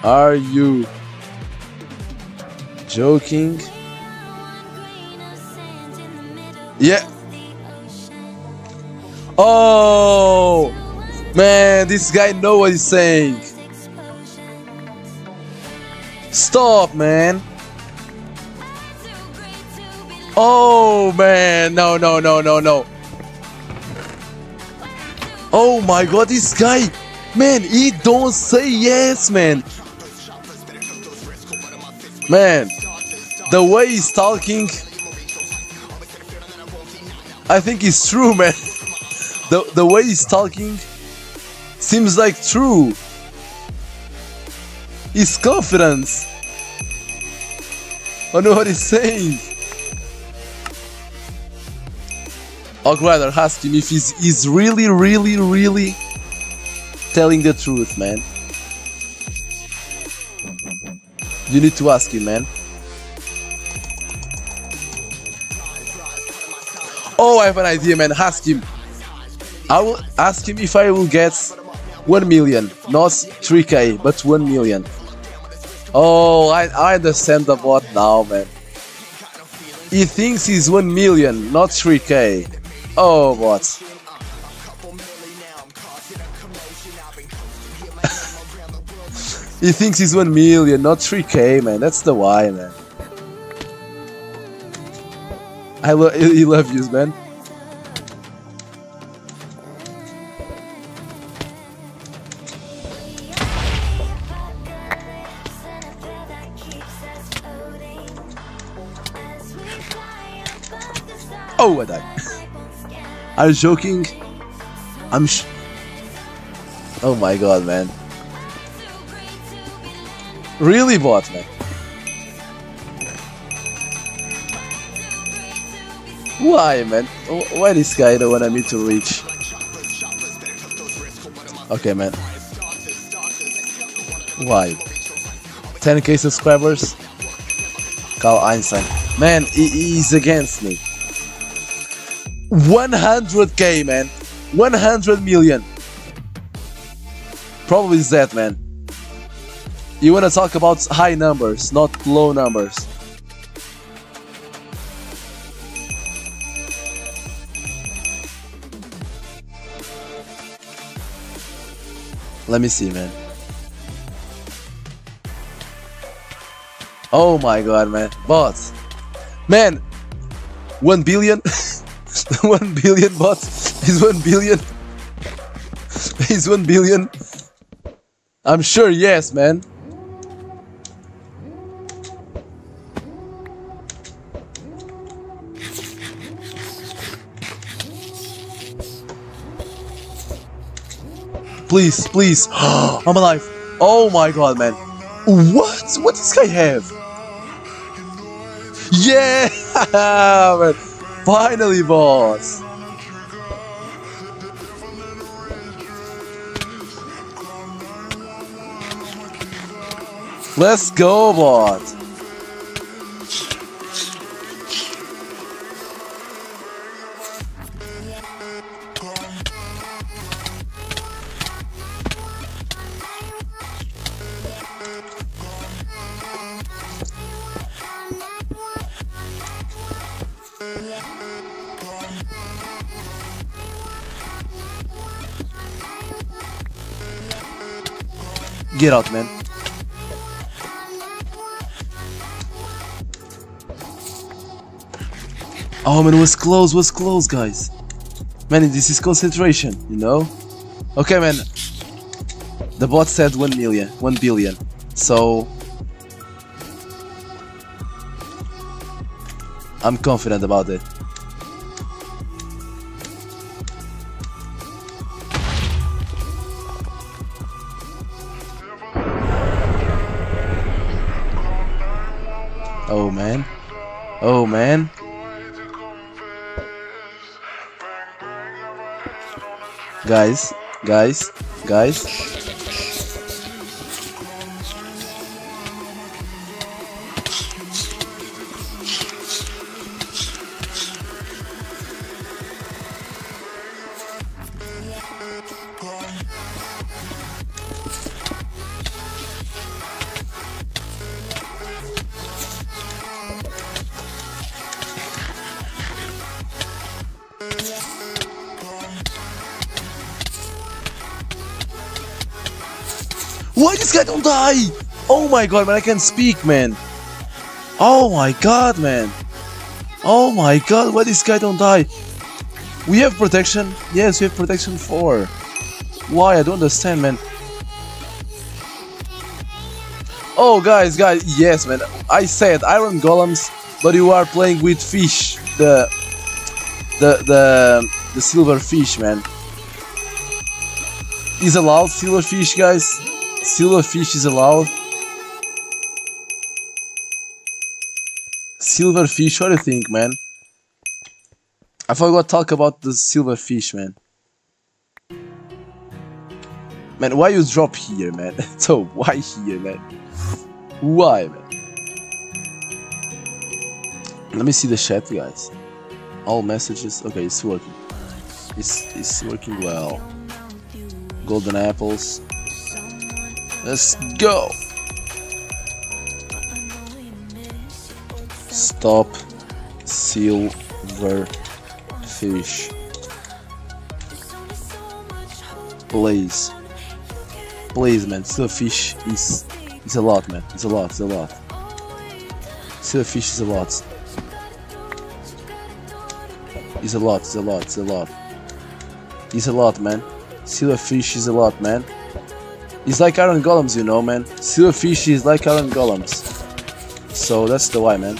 Are you joking? Yeah. Oh, man, this guy know what he's saying. Stop, man. Oh man, no, no, no, no, no. Oh my god, this guy, man, he don't say yes, man. Man, the way he's talking, I think it's true, man. The the way he's talking seems like true. His confidence. I know what he's saying. I'd rather ask him if he's, he's really, really, really telling the truth, man. You need to ask him, man. Oh, I have an idea, man. Ask him. I will ask him if I will get 1 million. Not 3k, but 1 million. Oh, I, I understand the bot now, man. He thinks he's 1 million, not 3k. Oh, bot. he thinks he's 1 million, not 3k, man. That's the why, man. I lo he love you, man. Oh, I died. Are you joking? I'm sh- Oh my god, man. Really, bot, man? Why, man? Why this guy don't want me to reach? Okay, man. Why? 10k subscribers? Carl Einstein. Man, he, he's against me. 100k, man. 100 million. Probably that, man. You wanna talk about high numbers, not low numbers. Let me see, man. Oh my god, man. Bots. Man, 1 billion? 1 billion bots? Is 1 billion? Is 1 billion? I'm sure yes, man. Please, please. I'm alive. Oh my god, man. What? What does this guy have? Yeah! man. Finally, boss. Let's go, bot. Get out, man. Oh man, it was close, was close, guys. Man, this is concentration, you know? Okay, man. The bot said 1 million, 1 billion. So... I'm confident about it. Oh man. Oh man. Guys, guys, guys. Why this guy don't die? Oh my god, man, I can't speak, man. Oh my god, man. Oh my god, why this guy don't die? We have protection? Yes, we have protection 4. Why? I don't understand, man. Oh, guys, guys, yes, man. I said iron golems, but you are playing with fish. The, the, the, the silver fish, man. Is allowed silver fish, guys. Silver fish is allowed. Silver fish, what do you think, man? I forgot to talk about the silver fish, man. Man, why you drop here, man? so why here, man? Why, man? Let me see the chat, guys. All messages. Okay, it's working. It's it's working well. Golden apples. Let's go. Stop silver fish. Please. Please man, silver fish is is a lot man. It's a lot, it's a lot. Silver fish is a lot. It's a lot, it's a lot, it's a lot. It's a lot man. Silver fish is a lot man. It's like iron golems, you know man. Silver fish is like iron golems. So that's the why man.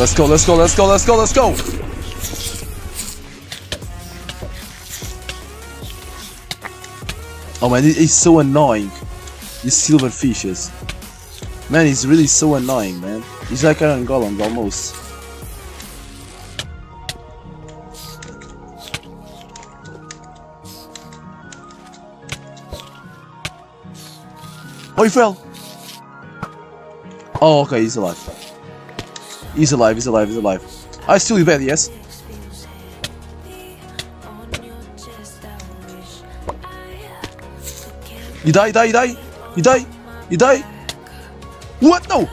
Let's go, let's go, let's go, let's go, let's go! Oh man, it's so annoying. These silver fishes. Man, he's really so annoying, man. He's like Iron Golem almost. Oh, he fell! Oh, okay, he's alive. He's alive, he's alive, he's alive. I still be bad, yes? You die, you die, you die! You die! You die! What? No!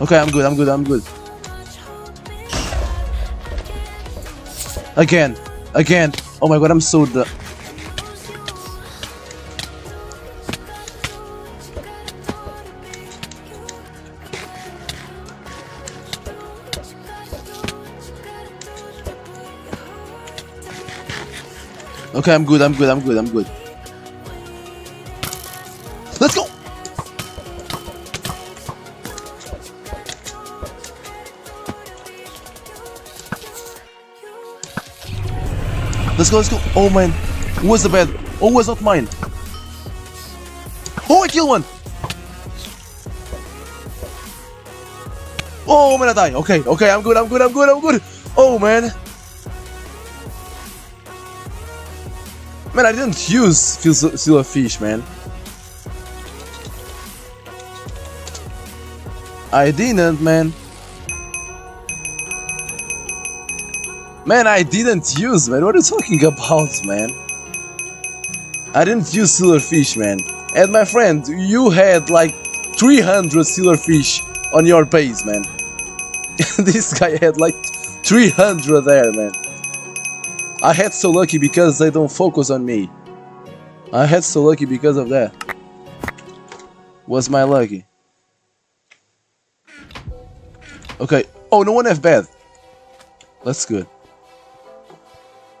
Okay, I'm good, I'm good, I'm good. Again! Again! Oh my god, I'm so Okay, I'm good, I'm good, I'm good, I'm good. Let's go! Let's go, let's go. Oh man, who was the bad? Oh, was not mine. Oh, I killed one. Oh man, I die. Okay, okay, I'm good, I'm good, I'm good, I'm good. Oh man. Man, I didn't use silver fish, man. I didn't, man. Man, I didn't use, man. What are you talking about, man? I didn't use Sealer silverfish, man. And my friend, you had like 300 Sealer silverfish on your base, man. this guy had like 300 there, man. I had so lucky because they don't focus on me. I had so lucky because of that. Was my lucky. Okay. Oh, no one have bad. That's good.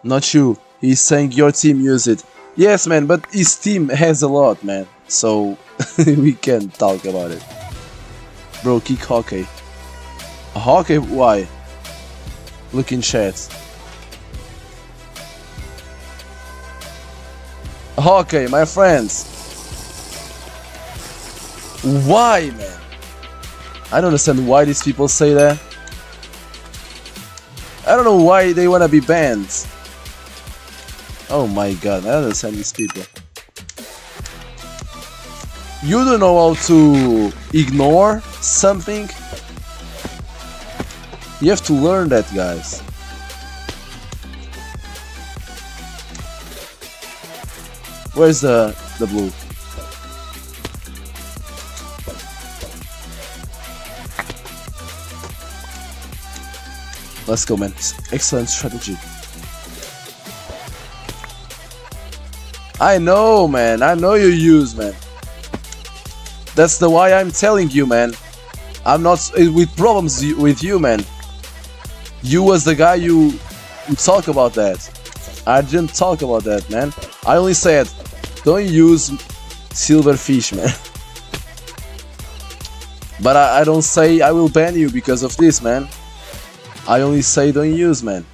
Not you. He's saying your team use it. Yes, man, but his team has a lot, man. So, we can talk about it. Bro, kick hockey. Hockey? Why? Look in chat. Okay, my friends. Why, man? I don't understand why these people say that. I don't know why they wanna be banned. Oh my god, I don't understand these people. You don't know how to ignore something? You have to learn that, guys. Where's the the blue? Let's go, man. Excellent strategy. I know, man. I know you use, man. That's the why I'm telling you, man. I'm not eh, with problems with you, man. You was the guy you, you talk about that. I didn't talk about that, man. I only said don't use silverfish, man. But I, I don't say I will ban you because of this, man. I only say don't use, man.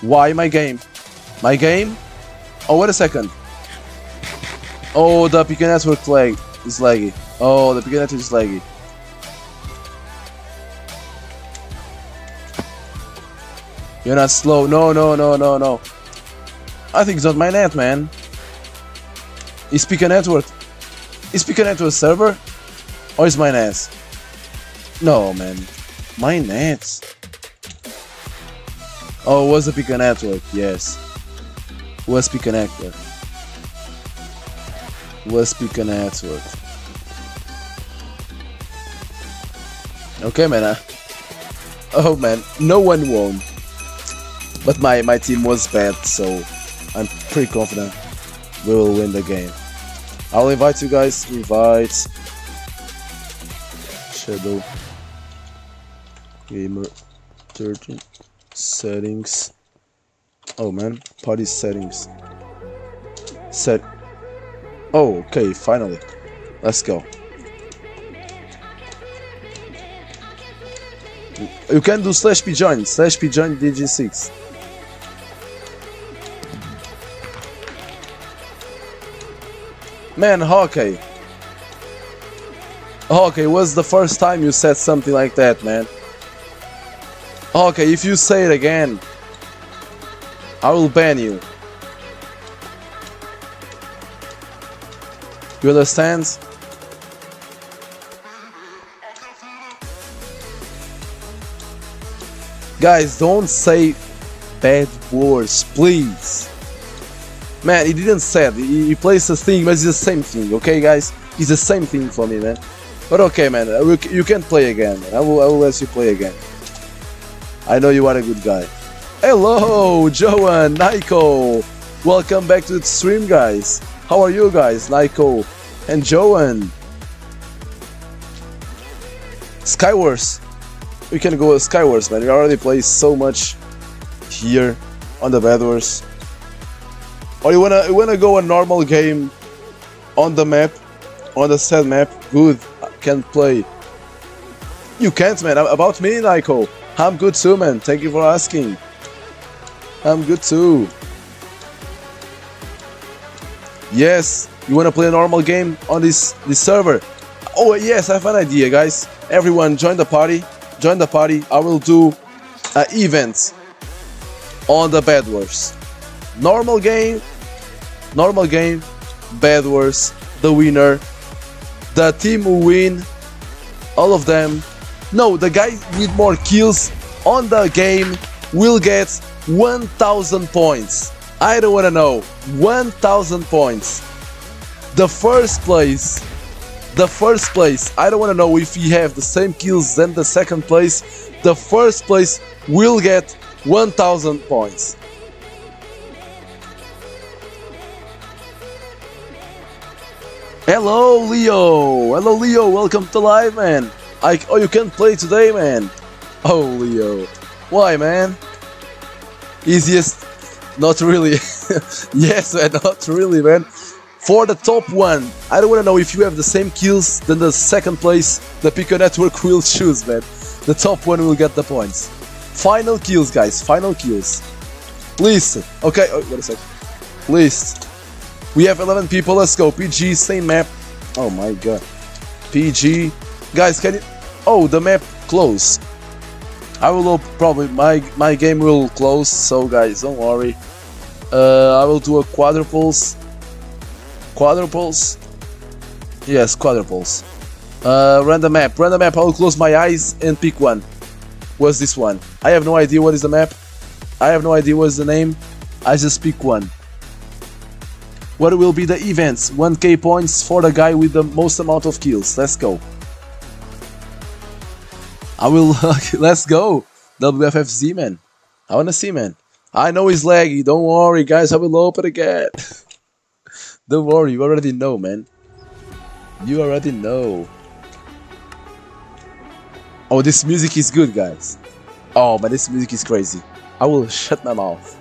Why my game? My game? Oh, wait a second. Oh, the Pika Network lag is laggy. Oh, the Pika Network is laggy. You're not slow. No, no, no, no, no. I think it's not my net, man. Is Pika Network? Is Pika Network server? Or is my net? No, man. My net. Oh, was the Pika Network? Yes. Was Pika Network? Was Pika Network? Okay, man. Oh man, no one won. But my my team was bad, so I'm pretty confident we will win the game. I'll invite you guys. Invite Shadow Gamer 13 settings. Oh man, party settings. Set. Oh, okay, finally. Let's go. You can do slash p join, slash p join DgSix. Man, Hawkeye. Hawkeye, was the first time you said something like that, man. Okay, if you say it again, I will ban you. You understand? Guys, don't say bad words, please. Man, he didn't said. He, he plays the thing, but it's the same thing, okay, guys? It's the same thing for me, man. But okay, man, uh, you can play again. I will, I will let you play again. I know you are a good guy. Hello, Joan, Nico. Welcome back to the stream, guys. How are you guys, Nico and Joan? Skywars. We can go with Skywars, man. We already play so much here on the Bedwars. Or you wanna you wanna go a normal game on the map, on the set map? Good, can play. You can't, man. About me, Nico. I'm good too, man. Thank you for asking. I'm good too. Yes, you wanna play a normal game on this this server? Oh yes, I have an idea, guys. Everyone, join the party. Join the party. I will do uh, an event on the Bed Wars. Normal game, normal game, bad Wars. The winner, the team who win, all of them. No, the guy with more kills on the game will get 1000 points. I don't wanna know. 1000 points. The first place. The first place. I don't wanna know if he have the same kills than the second place. The first place will get 1000 points. Hello, Leo. Hello, Leo. Welcome to live, man. I oh, you can play today, man. Oh, Leo. Why, man? Easiest? Not really. yes, man. Not really, man. For the top one, I don't want to know if you have the same kills than the second place. The Pika Network will choose, man. The top one will get the points. Final kills, guys. Final kills. List. Okay. Oh, wait a sec. List. We have 11 people. Let's go. PG, same map. Oh my god. PG. Guys, can you... Oh, the map close. I will probably... My, my game will close, so guys, don't worry. Uh, I will do a quadruples. Quadruples? Yes, quadruples. Uh, random map. Random map. I will close my eyes and pick one. What's this one? I have no idea what is the map. I have no idea what's the name. I just pick one. What will be the events? 1k points for the guy with the most amount of kills. Let's go. I will. let's go. WFFZ man. I wanna see man. I know it's laggy. Don't worry, guys. I will open again. Don't worry. You already know, man. You already know. Oh, this music is good, guys. Oh, but this music is crazy. I will shut my mouth.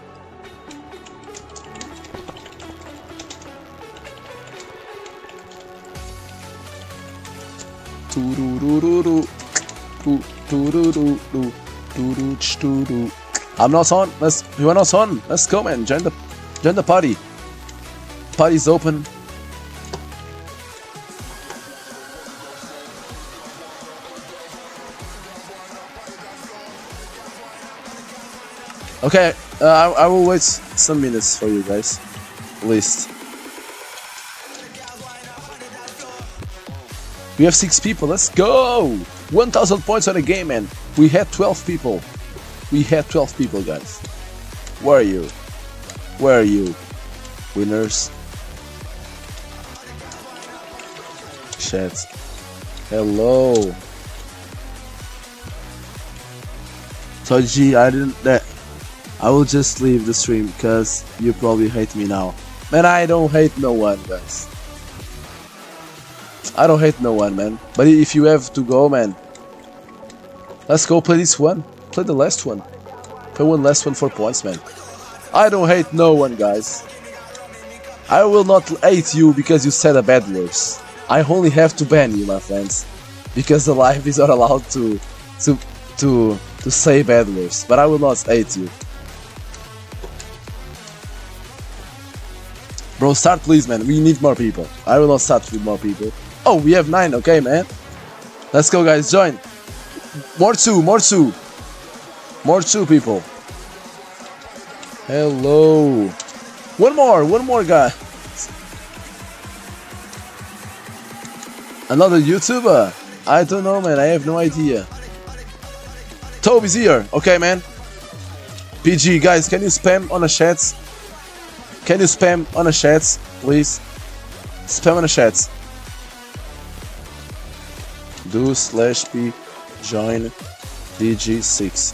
I'm not on. Let's. You are not on. Let's go, man. Join the, join the party. Party's open. Okay, uh, I, I will wait some minutes for you guys. At least. We have six people. Let's go! 1,000 points on a game, man. We had 12 people. We had 12 people, guys. Where are you? Where are you? Winners. Chat. Hello. Toji, I didn't. That. I will just leave the stream because you probably hate me now. Man, I don't hate no one, guys. I don't hate no one, man. But if you have to go, man, let's go play this one. Play the last one. Play one last one for points, man. I don't hate no one, guys. I will not hate you because you said a bad words. I only have to ban you, my friends, because the live is not allowed to, to, to, to say bad words. But I will not hate you. Bro, start please, man. We need more people. I will not start with more people. Oh, we have nine. Okay, man. Let's go, guys. Join. More two. More two. More two people. Hello. One more. One more guy. Another YouTuber. I don't know, man. I have no idea. Toby's here. Okay, man. PG, guys, can you spam on the chats? Can you spam on the chats, please? Spam on the chats. Do slash p join DgSix.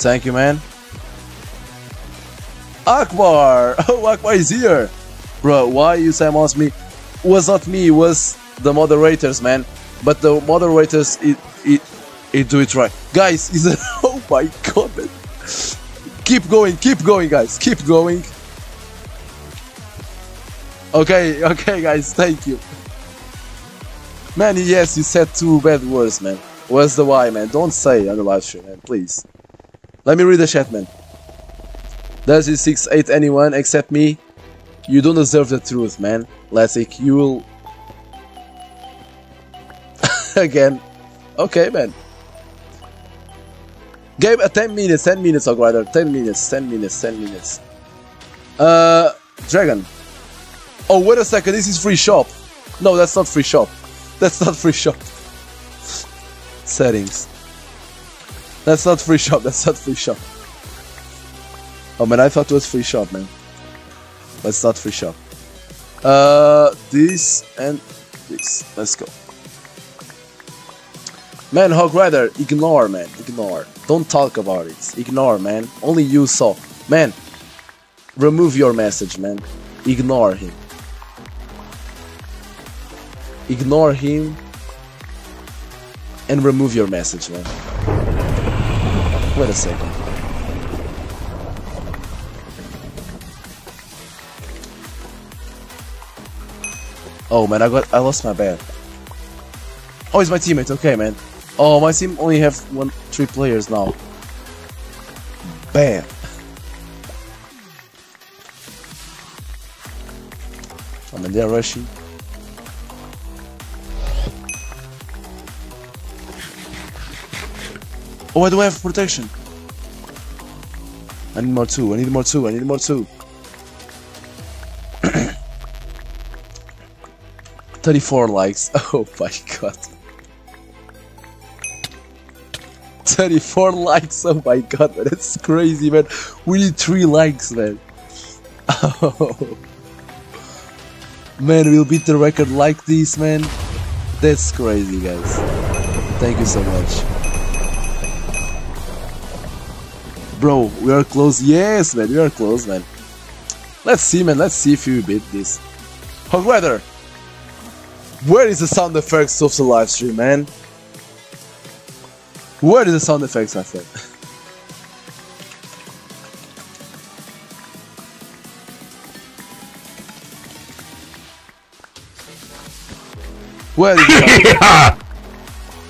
Thank you, man. Akbar! Oh, Akbar is here! Bro, why you silence me? Was not me, was the moderators, man. But the moderators, it, it, it do it right. Guys, is? Oh my god, man. Keep going, keep going, guys. Keep going. Okay, okay, guys, thank you. Man, yes, you said two bad words, man. Where's the why, man? Don't say on the live stream, man, please. Let me read the chat, man. Does it 6 8 anyone except me? You don't deserve the truth, man. Latic, you will. Again. Okay, man. Game uh, 10 minutes, 10 minutes, or rather, 10 minutes, 10 minutes, 10 minutes. Uh, Dragon. Oh, wait a second, this is free shop. No, that's not free shop. That's not free shop. Settings. That's not free shop, that's not free shop. Oh man, I thought it was free shop, man. But it's not free shop. Uh, this and this. Let's go. Man, Hog Rider, ignore, man. Ignore. Don't talk about it. Ignore, man. Only you saw. Man, remove your message, man. Ignore him. Ignore him and remove your message, man. Wait a second. Oh man, I got I lost my bed. Oh, it's my teammate. Okay, man. Oh, my team only have one, three players now. Bam. Oh man, they're rushing. Oh, I do have protection. I need more two. I need more two. I need more two. 34 likes. Oh my god. 34 likes. Oh my god, man. That's crazy, man. We need 3 likes, man. Oh. Man, we'll beat the record like this, man. That's crazy, guys. Thank you so much. Bro, we are close. Yes, man, we are close, man. Let's see, man. Let's see if we beat this. Hog Rider, where is the sound effects of the live stream, man? Where is the sound effects, my friend? Where is it?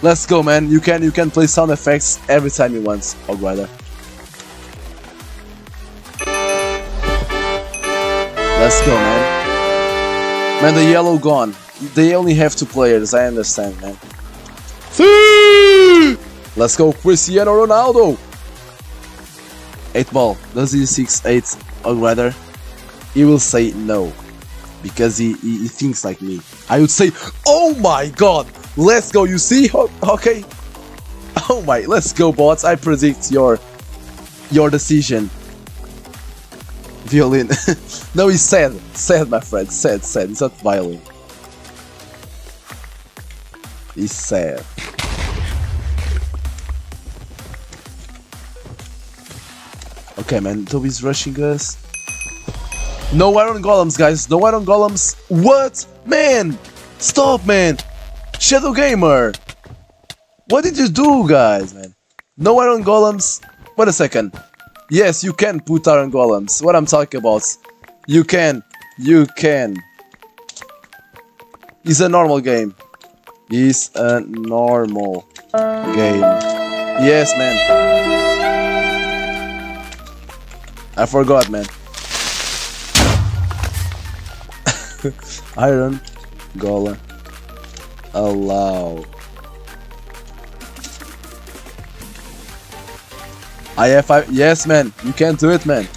Let's go, man. You can you can play sound effects every time you want, Hog Let's go, man. Man, the yellow gone. They only have two players. I understand, man. Let's go, Cristiano Ronaldo. Eight ball. Does he six eight or rather? He will say no because he, he, he thinks like me. I would say, oh my god, let's go. You see? Okay. Oh my, let's go, bots. I predict your your decision. Violin. no, he's sad. Sad, my friend. Sad, sad. He's not violin. He's sad. Okay, man. Toby's rushing us. No iron golems, guys. No iron golems. What? Man! Stop, man! Shadow Gamer! What did you do, guys, man? No iron golems. Wait a second. Yes, you can put iron golems. What I'm talking about. You can. You can. It's a normal game. It's a normal game. Yes, man. I forgot, man. Iron Golem allow. I have five. Yes, man. You can do it, man.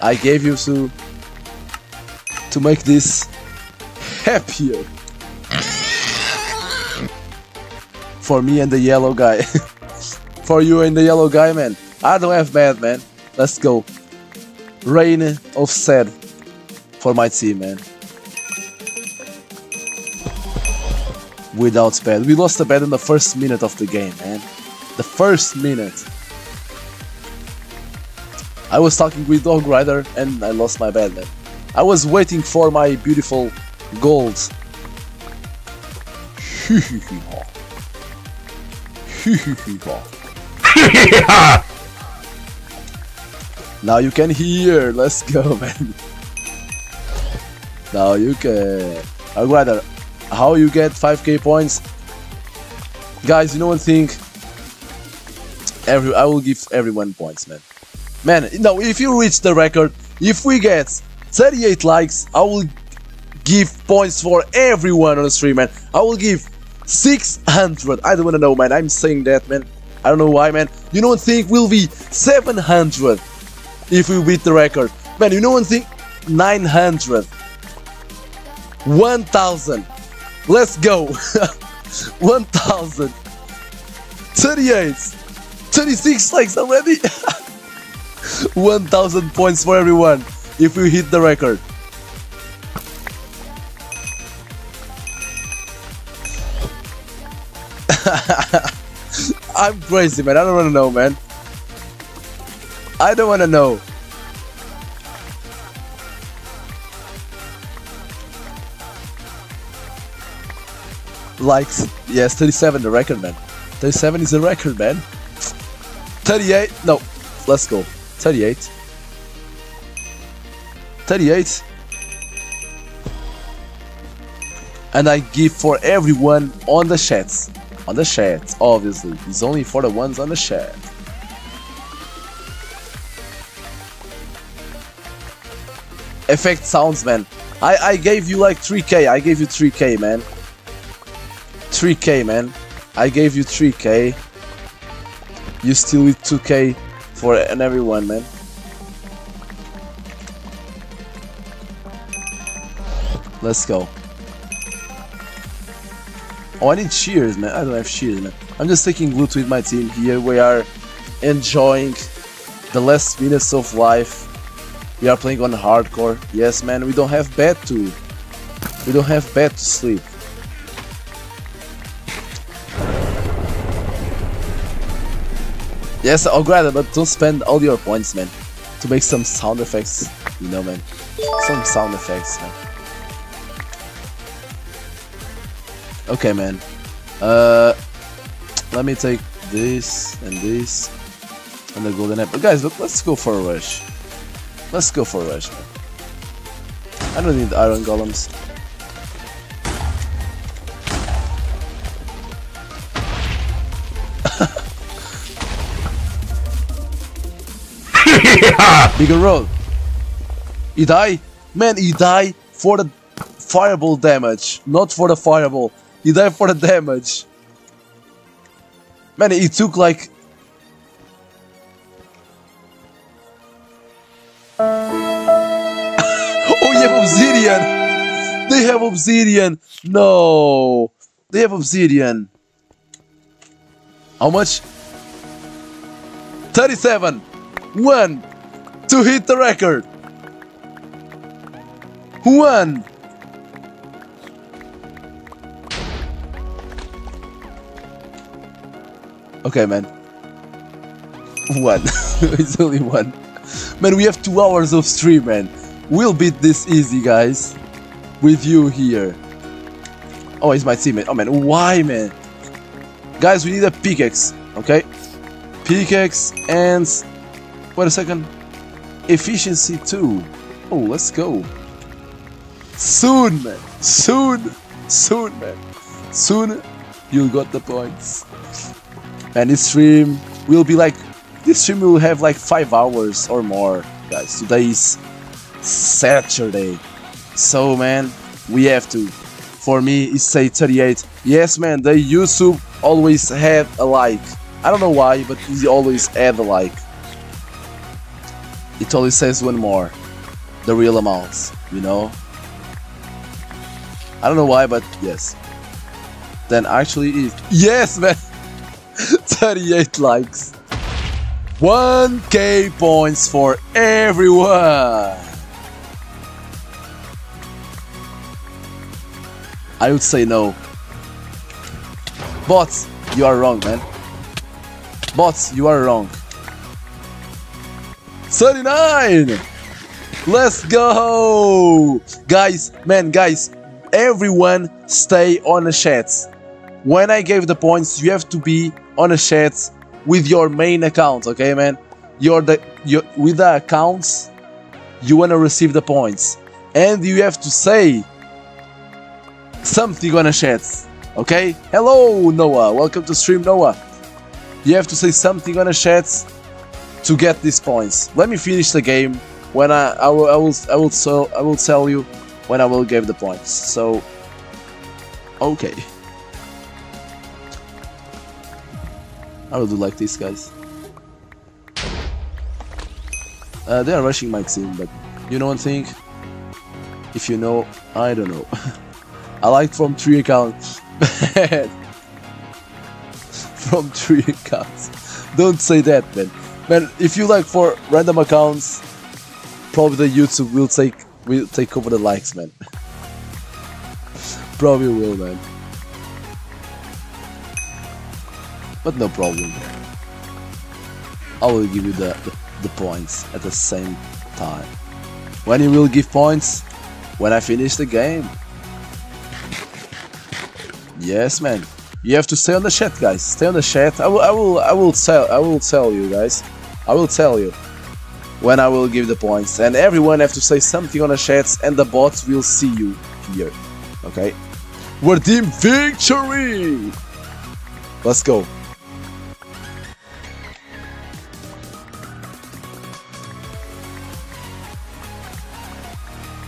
I gave you to to make this happier for me and the yellow guy. for you and the yellow guy, man. I don't have bad, man. Let's go. Rain of sad for my team, man. Without bad. We lost the bed in the first minute of the game, man. The first minute. I was talking with Dog Rider and I lost my man. I was waiting for my beautiful gold. now you can hear. Let's go, man. Now you can. Dog Rider, how you get 5k points? Guys, you know one thing? Every I will give everyone points, man. Man, no, if you reach the record, if we get 38 likes, I will give points for everyone on the stream, man. I will give 600. I don't wanna know, man. I'm saying that, man. I don't know why, man. You know one thing will be 700 if we beat the record. Man, you know one thing? 900. 1000. Let's go. 1000. 38. 36 likes already. 1000 points for everyone if we hit the record. I'm crazy, man. I don't want to know, man. I don't want to know. Likes, yes, 37 the record, man. 37 is the record, man. 38, no, let's go. 38. 38. And I give for everyone on the chats. On the chat, obviously. It's only for the ones on the chat. Effect sounds, man. I, I gave you like 3k. I gave you 3k, man. 3k, man. I gave you 3k. You still with 2k for and everyone, man. Let's go. Oh, I need cheers, man. I don't have cheers, man. I'm just taking loot with my team here. We are enjoying the last minutes of life. We are playing on hardcore. Yes, man. We don't have bed to We don't have bed to sleep. Yes, I'll grab it, but don't spend all your points, man. To make some sound effects, you know, man. Some sound effects, man. Okay, man. Uh, let me take this and this and the golden apple. Guys, look, let's go for a rush. Let's go for a rush, man. I don't need iron golems. Bigger roll. He die? Man, he die for the fireball damage, not for the fireball. He died for the damage. Man, he took like... oh, you have obsidian! They have obsidian! No! They have obsidian. How much? 37! One! To hit the record! One! Okay, man. One. it's only one. Man, we have two hours of stream, man. We'll beat this easy, guys. With you here. Oh, he's my teammate. Oh, man. Why, man? Guys, we need a pickaxe, okay? Pickaxe and... Wait a second. Efficiency 2. Oh, let's go. Soon, man. Soon. Soon, man. Soon, you got the points and this stream will be like this stream will have like five hours or more guys today is saturday so man we have to for me it's say 38 yes man the youtube always had a like i don't know why but he always add a like it only says one more the real amounts you know i don't know why but yes then actually it yes man 38 likes. 1k points for everyone. I would say no. Bots, you are wrong, man. Bots, you are wrong. 39! Let's go! Guys, man, guys, everyone stay on the chats. When I gave the points, you have to be on a chat with your main account, okay, man? You're the you with the accounts, you wanna receive the points, and you have to say something on a chat, okay? Hello, Noah. Welcome to stream, Noah. You have to say something on a chat to get these points. Let me finish the game. When I I will I will I will tell I will tell you when I will give the points. So, okay. I will do like this, guys. Uh, they are rushing my team, but you know one thing? If you know, I don't know. I like from three accounts. from three accounts. Don't say that, man. Man, if you like for random accounts, probably the YouTube will take will take over the likes, man. probably will, man. but no problem. I will give you the, the, the, points at the same time. When you will give points? When I finish the game. Yes, man. You have to stay on the chat, guys. Stay on the chat. I will, I will, I will tell, I will tell you, guys. I will tell you when I will give the points, and everyone have to say something on the chats, and the bots will see you here. Okay. We're team victory. Let's go.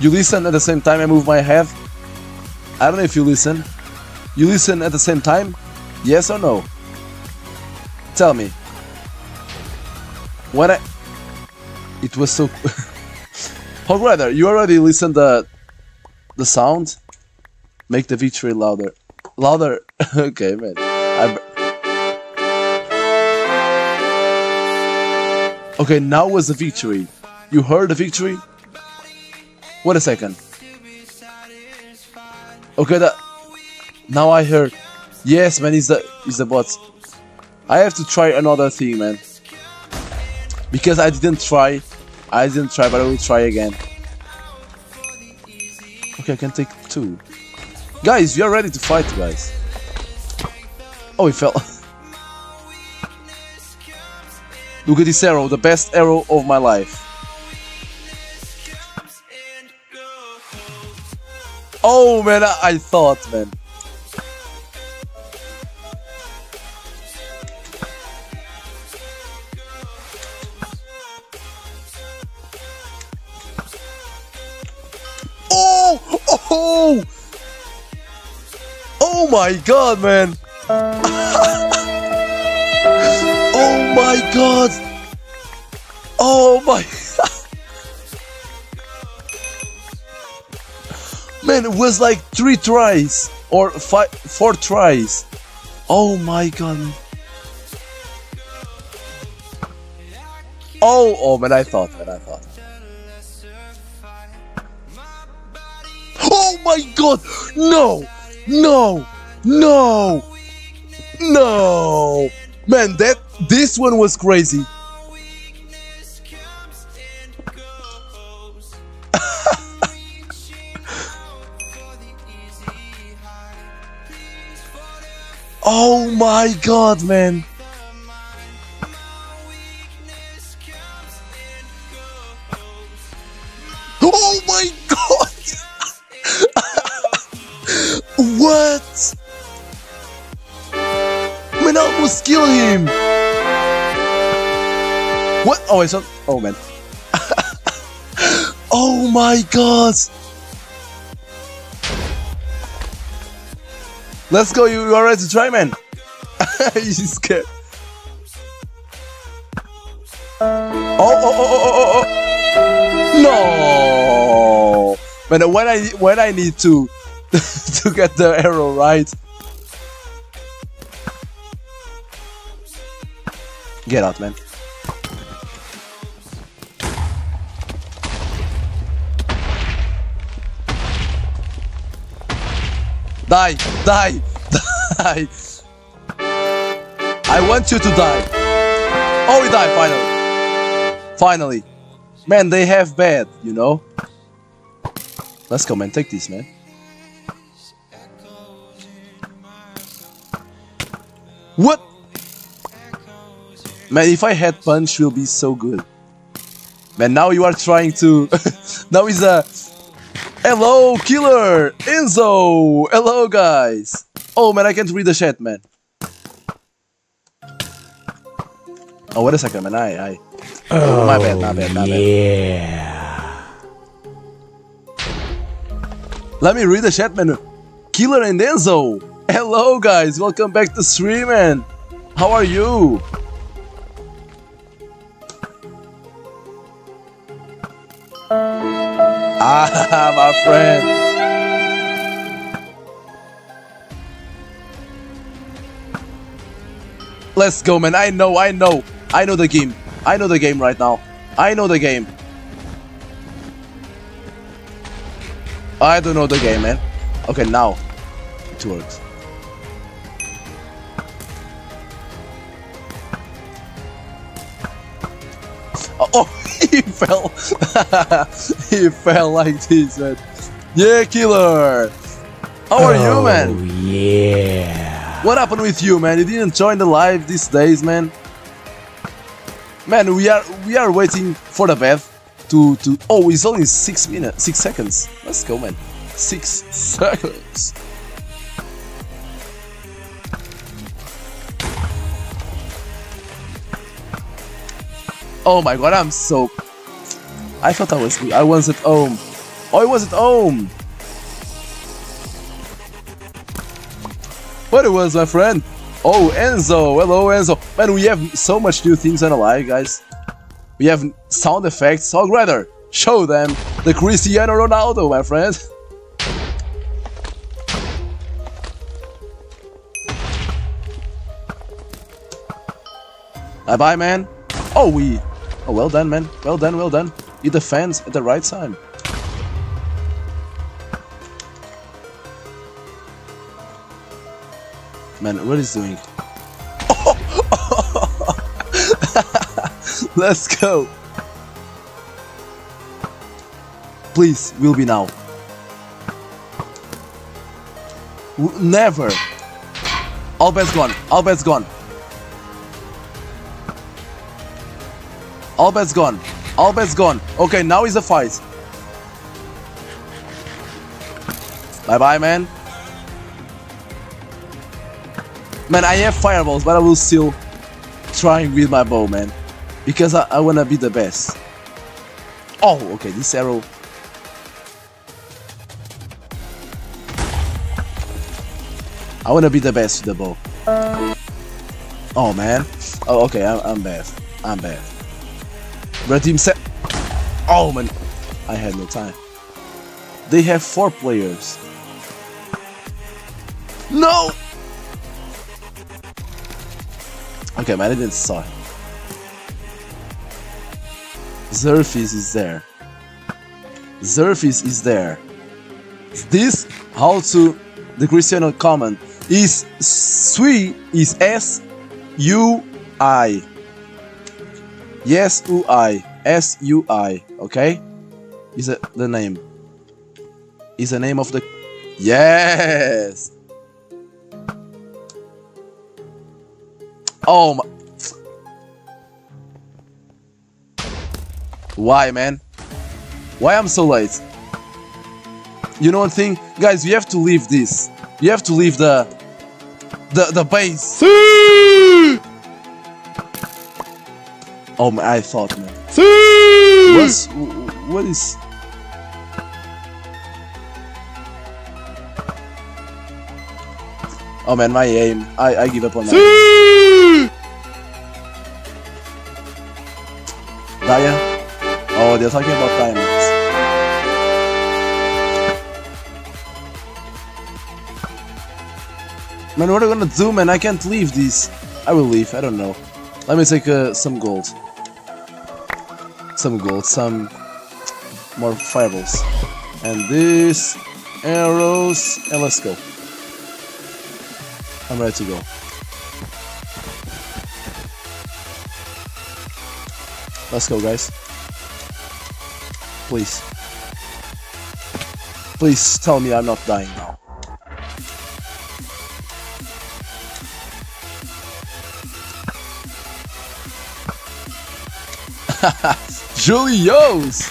You listen at the same time I move my head? I don't know if you listen. You listen at the same time? Yes or no? Tell me. When I... It was so... Oh, or rather, you already listened the... The sound? Make the victory louder. Louder? okay, man. I'm... Okay, now was the victory. You heard the victory? Wait a second. Okay, that now I heard. Yes, man, he's the he's the bots. I have to try another thing, man. Because I didn't try. I didn't try, but I will try again. Okay, I can take two. Guys, we are ready to fight, guys. Oh, he fell. Look at this arrow, the best arrow of my life. Oh man, I, I thought, man. Oh! Oh! My god, man! oh my god! Oh my Man, it was like three tries or five, four tries. Oh my god. Oh, oh man, I thought, man, I thought. Oh my god! No! No! No! No! Man, that this one was crazy. oh my god, man. Oh, I saw. Oh, man. oh my god! Let's go, you, you are ready to try, man! He's scared. Oh, oh, oh, oh, oh, oh, oh! No! Man, when I when I need to to get the arrow right. Get out, man. Die! Die! Die! I want you to die! Oh, he died finally! Finally! Man, they have bad, you know? Let's go, man. Take this, man. What? Man, if I had punch, will be so good. Man, now you are trying to. now is a. Hello, killer! Enzo! Hello, guys! Oh, man, I can't read the chat, man. Oh, wait a second, man. I. I... Oh, my bad, my bad, my bad. Yeah. Let me read the chat, man. Killer and Enzo! Hello, guys! Welcome back to stream, man! How are you? Ah, my friend! Let's go, man. I know, I know. I know the game. I know the game right now. I know the game. I don't know the game, man. Okay, now it works. Oh, oh, he fell. he fell like this, man. Yeah, killer. How are you, oh, man? Oh, yeah. What happened with you, man? You didn't join the live these days, man. Man, we are we are waiting for the bath to to. Oh, it's only six minutes, six seconds. Let's go, man. Six seconds. Oh my god, I'm so. I thought I was I was at home. Oh, I was at home. What it was, my friend? Oh, Enzo. Hello, Enzo. Man, we have so much new things on the live, guys. We have sound effects. Or rather, show them the Cristiano Ronaldo, my friend. Bye bye, man. Oh, we. Oh, well done, man. Well done, well done. You defends at the right time. Man, what is doing? Let's go. Please, will be now. Never. All bets gone. All bets gone. All bets gone. All bets gone. Okay, now is the fight. Bye bye, man. Man, I have fireballs, but I will still try with my bow, man. Because I, I wanna be the best. Oh, okay, this arrow. I wanna be the best with the bow. Oh, man. Oh, okay, I'm, I'm bad. I'm bad. Red team set. Oh, man. I had no time. They have four players. No! Okay, man, I didn't saw him. Zerfis is there. Zerfis is there. This how to the Cristiano comment is Sui is S U I. Yes, U I S U I. Okay, is it the name? Is the name of the yes. Oh my. Why, man? Why I'm so late? You know one thing, guys. You have to leave this. You have to leave the the the base. Oh my! I thought, man. What's what is? Oh man, my aim. I I give up on that. Daya? Oh, they're talking about diamonds. Man, what are we gonna do, man? I can't leave these. I will leave, I don't know. Let me take uh, some gold. Some gold, some more fireballs. And this, arrows, and let's go. I'm ready to go. Let's go, guys. Please. Please tell me I'm not dying now. Julios!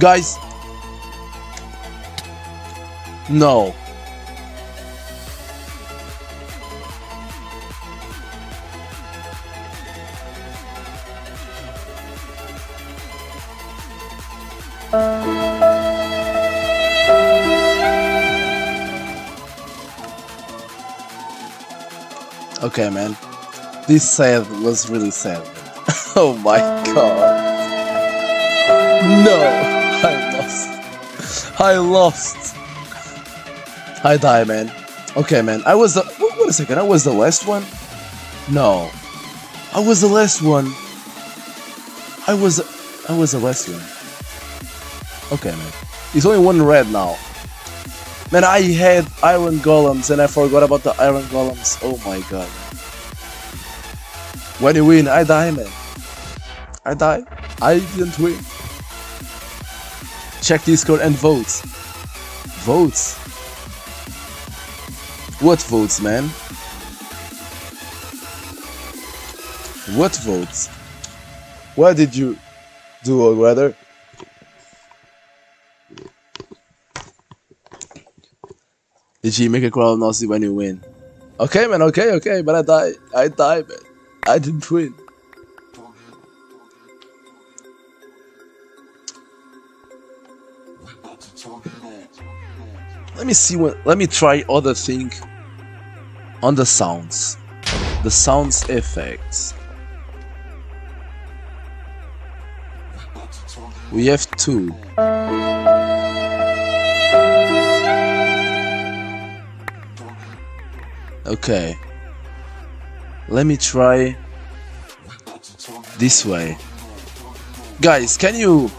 Guys. No. Okay, man. This sad was really sad. oh my god. No, I lost. I lost. I die, man. Okay, man. I was the. Wait, a second. I was the last one. No, I was the last one. I was. I was the last one. Okay, man. It's only one red now. Man, I had iron golems and I forgot about the iron golems. Oh my god. When you win, I die, man. I die. I didn't win. Check Discord and vote. Votes. What votes, man? What votes? What did you do, or rather? Did you make a crowd noisy when you win? Okay, man. Okay, okay, but I die. I die, man. I didn't win. Let me see what. Let me try other thing on the sounds. The sounds effects. We have two. Okay. Let me try this way. Guys, can you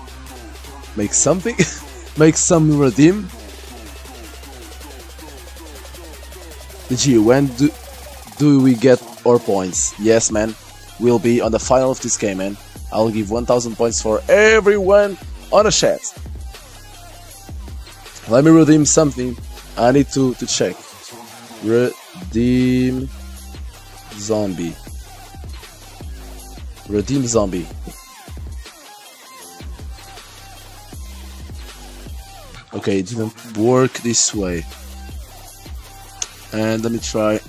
make something? make some redeem? Gee, when do, do we get our points? Yes, man. We'll be on the final of this game, man. I'll give 1000 points for everyone on the chat. Let me redeem something. I need to, to check. Redeem zombie. Redeem zombie. Okay, it didn't work this way. And let me try.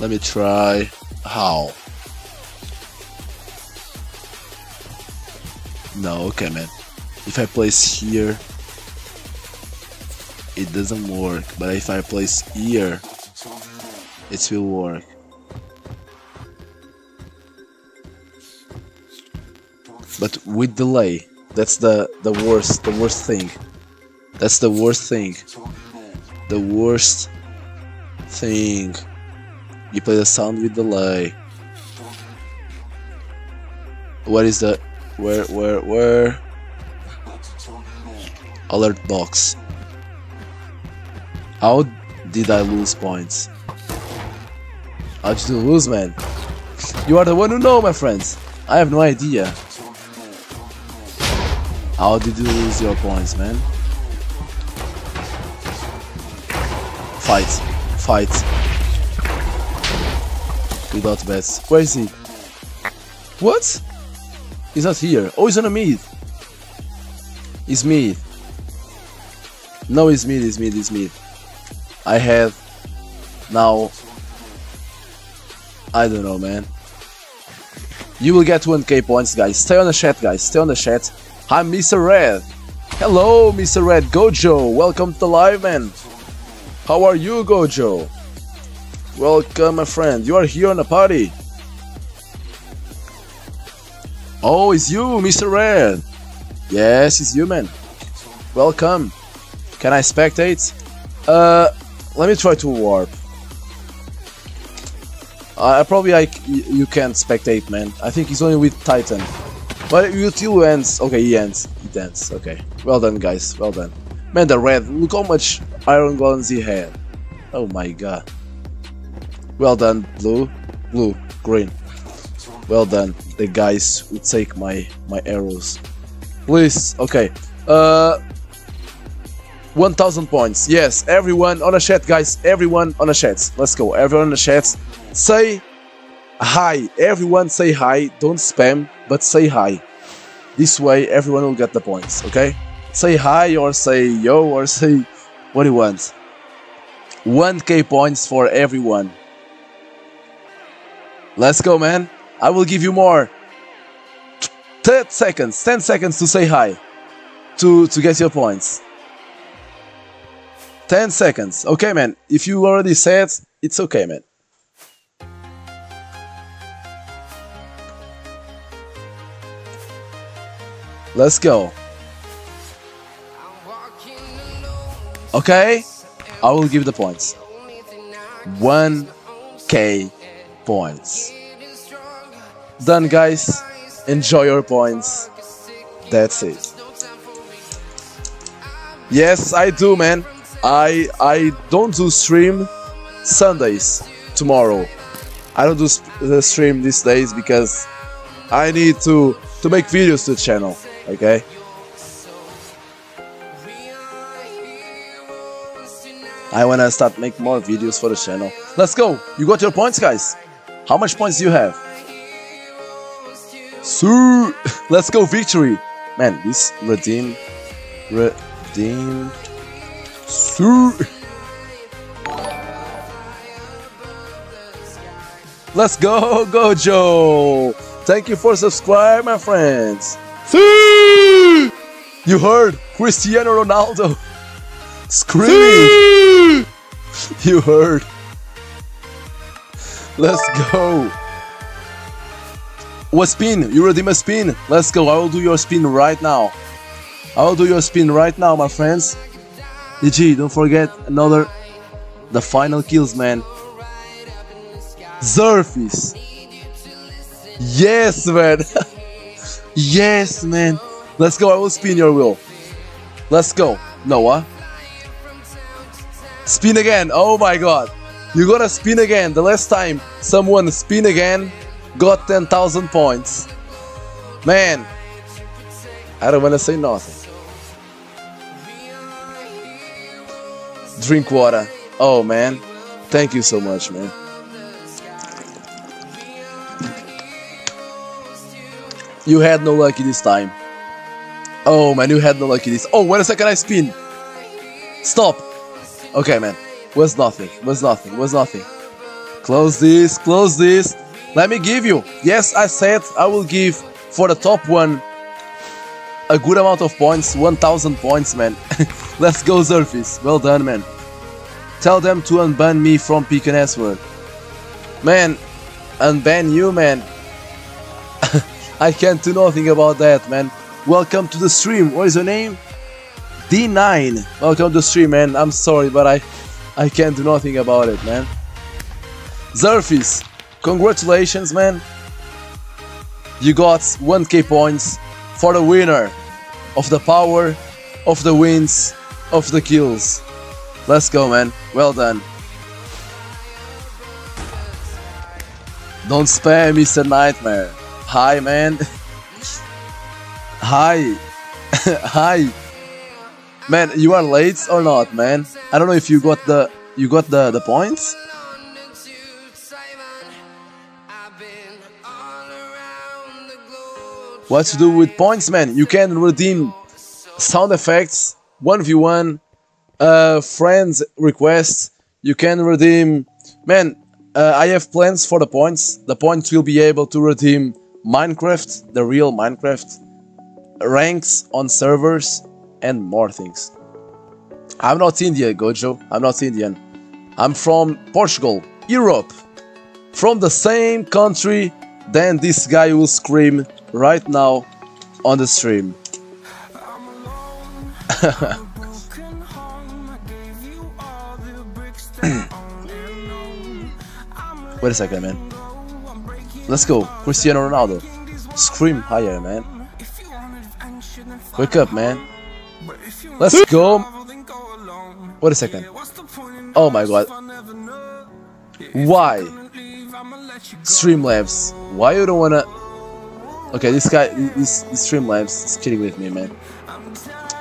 Let me try how. No, okay, man. If I place here, it doesn't work. But if I place here, it will work. But with delay, that's the the worst the worst thing. That's the worst thing. The worst thing. You play the sound with delay. What is the where where where alert box? How did I lose points? How did you lose, man? You are the one who know, my friends. I have no idea. How did you lose your points, man? Fight. Fight. Without bets. Where is he? What? He's not here. Oh, he's on a mid. He's mid. No, he's mid, he's mid, he's mid. I have now. I don't know, man. You will get 1k points, guys. Stay on the chat, guys. Stay on the chat. I'm Mr. Red. Hello, Mr. Red. Gojo. Welcome to the live, man. How are you, Gojo? Welcome, my friend. You are here on a party. Oh, it's you, Mr. Red. Yes, it's you, man. Welcome. Can I spectate? Uh, let me try to warp. Uh, probably I, you can't spectate, man. I think he's only with Titan. But you still ends. Okay, he ends. He ends. Okay. Well done, guys. Well done. Man, the red. Look how much iron golems he had. Oh my god. Well done, blue. Blue. Green. Well done. The guys who take my my arrows. Please. Okay. Uh. 1000 points. Yes, everyone on the chat, guys. Everyone on the chat. Let's go. Everyone on the chat. Say hi. Everyone say hi. Don't spam, but say hi. This way, everyone will get the points. Okay? Say hi or say yo or say what do you want. 1k points for everyone. Let's go, man. I will give you more. 10 seconds. 10 seconds to say hi. To to get your points. 10 seconds. Okay, man. If you already said, it's okay, man. Let's go. Okay, I will give the points. 1k points. Done, guys. Enjoy your points. That's it. Yes, I do, man. I I don't do stream Sundays tomorrow. I don't do the stream these days because I need to to make videos to the channel. Okay. I wanna start make more videos for the channel. Let's go. You got your points, guys. How much points do you have? Sir, let's go victory. Man, this redeem, redeem Sir. Let's go, Gojo! Thank you for subscribe, my friends. See! You heard Cristiano Ronaldo screaming. You heard. Let's go. What spin? You redeem a spin? Let's go. I will do your spin right now. I'll do your spin right now, my friends. DG, don't forget another, the final kills, man. Zerfis. Yes, man. yes, man. Let's go. I will spin your wheel. Let's go, Noah. Spin again. Oh my god. You gotta spin again. The last time someone spin again got 10,000 points. Man, I don't wanna say nothing. Drink water. Oh man, thank you so much, man. You had no lucky this time. Oh man, you had no lucky this. Oh, wait a second, I spin. Stop. Okay, man. Was nothing. Was nothing. Was nothing. Close this. Close this. Let me give you. Yes, I said I will give for the top one a good amount of points. 1000 points, man. Let's go, Zerfis. Well done, man. Tell them to unban me from Pecan S-word. Man, unban you, man. I can't do nothing about that, man. Welcome to the stream. What is your name? D9. Welcome to the stream, man. I'm sorry, but I, I can't do nothing about it, man. Zerfis, congratulations, man. You got 1k points for the winner of the power, of the wins, of the kills. Let's go, man. Well done. Don't spam Mr. Nightmare. Hi, man. Hi. Hi. Man, you are late or not, man? I don't know if you got the you got the the points. What to do with points, man? You can redeem sound effects, 1v1, uh, friends requests. You can redeem, man. Uh, I have plans for the points. The points will be able to redeem Minecraft, the real Minecraft, ranks on servers, and more things. I'm not Indian, Gojo. I'm not Indian. I'm from Portugal, Europe. From the same country then this guy will scream right now on the stream. Wait a second, man. Let's go, Cristiano Ronaldo. Scream higher, man. Wake up, man. Let's go. Wait a second. Oh my god. Why? Streamlabs. Why you don't wanna... Okay, this guy, this, this Streamlabs is kidding with me, man.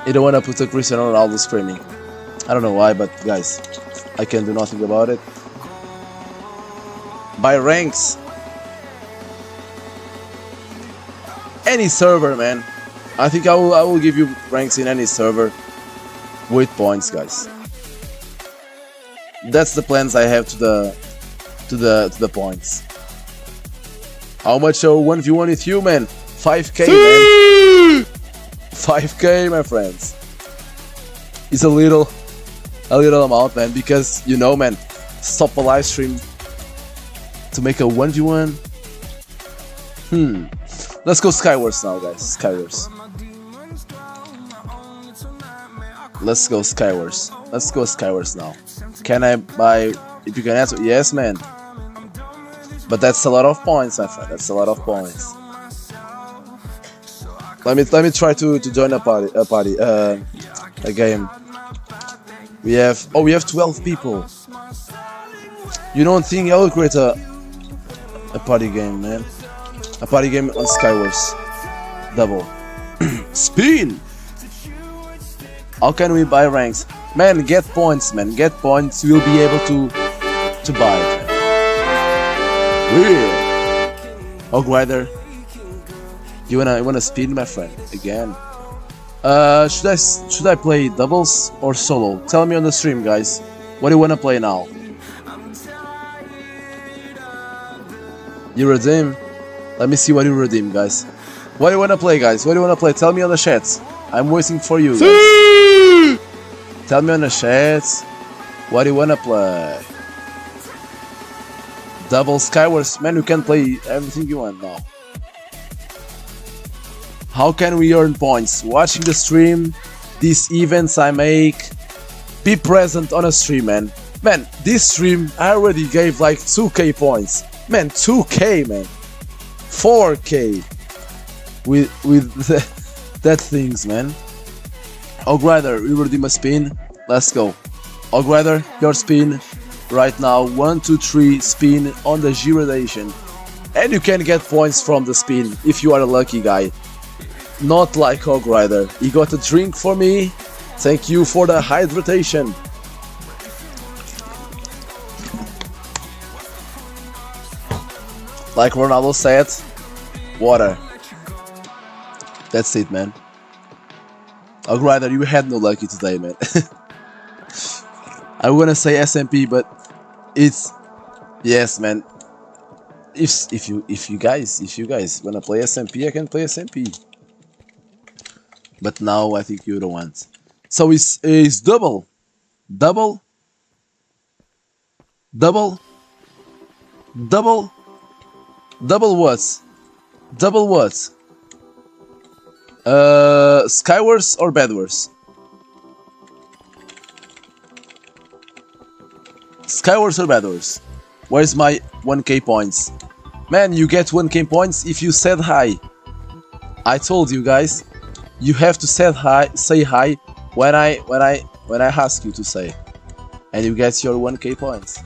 You don't wanna put a Cristiano Ronaldo screaming. I don't know why, but guys, I can do nothing about it. By ranks. Any server, man. I think I will, I will give you ranks in any server with points, guys. That's the plans I have to the to the to the points. How much so 1v1 with you, man? 5k, man. 5k, my friends. It's a little, a little amount, man, because, you know, man, stop a live stream to make a 1v1. Hmm. Let's go Skywars now, guys. Skywars. Let's go Skywars. Let's go Skywars now. Can I buy... If you can answer... Yes, man. But that's a lot of points, my friend. That's a lot of points. Let me let me try to, to join a party a party uh, a game. We have oh we have 12 people. You don't think I will create a a party game, man? A party game on Skywars. Double. Spin. How can we buy ranks? Man, get points, man. Get points. We'll be able to to buy it. Weird. Hog You wanna you wanna speed my friend again? Uh, should I should I play doubles or solo? Tell me on the stream, guys. What do you wanna play now? You redeem? Let me see what you redeem, guys. What do you wanna play, guys? What do you wanna play? Tell me on the chats. I'm waiting for you. Guys. Tell me on the chats. What do you wanna play? Double Skywars, man, you can play everything you want now. How can we earn points? Watching the stream, these events I make, be present on a stream, man. Man, this stream I already gave like 2k points. Man, 2k, man. 4k with with that things, man. Ogrider, we redeem a spin. Let's go. Ogrider, your spin right now. One, two, three, spin on the Giradation. And you can get points from the spin if you are a lucky guy. Not like Hog Rider He got a drink for me. Thank you for the hydration. Like Ronaldo said, water. That's it, man. Ogrider, you had no lucky today, man. I wanna say SMP, but it's yes, man. If if you if you guys if you guys wanna play SMP, I can play SMP. But now I think you don't want. So it's it's double, double, double, double, double what? Double what? Uh, Skywars or Bedwars? Skywars or Bedwars? Where's my 1k points? Man, you get 1k points if you said hi. I told you guys, you have to say hi, say hi when I when I when I ask you to say, and you get your 1k points.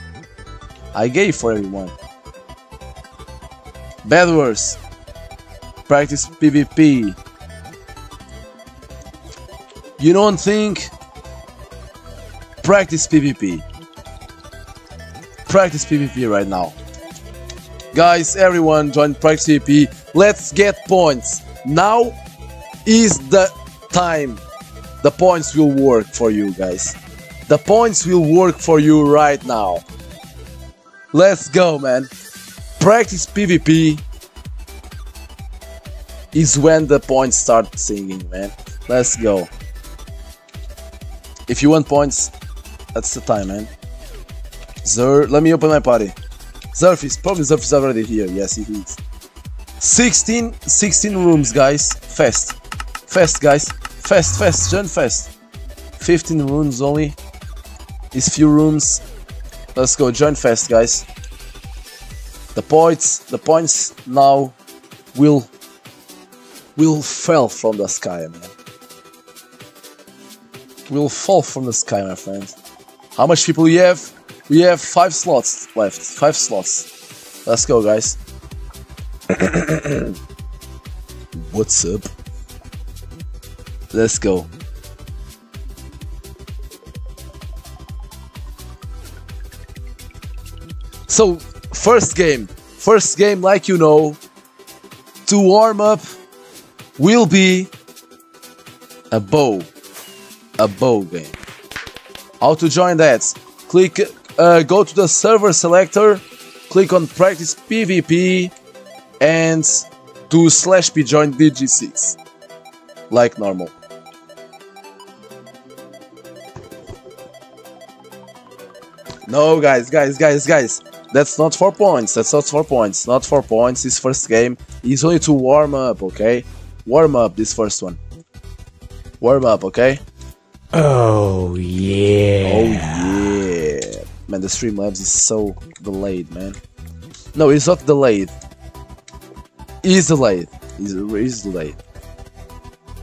I gave for everyone. Bedwars. Practice PvP. You don't think? Practice PvP. Practice PvP right now. Guys, everyone join practice PvP. Let's get points. Now is the time. The points will work for you guys. The points will work for you right now. Let's go, man. Practice PvP is when the points start singing, man. Let's go. If you want points, that's the time, man. Zer, let me open my party. Zerf is probably Zerf is already here. Yes, he is. 16, 16 rooms, guys. Fast, fast, guys. Fast, fast, join fast. 15 rooms only. Is few rooms. Let's go, join fast, guys. The points, the points now will will fall from the sky, man. Will fall from the sky, my friend. How much people you have? We have five slots left. Five slots. Let's go, guys. What's up? Let's go. So, first game. First game, like you know, to warm up will be a bow. A bow game. How to join that? Click, uh, go to the server selector, click on practice PvP, and do slash p join DgSix. Like normal. No, guys, guys, guys, guys. That's not four points. That's not four points. Not four points. This first game is only to warm up, okay? Warm up this first one. Warm up, okay? Oh yeah. Oh yeah. Man, the Streamlabs is so delayed, man. No, it's not delayed. It's delayed. It's, it's delayed.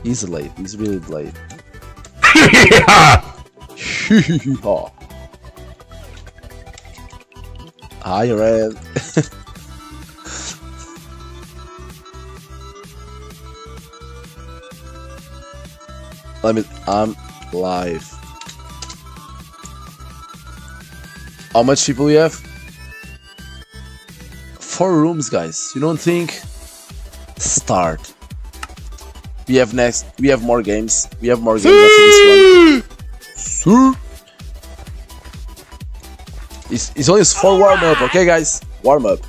It's delayed. It's really delayed. Hi, Red. Let me. I'm live. How much people we have? Four rooms, guys. You don't think? Start. We have next. We have more games. We have more games after this one. It's, it's only for warm up, okay, guys? Warm up.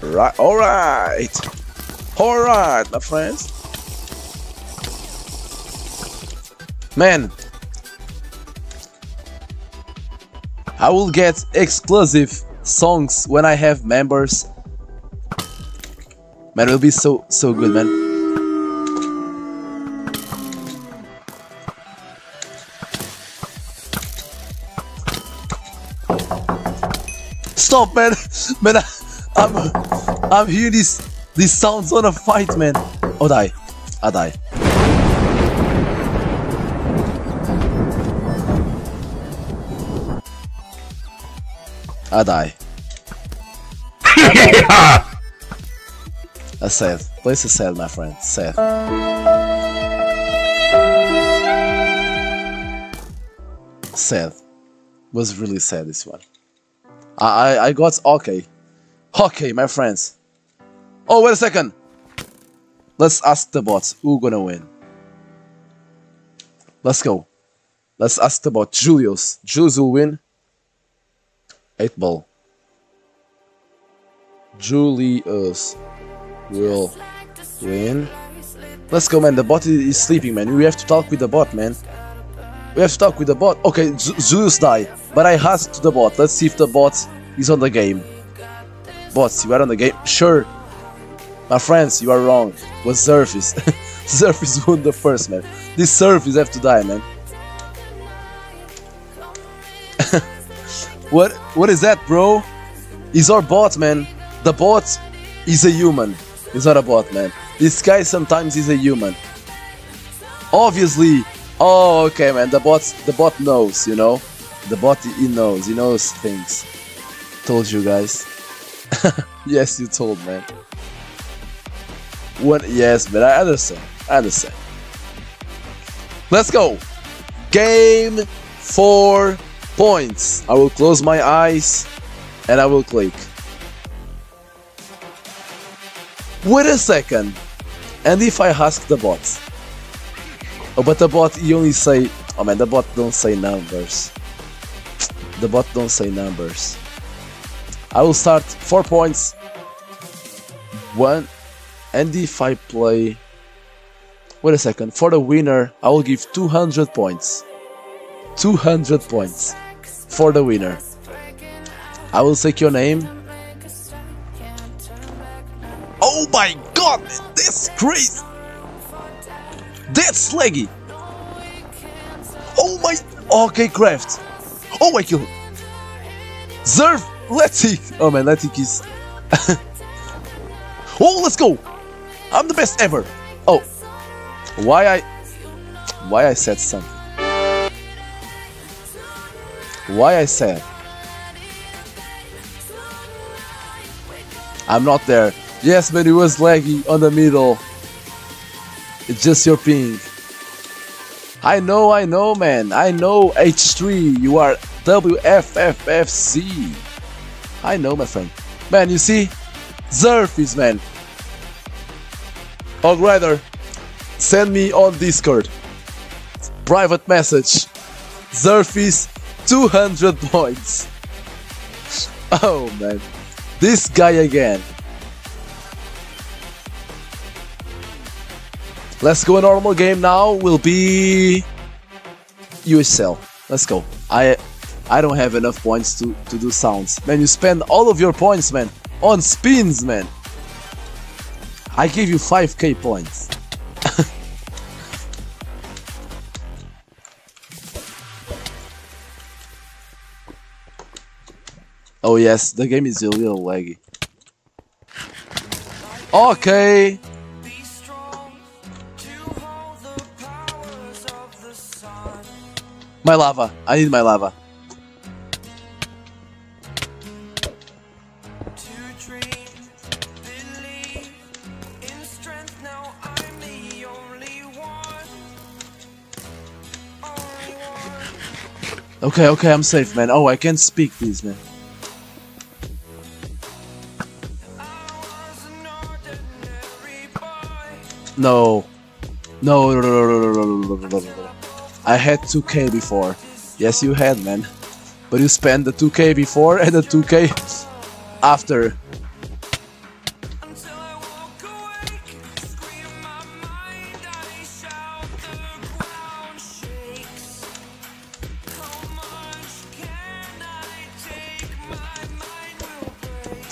Right. All right. All right, my friends. Man, I will get exclusive songs when I have members. Man, it'll be so, so good, man. Stop, man! Man, I'm I'm hearing this this sounds on a fight, man. Oh, die. I die. I die. yeah! That's sad. Place is sad, my friend. Sad. Sad. Was really sad this one. I I, I got okay. Okay, my friends. Oh wait a second. Let's ask the bots who gonna win. Let's go. Let's ask the bot Julius. Julius will win. Eight ball. Julius will win. Let's go, man. The bot is sleeping, man. We have to talk with the bot, man. We have to talk with the bot. Okay, Z- Zeus died, but I asked to the bot. Let's see if the bot is on the game. Bots, you are on the game? Sure. My friends, you are wrong. Was Zerfis. Zerfis won the first, man. This Zerfis have to die, man. What? What is that, bro? He's our bot, man. The bot is a human. He's not a bot, man. This guy sometimes is a human. Obviously. Oh, okay, man. The bot, the bot knows, you know. The bot, he knows. He knows things. Told you guys. yes, you told, man. What? Yes, but I understand. I understand. Let's go. Game four points. I will close my eyes and I will click. Wait a second. And if I ask the bot? Oh, but the bot, he only say... Oh man, the bot don't say numbers. The bot don't say numbers. I will start 4 points. 1. And if I play... Wait a second. For the winner, I will give 200 points. 200 points. For the winner. I will take your name. Oh my god, that's crazy. That's laggy. Oh my. Okay, craft. Oh, I killed. Zerf, let's see. Oh man, Letic is. oh, let's go. I'm the best ever. Oh, why I. Why I said something. Why I said. I'm not there. Yes, man, it was laggy on the middle. It's just your ping. I know, I know, man. I know, H3. You are WFFFC. I know, my friend. Man, you see? Zerfis, man. Or rather, send me on Discord. Private message. Zerfis, 200 points. Oh, man. This guy again. Let's go a normal game now. Will be USL. Let's go. I I don't have enough points to to do sounds. Man, you spend all of your points, man, on spins, man. I gave you 5k points. Oh yes, the game is a little laggy. Okay. My lava. I need my lava. Okay, okay, I'm safe, man. Oh, I can't speak these, man. No. No, no, no, no, no, no, no, no, no. I had 2k before. Yes, you had, man. But you spent the 2k before and the 2k after.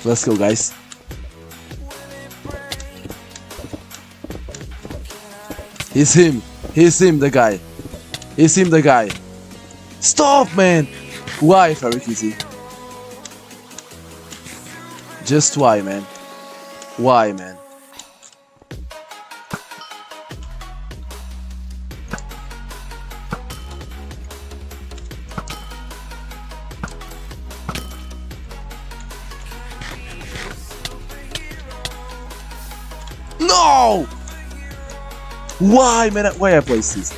Let's go, guys. It's him. It's him, the guy. It's him, the guy. Stop, man! Why, Farikisi? Just why, man? Why, man? Why, man? Why I play this?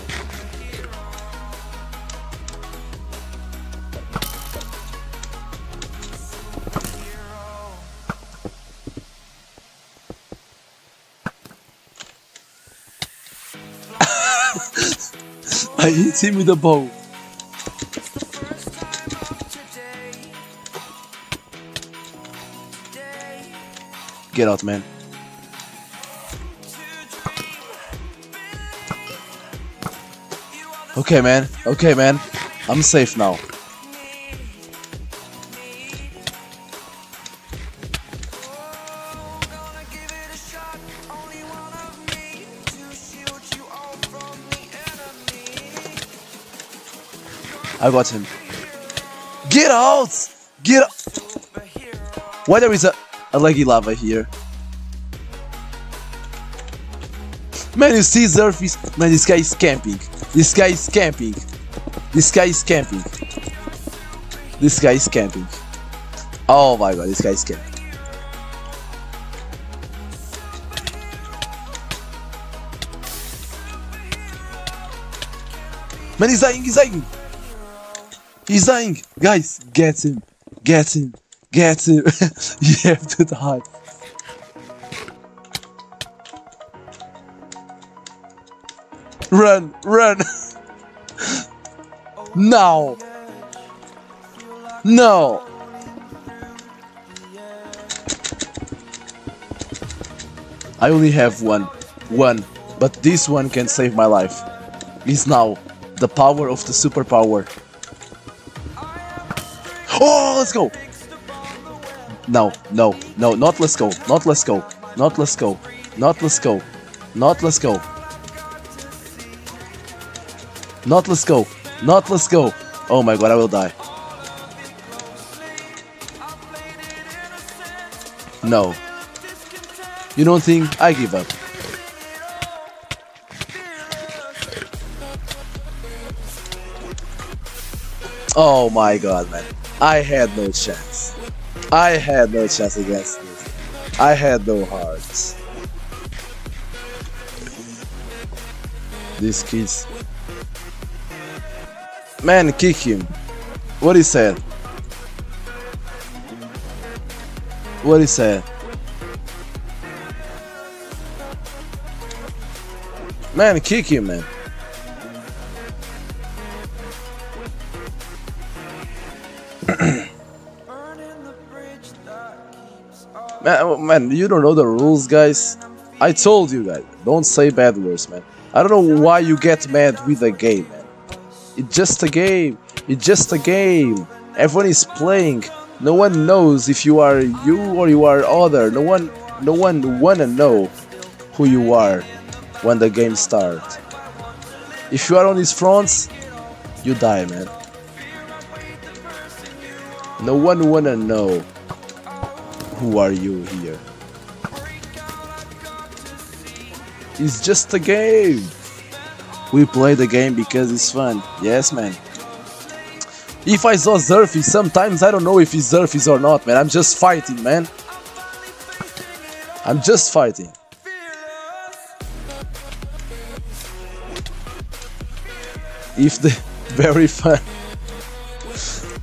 I hit him with a bow. Get out, man. Okay, man. Okay, man. I'm safe now. I got him. Get out! Get out! Why there is a, a leggy lava here? Man, you see Zerfis? Man, this guy is camping. This guy is camping. This guy is camping. This guy is camping. Oh my god, this guy is camping. Man, he's dying, he's dying! He's dying! Guys, get him! Get him! Get him! you have to die! Run! Run! now! No! I only have one. One. But this one can save my life. Is now the power of the superpower. Oh, let's go! No, no, no, not let's go. Not let's go. Not let's go. Not let's go. Not let's go. Not let's go. Not let's go. Oh my god, I will die. No. You don't think I give up? Oh my god, man. I had no chance. I had no chance against this. I had no hearts. These kids. Man, kick him. What he said? What he said? Man, kick him, man. man, oh, man, you don't know the rules, guys. I told you guys, don't say bad words, man. I don't know why you get mad with a game, man. It's just a game. It's just a game. Everyone is playing. No one knows if you are you or you are other. No one, no one wanna know who you are when the game starts. If you are on these fronts, you die, man. No one wanna know who are you here. It's just a game. We play the game because it's fun. Yes, man. If I saw Zerfis, sometimes I don't know if he's Zerfis or not, man. I'm just fighting, man. I'm just fighting. If the very fun.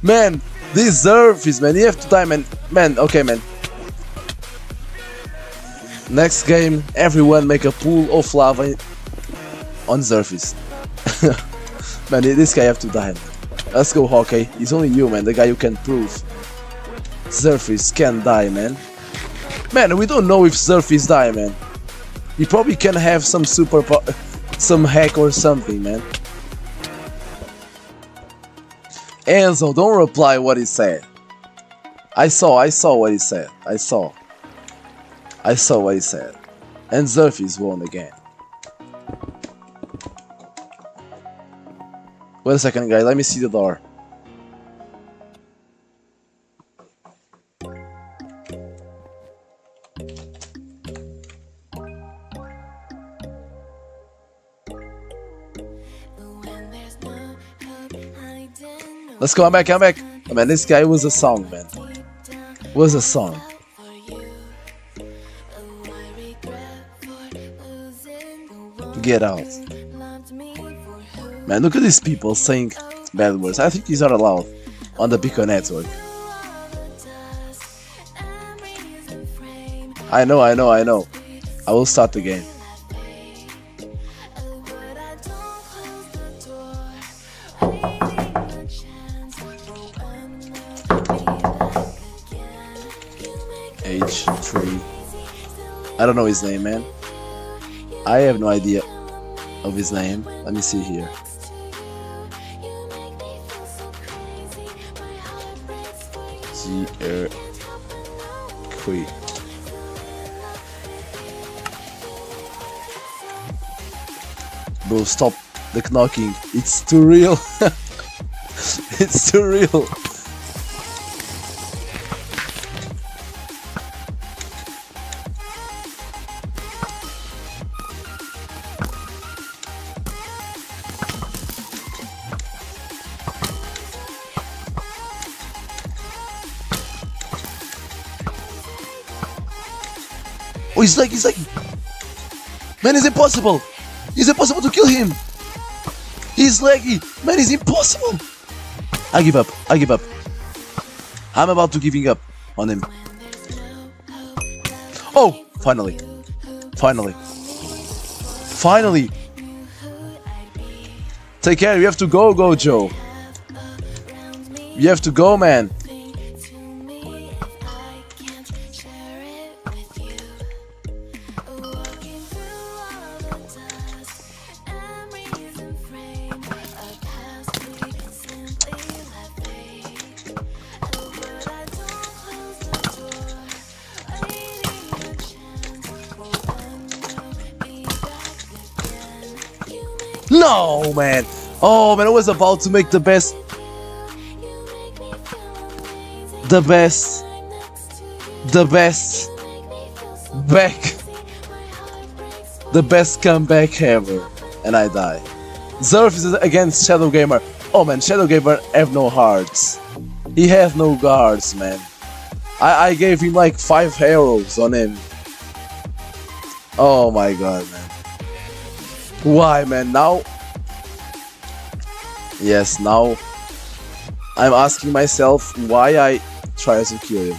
Man, these Zerfis, man. You have to die, man. Man, okay, man. Next game, everyone make a pool of lava on surface. man, this guy have to die. Let's go, Hawkeye. It's only you, man. The guy you can prove. Zerfis can die, man. Man, we don't know if Zerfis die, man. He probably can have some super, some hack or something, man. Enzo, don't reply what he said. I saw, I saw what he said. I saw. I saw what he said. And Zerfis won again. Wait a second, guys. Let me see the door. Let's go, I'm back, I'm back. Oh, man, this guy was a song, man. Was a song. Get out. Man, look at these people saying bad words. I think these are allowed on the Pika network. I know, I know, I know. I will start the game. H3. I don't know his name, man. I have no idea of his name. Let me see here. Quick. Bro, stop the knocking. It's too real. it's too real. He's like, he's like, man, it's impossible. It's impossible to kill him. He's laggy. Man, it's impossible. I give up. I give up. I'm about to giving up on him. Oh, finally. Finally. Finally. Take care. You have to go, Gojo. You have to go, man. No, man. Oh, man, I was about to make the best. The best. The best. Back. The best comeback ever. And I die. Zerf is against Shadow Gamer. Oh, man, Shadow Gamer have no hearts. He has no guards, man. I, I gave him like five arrows on him. Oh my god, man. Why, man? Now. Yes, now. I'm asking myself why I try to kill him.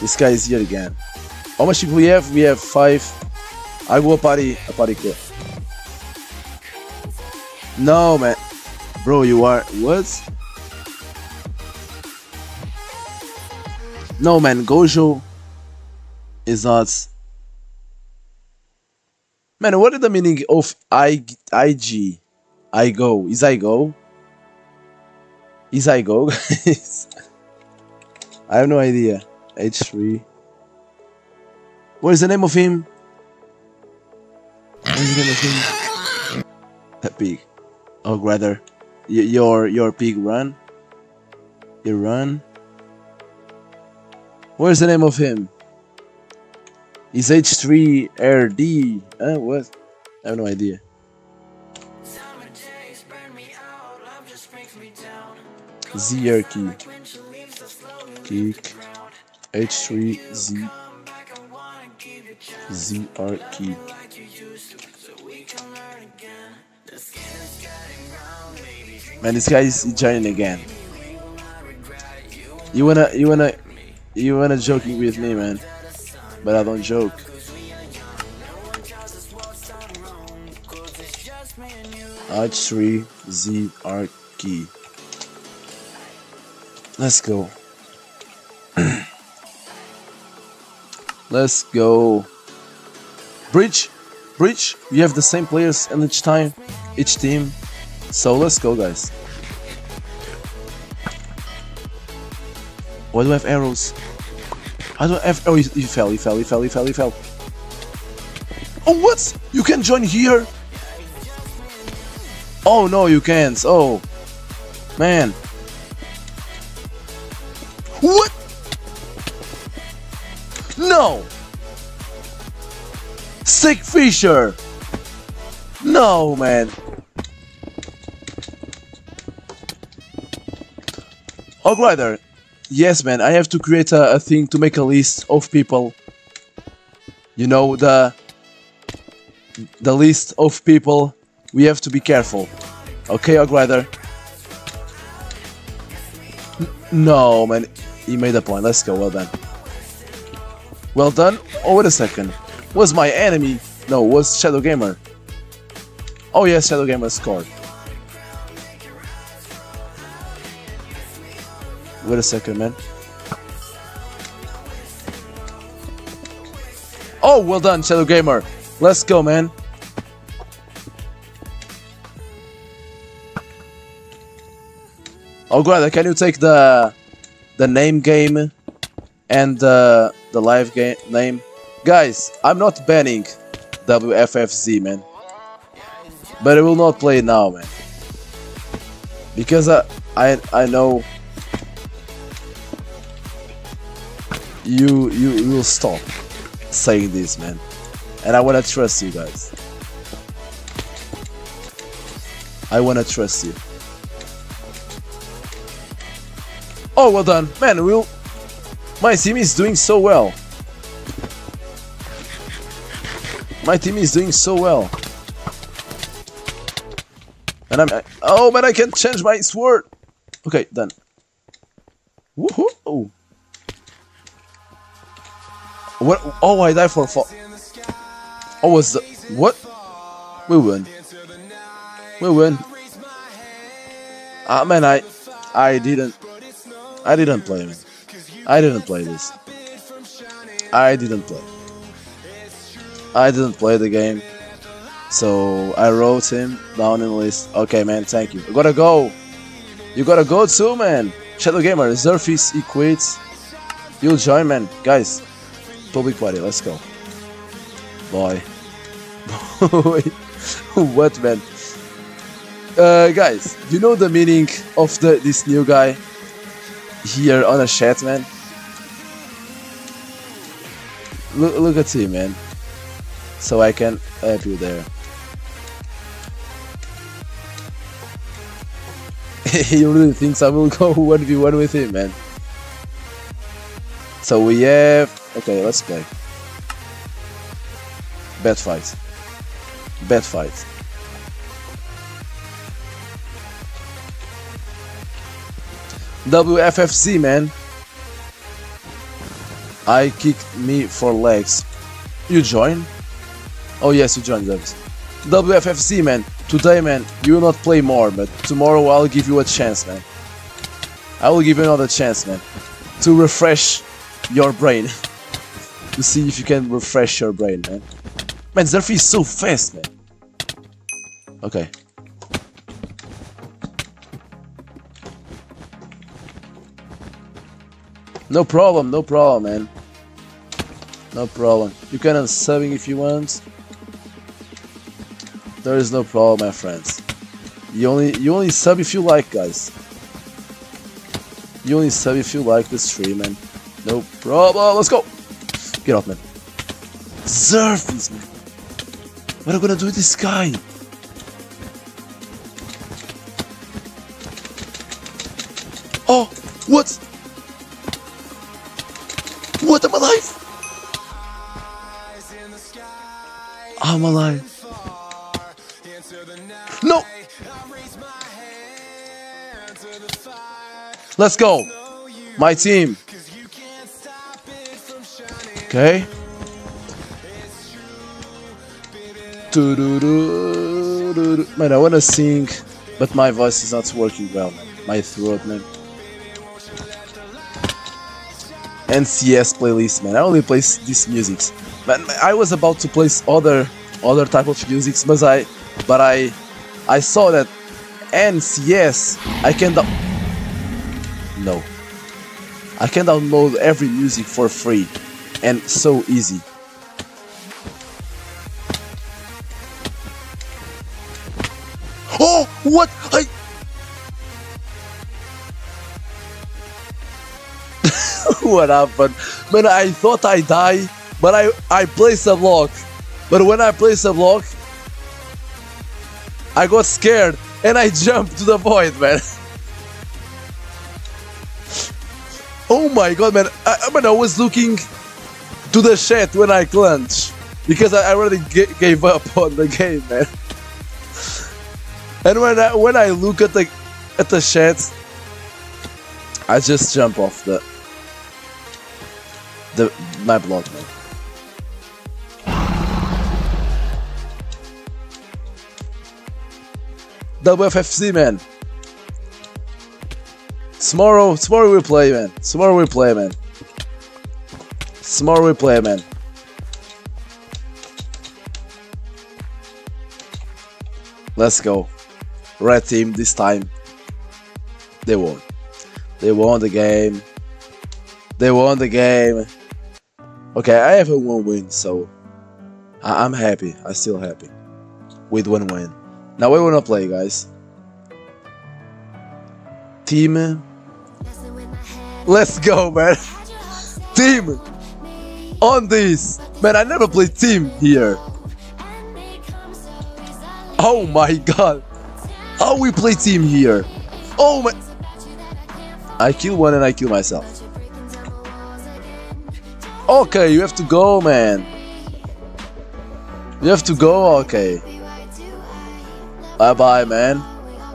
This guy is here again. How much we have? We have five. I go a party, a party kill. No, man. Bro, you are. What? No, man. Gojo is not. Man, what is the meaning of I IG? I go. Is I go? Is I go, guys? I have no idea. H3. What is the name of him? What is the name of him? A pig. Oh, rather, your your pig run. You run. What is the name of him? Is H3RD? Uh, what? I have no idea. ZR key. Kick. H3Z. ZR key. Man, this guy is joining again. You wanna, you wanna, you wanna joking with me, man? But I don't joke. H3 ZR key. Let's go. Let's go. Bridge, bridge. We have the same players and each time, each team. So let's go, guys. Why do I have arrows? I don't have. Oh, he, fell. He fell. He fell. He fell. He fell. Oh, what? You can join here? Oh no, you can't. Oh, man. What? No. Sick Fisher. No, man. Outrider. Yes, man. I have to create a, a thing to make a list of people. You know the the list of people. We have to be careful. Okay, Outrider. N- No, man. He made a point. Let's go. Well done. Well done. Oh, wait a second. Was my enemy? No, was Shadow Gamer. Oh yes, Shadow Gamer scored. Wait a second, man. Oh, well done, Shadow Gamer. Let's go, man. Oh, Grada, can you take the the name game and uh, the live game name? Guys, I'm not banning WFFZ, man. But I will not play now, man. Because I I I know you you will stop saying this, man. And I wanna trust you guys. I wanna trust you. Oh, well done, man. We'll. My team is doing so well. My team is doing so well. And I'm. Oh, man, I can change my sword. Okay, done. Woohoo! What? Oh, I died for fall. Oh, was the what? We win. We win. Ah, man, I, I didn't, I didn't play, man. I didn't play this. I didn't play. I didn't play the game. So I wrote him down in the list. Okay, man, thank you. I gotta go. You gotta go too, man. Shadow Gamer, Zerfis, he quits. You'll join, man. Guys, party, let's go. Boy. what, man? Uh, guys, you know the meaning of the this new guy here on a chat, man? Look, look at him, man. So I can help you there. he really thinks I will go 1v1 with him, man. So we have... Okay, let's play. Bad fight. Bad fight. WFFC, man. I kicked me for legs. You join? Oh yes, you joined Davis. WFFC, man. Today, man, you will not play more, but tomorrow I'll give you a chance, man. I will give you another chance, man. To refresh your brain. to see if you can refresh your brain, man. Man, Zerfi is so fast, man. Okay. No problem, no problem, man. No problem. You can unsubbing if you want. There is no problem, my friends. You only you only sub if you like, guys. You only sub if you like the stream, man. No problem. Let's go. Get off, man. Zerfis, man. What am I gonna do with this guy? Oh, what? What? I'm alive! I'm alive. No! Let's go! My team. Okay. Man, I wanna sing, but my voice is not working well, man. My throat, man. NCS playlist, man. I only play this music. Man, I was about to place other other type of musics, but I but I I saw that NCS I can no I can download every music for free and so easy. Oh, what? I what happened? Man, I thought I die, but I I placed a block. But when I placed a block, I got scared and I jumped to the void, man. oh my god, man. I, I, mean, I was looking to the chat when I clutch because I already g- gave up on the game, man. and when I when I look at the at the chat, I just jump off the the my blood, man. WFFC, man. Tomorrow, tomorrow we play, man. Tomorrow we play, man. Tomorrow we play, man. Let's go. Red team this time. They won. They won the game. They won the game. Okay, I have a one win, so I- I'm happy. I'm still happy with one win. Now we wanna play, guys. Team, Messing with my head. let's go, man. Had your heart set Team on this. Man, I never played team here. Oh my god. How we play team here? Oh my. I kill one and I kill myself. Okay, you have to go, man. You have to go, okay. Be right to I. Bye bye, man.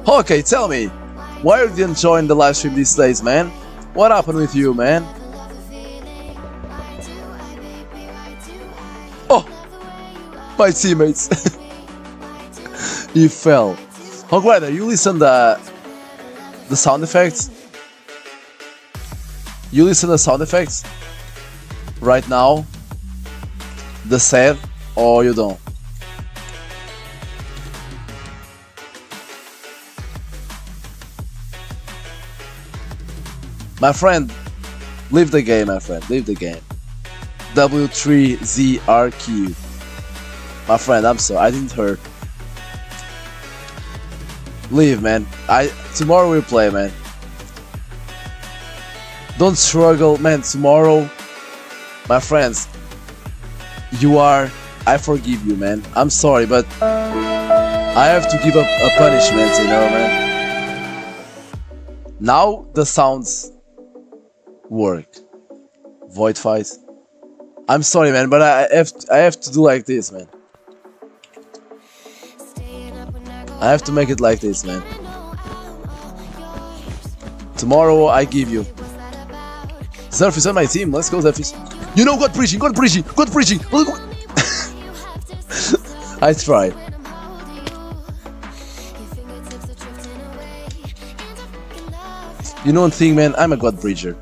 Okay, tell me. Why are you didn't join the live stream these days, man? What happened with you, man? My teammates. he fell. Glider, you listen the the sound effects? You listen the sound effects right now? The sad or you don't? My friend, leave the game, my friend, leave the game. W3ZRQ. My friend, I'm sorry, I didn't hurt. Leave, man. I tomorrow we'll play, man. Don't struggle, man. Tomorrow, my friends, you are. I forgive you, man. I'm sorry, but I have to give up a punishment, you know, man. Now the sounds work. Void fight. I'm sorry, man, but I have I have to do like this, man. I have to make it like this, man. Tomorrow I give you. Zerf is on my team. Let's go, Zerfis. You know, God bridging, God bridging, God bridging. I try. you. Know one thing, man. I'm a God bridger.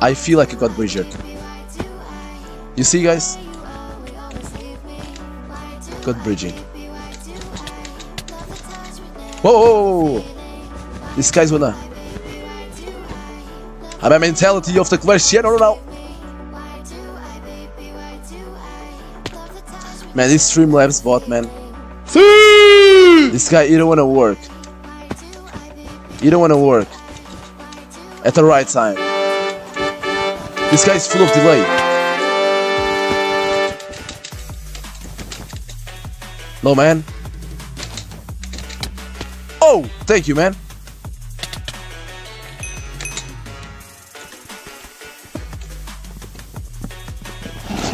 I feel like a God I? You see, guys? God bridging. Whoa. This guy's wanna. Baby, why do I? I'm a mentality of the Cristiano Ronaldo. Why do I? Do I? Got the touch with Man, this Streamlabs bot, man. See! This guy, you don't wanna work. You don't wanna work. At the right time. This guy's full of delay. No, man. Oh, thank you, man.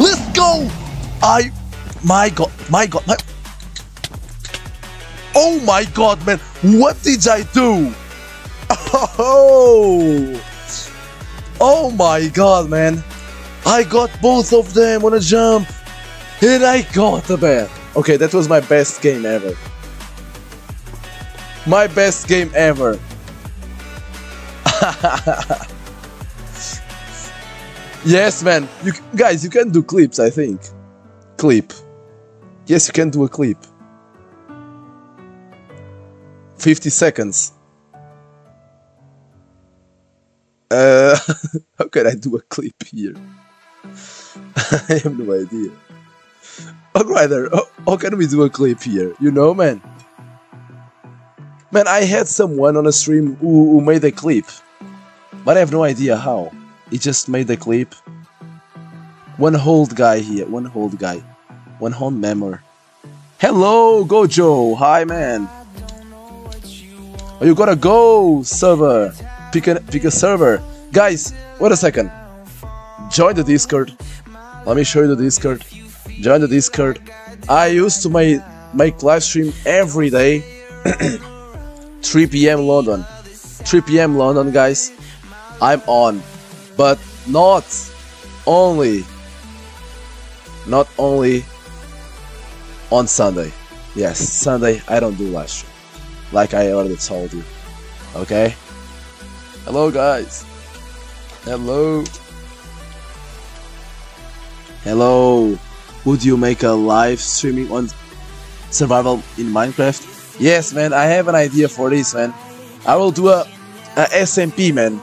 Let's go! I, my God, my God, my. Oh my God, man! What did I do? Oh, oh my God, man! I got both of them on a jump, and I got the bat. Okay, that was my best game ever. My best game ever. yes, man. You guys, you can do clips. I think. Clip. Yes, you can do a clip. 50 seconds. Uh, how can I do a clip here? I have no idea. Oh, how, how can we do a clip here? You know, man. Man, I had someone on a stream who, who made a clip, but I have no idea how. He just made a clip. One hold guy here, one hold guy, one hold member. Hello, Gojo. Hi, man. Oh, you gotta go server. Pick a pick a server, guys. Wait a second. Join the Discord. Let me show you the Discord. Join the Discord. I used to make make live stream every day. 3 p.m. London. 3 p.m. London, guys. I'm on, but not only not only on Sunday. Yes, Sunday I don't do live stream, like I already told you. Okay. Hello, guys. Hello. Hello. Would you make a live streaming on survival in Minecraft? Yes, man. I have an idea for this, man. I will do a, a SMP, man.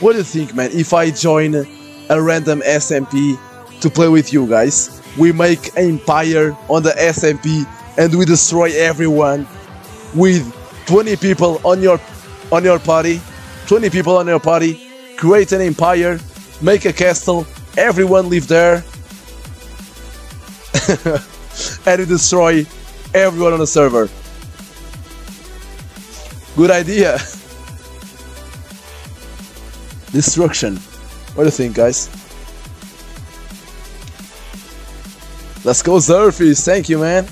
What do you think, man? If I join a random SMP to play with you guys, we make an empire on the SMP and we destroy everyone with 20 people on your on your party 20 people on your party create an empire make a castle everyone live there and you destroy everyone on the server good idea destruction what do you think guys let's go Zerfis thank you man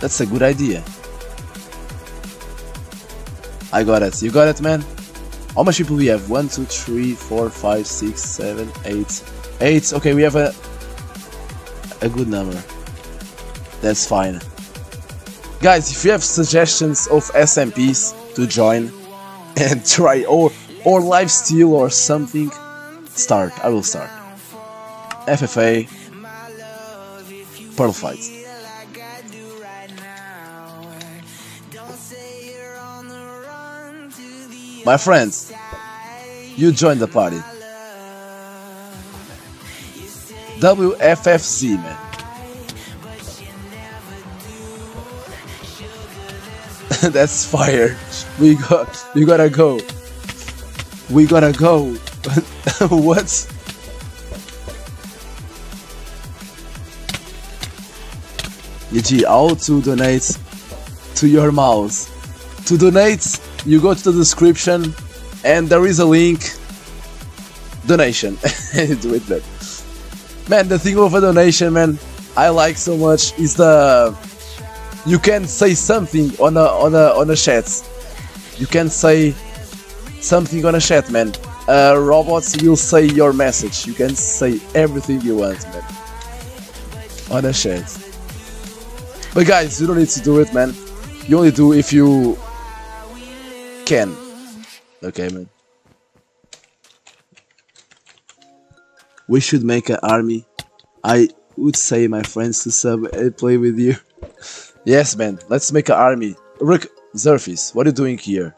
That's a good idea. I got it. You got it, man? How much people we have? 1, 2, 3, 4, 5, 6, 7, 8. 8. Okay, we have a a good number. That's fine. Guys, if you have suggestions of SMPs to join and try or or live steal or something, start. I will start. FFA Pearl Fights. My friends, you join the party. WFFZ, man. That's fire. We got, we gotta go. We gotta go. what? YG, how to donate to your mouse. To donate, you go to the description and there is a link. Donation. Do it. Man, the thing of a donation, man, I like so much is the you can say something on a on a on a chat. You can say something on a chat, man. Uh, robots will say your message. You can say everything you want, man. On a chat. But guys, you don't need to do it, man. You only do if you can. Okay, man. We should make an army. I would say my friends to sub and play with you. Yes, man. Let's make an army. Rick Zerfis, what are you doing here?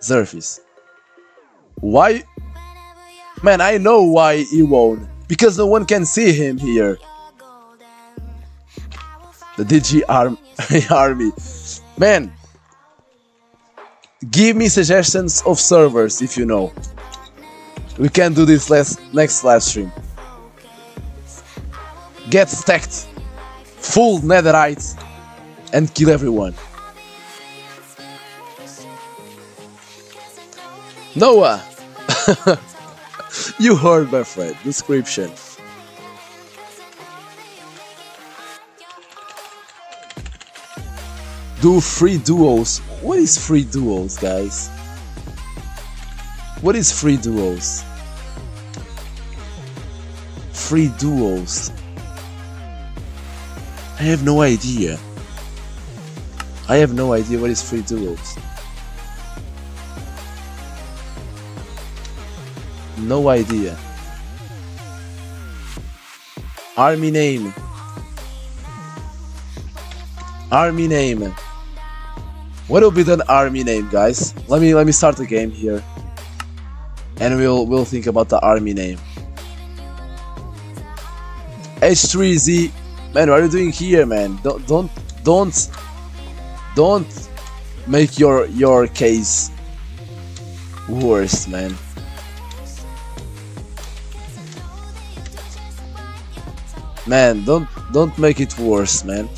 Zerfis. Why? Man, I know why he won't. Because no one can see him here. The DG arm army. Man, give me suggestions of servers if you know. We can do this last next live stream. Get stacked, full netherite, and kill everyone. Noah, you heard my friend. Description. Do free duos. What is free duos, guys? What is free duos? Free duos. I have no idea. I have no idea what is free duos. No idea. Army name. Army name. What will be the army name, guys? Let me let me start the game here, and we'll we'll think about the army name. H3Z, man, what are you doing here, man? Don't don't don't don't make your your case worse, man. Man, don't don't make it worse, man.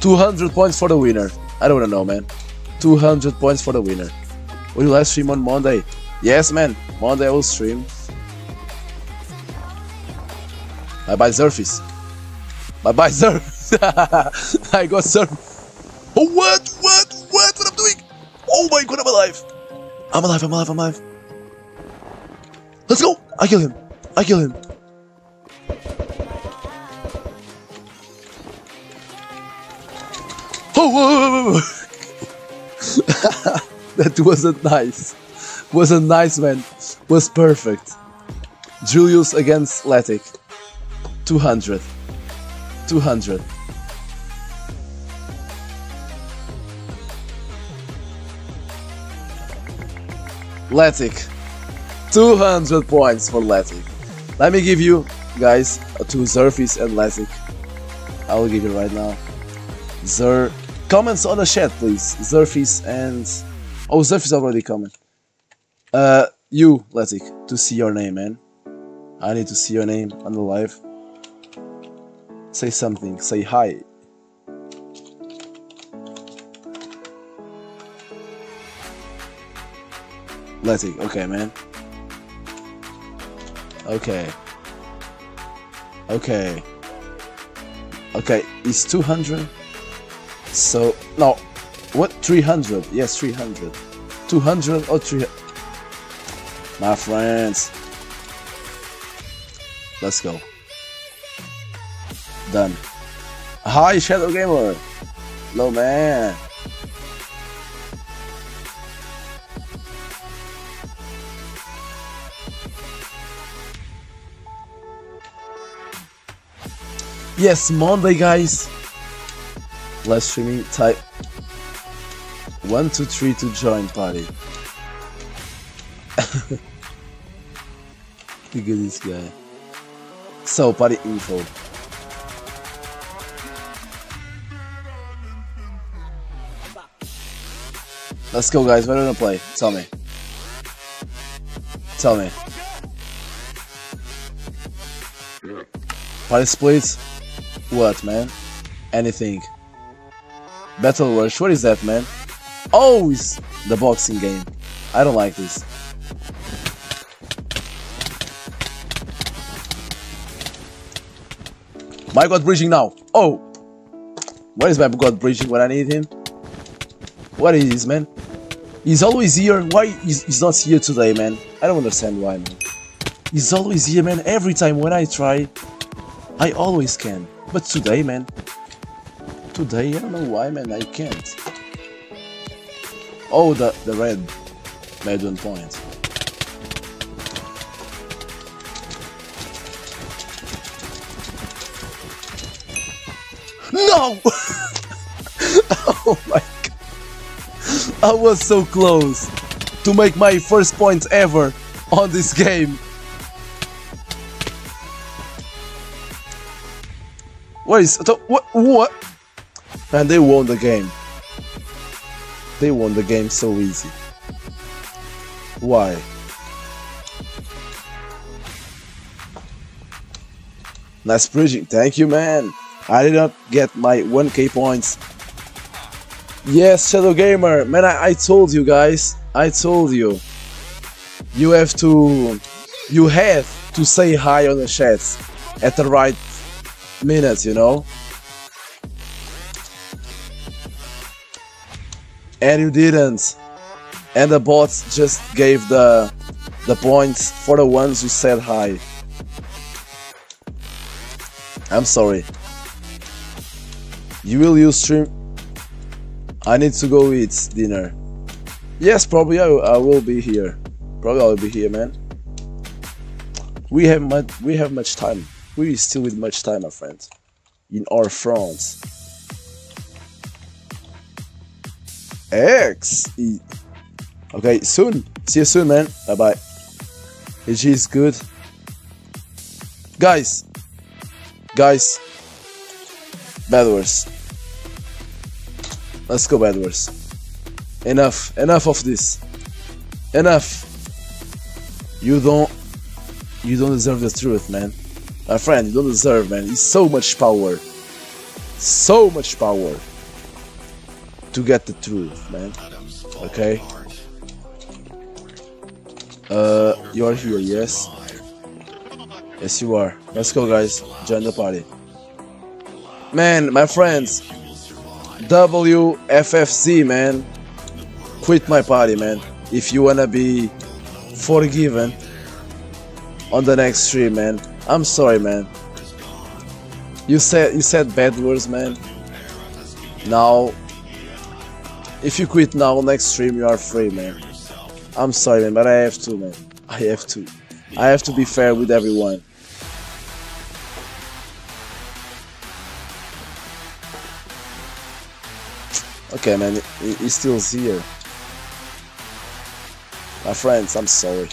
Two hundred points for the winner. I don't know, man. Two hundred points for the winner. Will you live stream on Monday? Yes, man. Monday I will stream. Bye bye, Zerfis. Bye bye, sir. I got sir. Oh, what? What? What? What I'm doing? Oh my god, I'm alive. I'm alive, I'm alive, I'm alive. Let's go! I kill him. I kill him. Oh, that wasn't nice. Wasn't nice, man. Was perfect. Julius against Letic. 200. 200. Letic. 200 points for Letic. Let me give you, guys, to Zerfis and Letic. I will give you right now. Zer. Comments on the chat, please. Zerfis and. Oh, Zerfis already comment. Uh, you, Letic, to see your name, man. I need to see your name on the live. Say something. Say hi. Letic, okay, man. Okay. Okay. Okay, it's 200. So, no. What? 300. Yes, 300. 200 or 300. My friends. Let's go. Done. Hi, Shadow Gamer. Hello, man. Yes, Monday, guys. Live streaming. Type one, two, three to join party. Look at this guy. So, party info. Let's go, guys. What are we gonna play? Tell me. Tell me. Party splits? What, man? Anything. Battle Rush? What is that, man? Oh, it's the boxing game. I don't like this. My god bridging now. Oh! Where is my god bridging when I need him? What is this, man? He's always here. Why he's, he's not here today, man? I don't understand why, man. He's always here, man. Every time when I try, I always can. But today, man. Today, I don't know why, man. I can't. Oh, the, the red made one point. No! oh my. I was so close to make my first point ever on this game. What is what what? And they won the game. They won the game so easy. Why? Nice bridging. Thank you, man. I did not get my 1k points. Yes, Shadow Gamer. Man, I, I told you guys. I told you. You have to... You have to say hi on the chats at the right minutes, you know? And you didn't. And the bots just gave the the points for the ones who said hi. I'm sorry. You will use stream. I need to go eat dinner. Yes, probably I, I will be here. Probably I will be here, man. We have much. We have much time. We still with much time, my friend. In our fronts. X. Okay, soon. See you soon, man. Bye bye. AG is good. Guys. Guys. Bad words. Let's go, bad words. Enough. Enough of this. Enough. You don't. You don't deserve the truth, man. My friend, you don't deserve, man. It's so much power. So much power. to get the truth, man. Okay. Uh, you are here, yes. Yes, you are. Let's go, guys. Join the party. Man, my friends. WFFZ, man. Quit my party, man. If you wanna be forgiven on the next stream, man. I'm sorry, man. You said you said bad words, man. Now, if you quit now, next stream you are free, man. I'm sorry, man, but I have to, man. I have to. I have to be fair with everyone. Okay, man, he, he still's here. My friends, I'm sorry.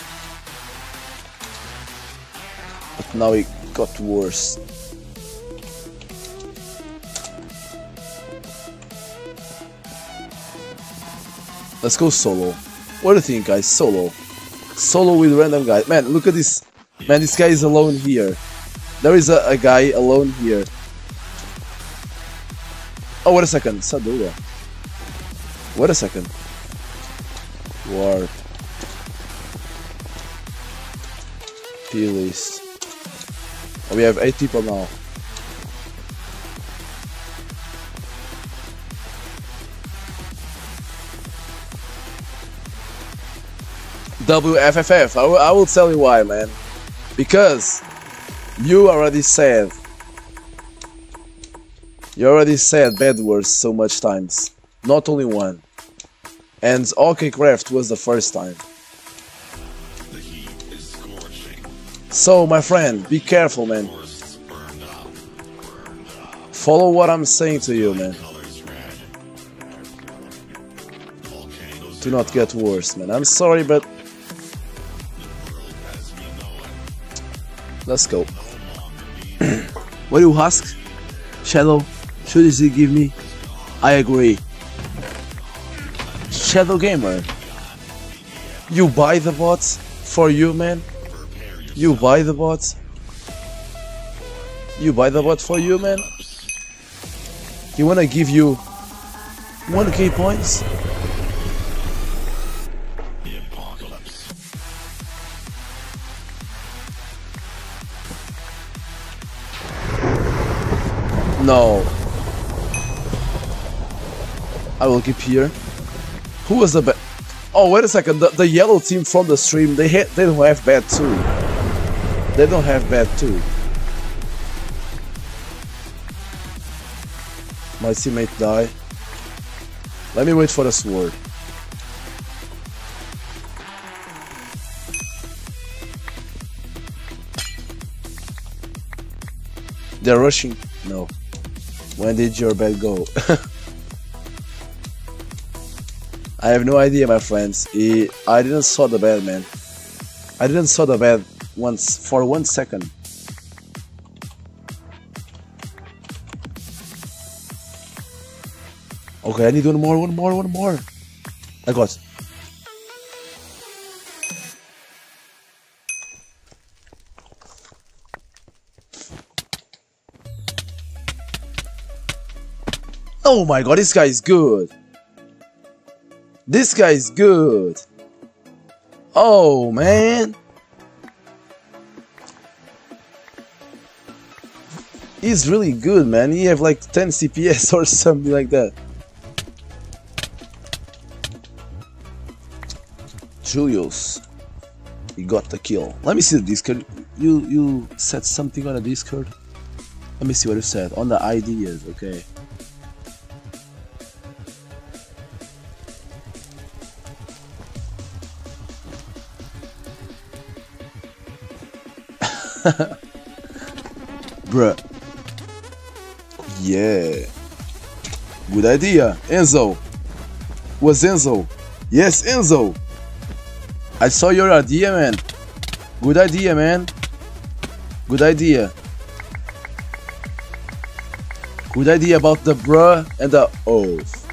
But now it got worse. Let's go solo. What do you think, guys? Solo. Solo with random guy. Man, look at this. Man, this guy is alone here. There is a, a guy alone here. Oh, wait a second. Sadura. Wait a second. War. P-list. Oh, we have 8 people now. WFFF. I I will tell you why, man. Because you already said you already said bad words so much times. Not only one. And OK Craft was the first time. The heat is scorching. So, my friend, be careful, man. Burned up. Burned up. Follow what I'm saying to you, man. Colors red. Volcanoes Do not get worse, man. I'm sorry, but as we know it. let's go. what do you ask? Shadow, should he give me? I agree. Shadow Gamer, you buy the bots for you, man? You buy the bots? You buy the bot for you, man? He wanna give you 1k points? No. I will keep here. Who was the bad? Oh, wait a second. The, the yellow team from the stream, they ha they don't have bad too. They don't have bad too. My teammate die. Let me wait for the sword. They're rushing. No. When did your bed go? I have no idea, my friends. I didn't saw the bed, man. I didn't saw the bed once for one second. Okay, I need one more, one more, one more. I got. Oh my god, this guy is good. This guy is good. Oh man. He's really good, man. He have like 10 CPS or something like that. Julius. He got the kill. Let me see the Discord. You you said something on the Discord? Let me see what you said. On the ideas, okay. Bruh. Yeah. Good idea. Enzo. Was Enzo? Yes, Enzo. I saw your idea, man. Good idea, man. Good idea. Good idea about the bruh and the oath.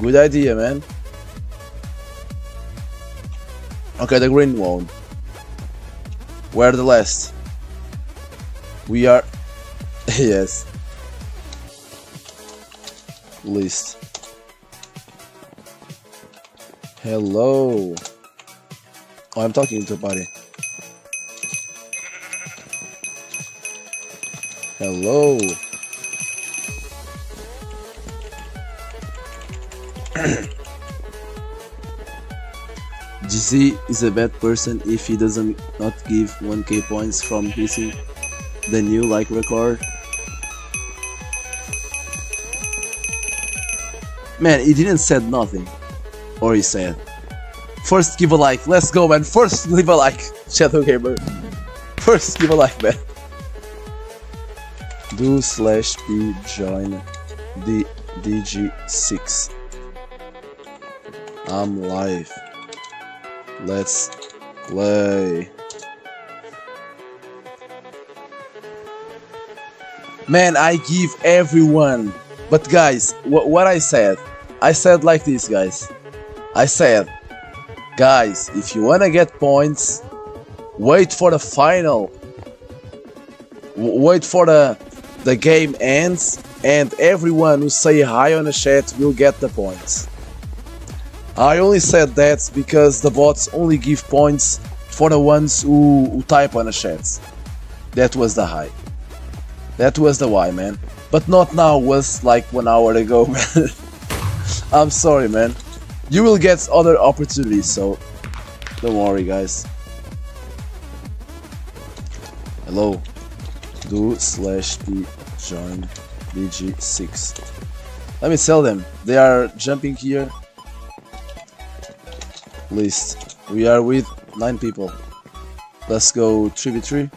Good idea, man. Okay, the green one. We're the last. We are... yes. List. Hello. Oh, I'm talking to a buddy. Hello. GC is a bad person if he doesn't not give 1k points from hitting the new like record. Man, he didn't said nothing. Or he said. First give a like, let's go man, first leave a like, Shadow Gamer. First give a like man. Do slash p join the DgSix. I'm live. Let's play. Man, I give everyone. But guys, wh- what I said, I said like this, guys. I said, guys, if you wanna get points, wait for the final. W- wait for the the game ends, and everyone who say hi on the chat will get the points. I only said that because the bots only give points for the ones who, who type on the chats. That was the high. That was the why, man. But not now, was like one hour ago, man. I'm sorry, man. You will get other opportunities, so don't worry, guys. Hello. Do slash p join DgSix. Let me tell them. They are jumping here list. We are with nine people. Let's go 3v3.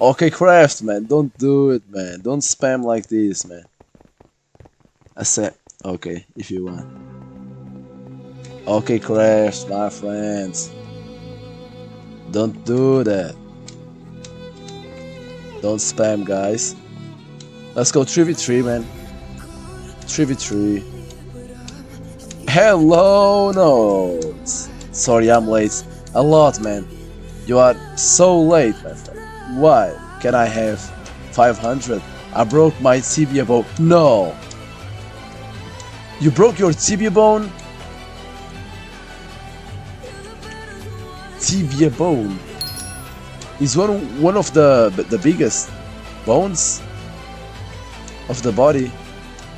Okay, craft, man. Don't do it, man. Don't spam like this, man. I said, okay, if you want. Okay, craft, my friends. Don't do that. Don't spam, guys. Let's go 3v3, man. 3v3. Hello, notes. Sorry, I'm late. A lot, man. You are so late, my friend. Why? Can I have 500? I broke my tibia bone. No. You broke your tibia bone? Tibia bone is one one of the the biggest bones of the body.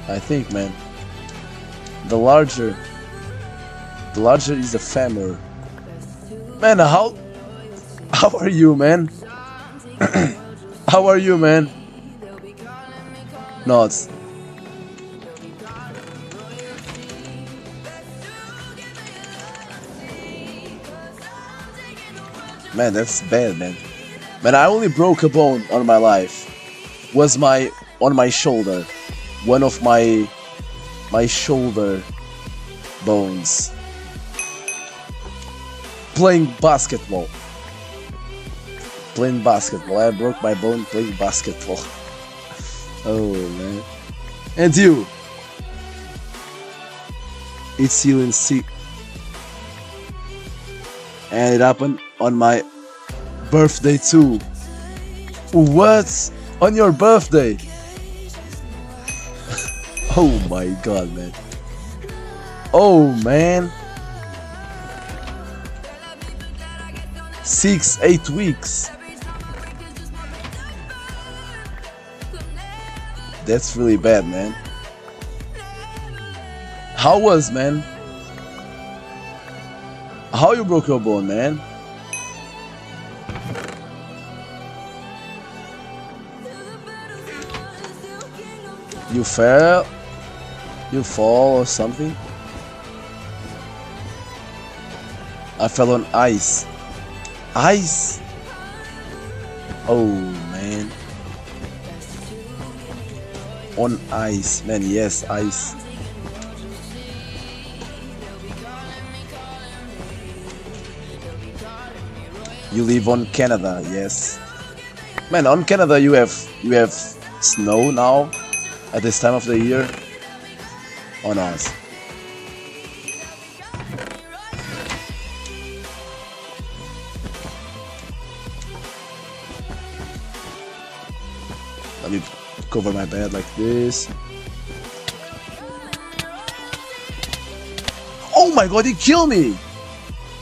I think, man. The larger, the larger is the femur. Man, how how are you, man? how are you, man? Nods. Man, that's bad, man. Man, I only broke a bone on my life. Was my on my shoulder. One of my my shoulder bones. Playing basketball. Playing basketball. I broke my bone playing basketball. oh man. And you? It's you in C. And it happened on my birthday too. What? On your birthday? Oh my god, man. Oh man. Six, eight weeks. That's really bad, man. How was, man? How you broke your bone, man? You fell? You fall or something? I fell on ice. Ice? Oh man. On ice, man, yes, ice. You live on Canada, yes. Man, on Canada you have you have snow now at this time of the year on us. Let me cover my bed like this. Oh my god, he killed me!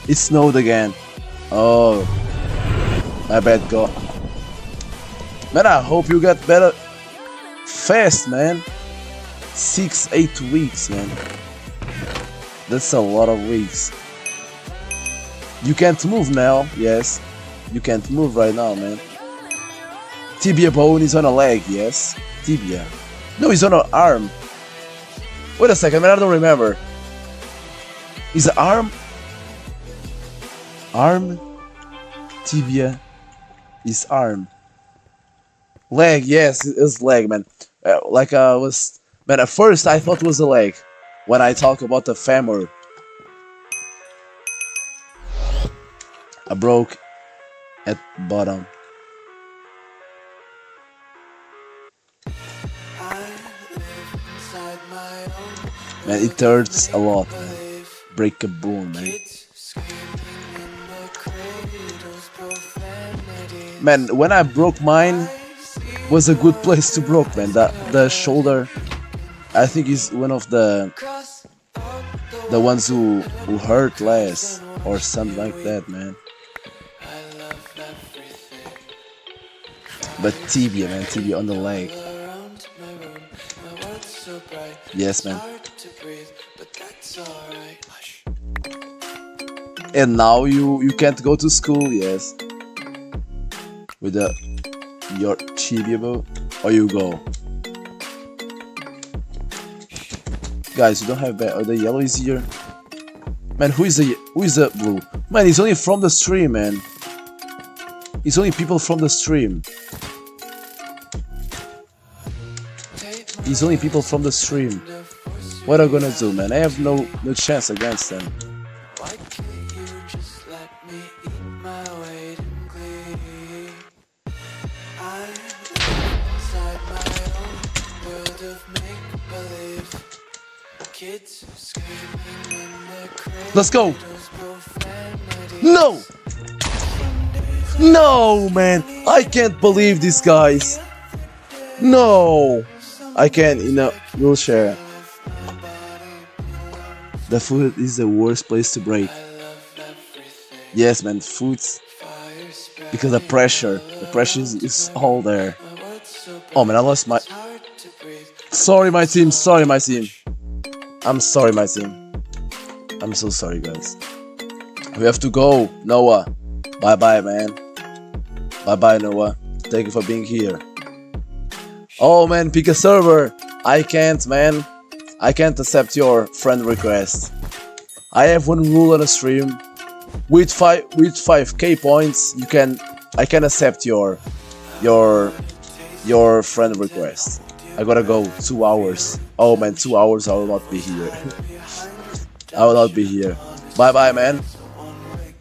It snowed again. Oh. My bad, go. Man, I hope you get better fast, man. Six, eight weeks, man. That's a lot of weeks. You can't move now, yes. You can't move right now, man. Tibia bone is on a leg, yes. Tibia. No, he's on an arm. Wait a second, man, I don't remember. Is it arm? Arm? Tibia is arm. Leg, yes, it's leg, man. Uh, like I was, man. At first, I thought it was a leg when I talk about the femur. I broke at bottom. Man, it hurts a lot, man. Break a bone, man. Man, when I broke mine, was a good place to broke, man. The the shoulder, I think he's one of the the ones who who hurt less or something like that, man. But tibia, man, tibia on the leg. Yes, man. And now you you can't go to school, yes. With the your tibia or you go. Guys, you don't have bad. Oh, the yellow is here. Man, who is the who is the blue? Man, it's only from the stream, man. It's only people from the stream. It's only people from the stream. What are gonna do, man? I have no no chance against them. Let's go. No! No, man! I can't believe these guys! No! I can't, you know, wheelchair. The food is the worst place to break. Yes, man, food. Because the pressure, the pressure is, is all there. Oh man, I lost my. Sorry, my team. Sorry, my team. I'm sorry, my team. I'm so sorry, guys. We have to go, Noah. Bye bye, man. Bye bye, Noah. Thank you for being here. Oh man, pick a server. I can't, man. I can't accept your friend request. I have one rule on a stream. With five with 5k points, you can I can accept your your your friend request. I gotta go two hours. Oh man, two hours I will not be here. I will not be here. Bye bye man.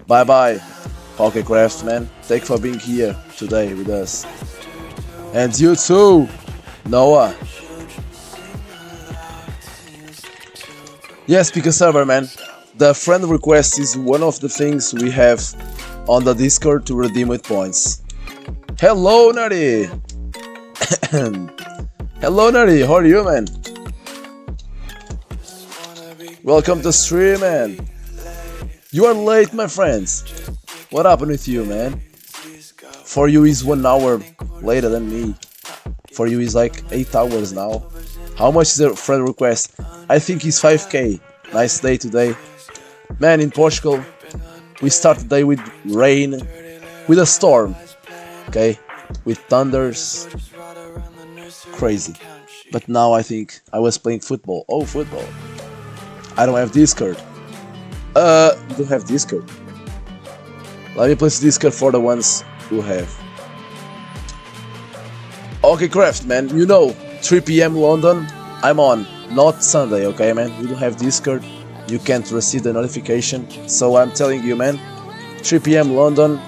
Bye bye. Pokécraft man. Thank for being here today with us. And you too, Noah. Yes, because server man. The friend request is one of the things we have on the Discord to redeem with points. Hello, Nutty! Hello, Nutty, how are you, man? Welcome to stream, man. You are late, my friends. What happened with you, man? For you is one hour later than me. For you is like 8 hours now. How much is the friend request? I think it's 5k. Nice day today. Man, in Portugal, we start the day with rain, with a storm. Okay? With thunders. Crazy. But now I think I was playing football. Oh, football. I don't have Discord. Uh, you don't have Discord. Let me place Discord for the ones who have. Okay, Craft, man, you know, 3 p.m. London, I'm on. Not Sunday, okay, man? You don't have Discord, you can't receive the notification. So I'm telling you, man, 3 p.m. London,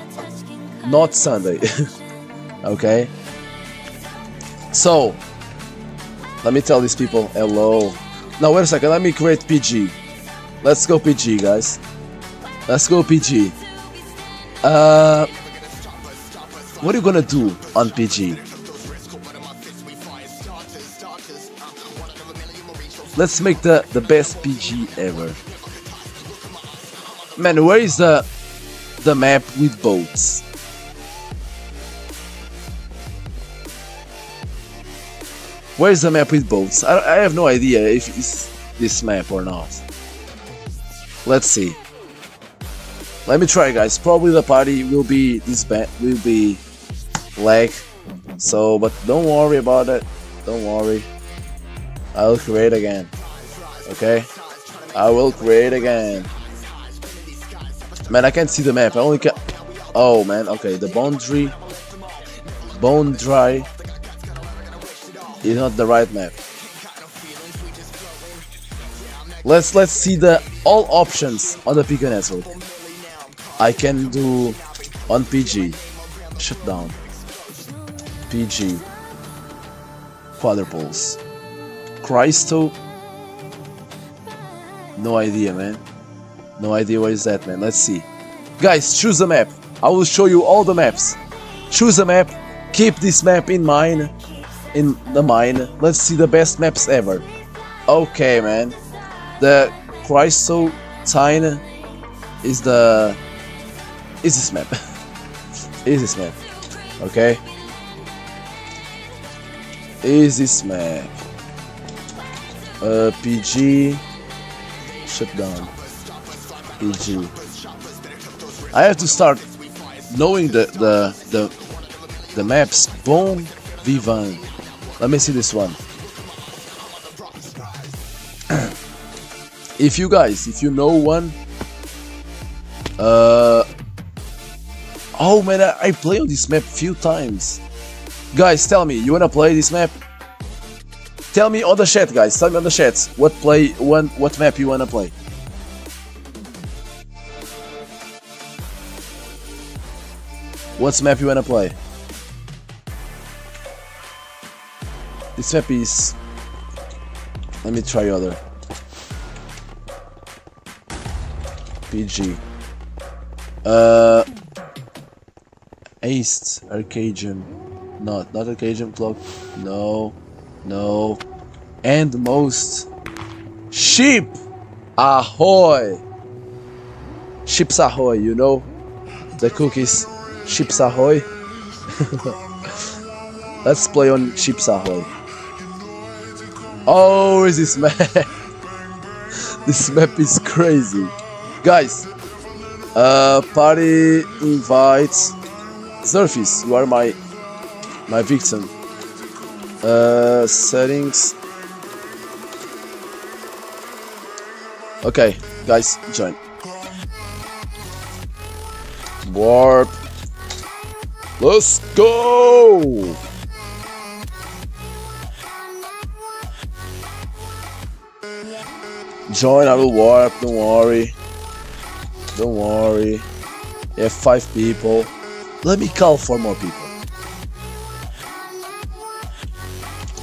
not Sunday. okay? So, let me tell these people, hello. Now wait a second, let me create PG. Let's go PG, guys. Let's go PG. Uh, what are you gonna do on PG? Let's make the, the best PG ever. Man, where is the the map with boats? Where is the map with boats? I, I have no idea if it's this map or not. Let's see. Let me try, guys. Probably the party will be this will be lag. So, but don't worry about it. Don't worry. I'll create again. Okay? I will create again. Man, I can't see the map. I only can. Oh man. Okay, the boundary. Bone dry. Is not the right map. Let's let's see the all options on the Pika network. I can do on PG. Shutdown. PG. Quadruples. Crystal. No idea, man. No idea where is that, man. Let's see. Guys, choose a map. I will show you all the maps. Choose a map. Keep this map in mind. In the mine. Let's see the best maps ever. Okay, man. The Crystal Tine is the is this map. is this map. Okay. Is this map. Uh, PG. Shut down. PG. I have to start knowing the the the the maps. Bon Vivant. Let me see this one. if you guys, if you know one, uh, oh man, I, I play on this map few times. Guys, tell me, you wanna play this map? Tell me on the chat, guys. Tell me on the chat what play, one, what map you wanna play. What's map you wanna play? This map is. Let me try other. PG. Uh. Ace Arcadian. Not not Arcadian clock. No. No. And most. Sheep! Ahoy! Ships Ahoy, you know? The cookies. Ships Ahoy. Let's play on Ships Ahoy. Oh, this map? this map is crazy. Guys, uh, party invites Surface, you are my my victim. Uh, settings. Okay, guys, join. Warp. Let's go! Join, I will warp, don't worry. Don't worry. You have five people. Let me call for more people.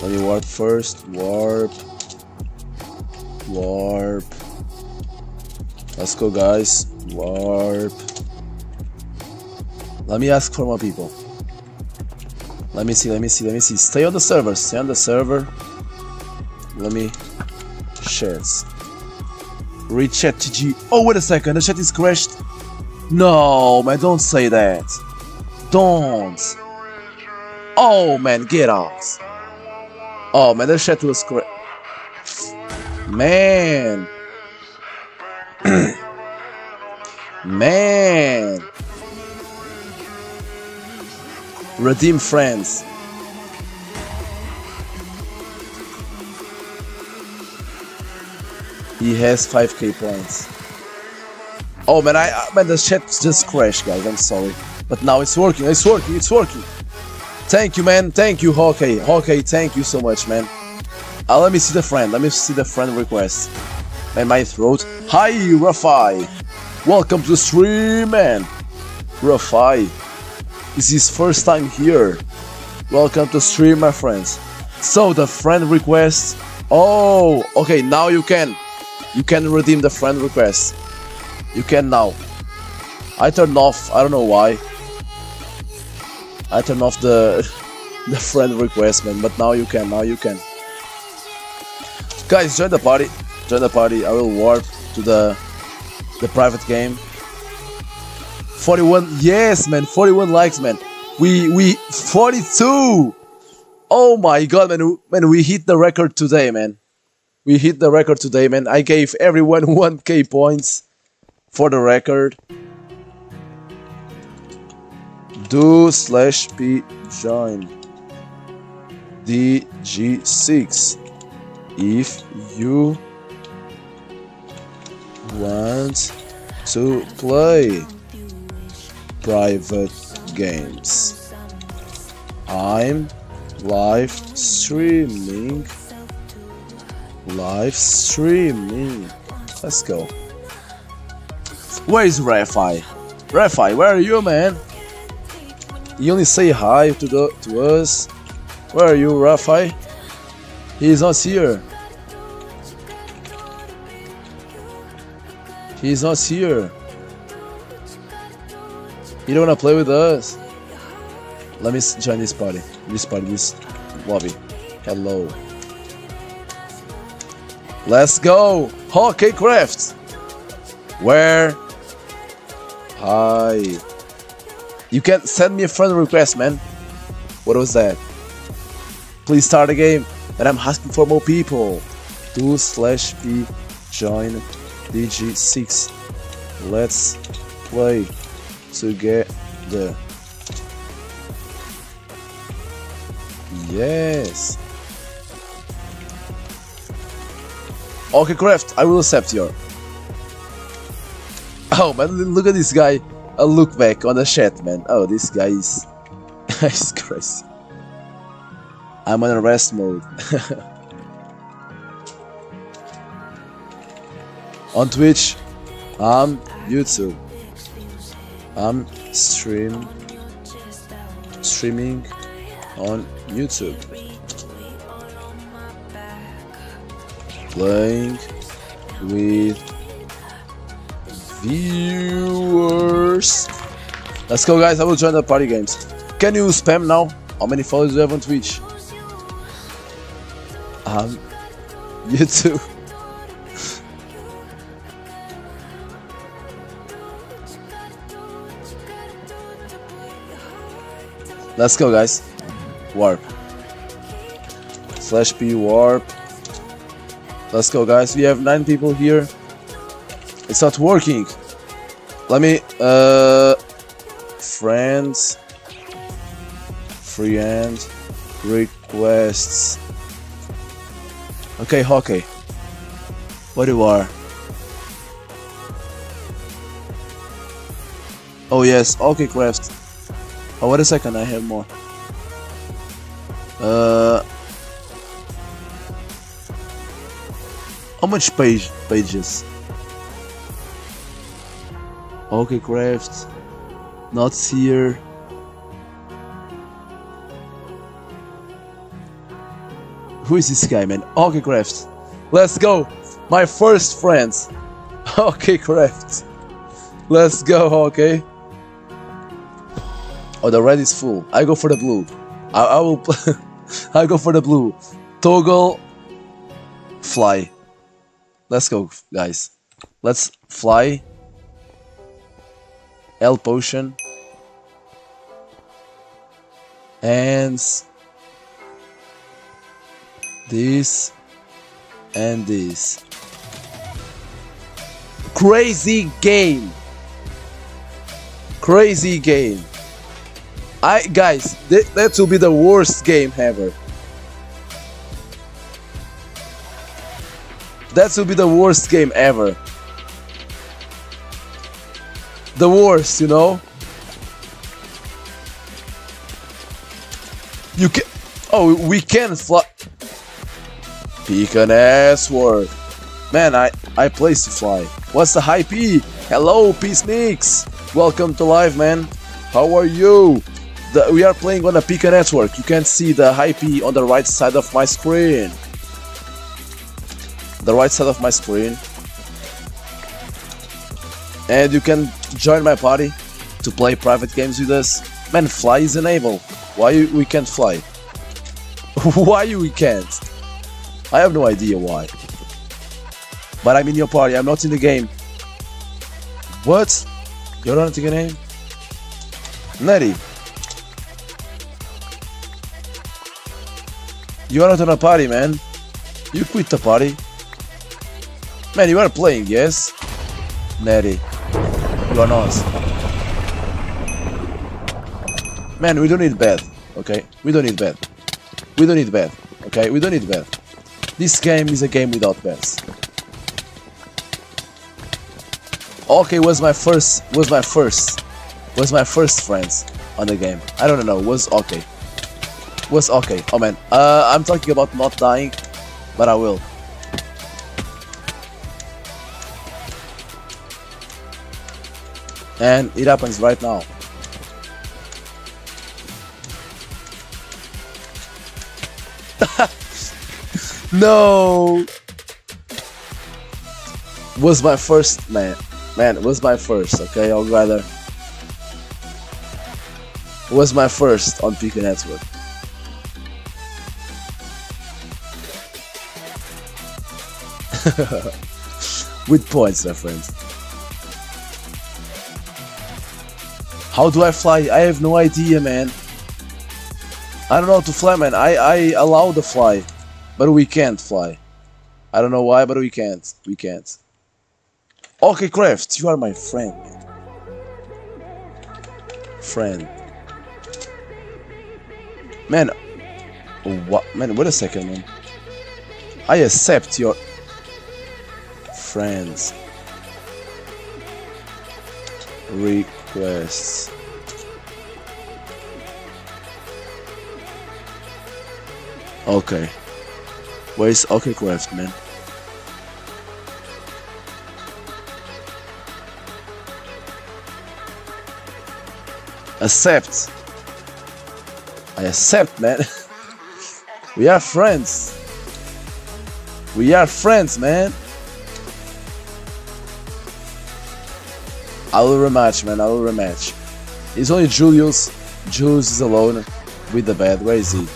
Let me warp first. Warp. Warp. Let's go, guys. Warp. Let me ask for more people. Let me see, let me see, let me see. Stay on the server, stay on the server. Let me shares. Read GG. Oh, wait a second, the chat is crashed. No, man, don't say that. Don't. Oh, man, get out. Oh, man, the chat was crashed. Man. man. Redeem friends. He has 5k points. Oh man, I I- man the chat just crashed, guys. I'm sorry, but now it's working. It's working. It's working. Thank you, man. Thank you, Hawkeye. Hawkeye, thank you so much, man. Uh, let me see the friend. Let me see the friend request. Man, my throat. Hi, Rafai. Welcome to the stream, man. Rafai. Is his first time here. Welcome to stream, my friends. So the friend request. Oh, okay. Now you can. You can redeem the friend request. You can now. I turned off. I don't know why. I turned off the the friend request, man. But now you can. Now you can. Guys, join the party. Join the party. I will warp to the the private game. 41 yes man 41 likes man we we 42 oh my god man man we hit the record today man we hit the record today man i gave everyone 1k points for the record do slash p join DgSix if you want to play private games. I'm live streaming. Live streaming. Let's go. Where is Refi? Refi, where are you, man? You only say hi to the to us. Where are you, Refi? He's not here. He's not here. You don't wanna play with us? Let me join this party. This party, this lobby. Hello. Let's go! Hockey Crafts! Where? Hi. You can send me a friend request, man. What was that? Please start a game. And I'm asking for more people. Do slash p join DgSix. Let's play together. Yes. Okay, Craft, I will accept your. Oh man, look at this guy. A look back on the chat, man. Oh, this guy is. is crazy. I'm on rest mode. on Twitch, I'm YouTube. I'm stream streaming on YouTube. Playing with viewers. Let's go guys, I will join the party games. Can you spam now? How many followers do you have on Twitch? Um too. Let's go, guys. Warp. Slash P warp. Let's go, guys. We have nine people here. It's not working. Let me, uh, friends, friend, requests. Okay, hockey. What you are? Oh yes, okay, craft. Oh, wait a second, I have more. Uh, much page pages? Okay, craft. Not here. Who is this guy, man? Okay, craft. Let's go, my first friends. Okay, craft. Let's go. Okay. Oh, the red is full. I go for the blue. I, I will. I go for the blue. Toggle. Fly. Let's go, guys. Let's fly. L potion. And this and this. Crazy game. Crazy game. I guys, th- that will be the worst game ever. That will be the worst game ever. The worst, you know. You can. Oh, we can fly. Pick an ass word. Man, I I place to fly. What's the P? Hello, Peace Mix. Welcome to live, man. How are you? The, we are playing on a Pika network. You can see the P on the right side of my screen. The right side of my screen. And you can join my party to play private games with us. Man, fly is enabled. Why we can't fly? why we can't? I have no idea why. But I'm in your party. I'm not in the game. What? You're not in the game? Netty. You are not in a party, man. You quit the party. Man, you are playing, yes? Netty. You are not. Man, we don't need bed. Okay? We don't need bed. We don't need bed. Okay? We don't need bed. This game is a game without beds. Okay, was my first was my first was my first friends on the game. I don't know, was okay. Was okay. Oh man. Uh I'm talking about not dying, but I will. And it happens right now. no was my first man man it was my first okay i'll rather was my first on Pika Network. With points, my friends. How do I fly? I have no idea, man. I don't know how to fly, man. I, I allow the fly, but we can't fly. I don't know why, but we can't. We can't. Okay, Craft, you are my friend. Friend. Man, what? Man, wait a second, man. I accept your friends requests. Okay. Where's Okay Craft, man? Accept. I accept, man. we are friends. We are friends, man. I will rematch, man. I will rematch. It's only Julius. Julius is alone with the bed. Where is he?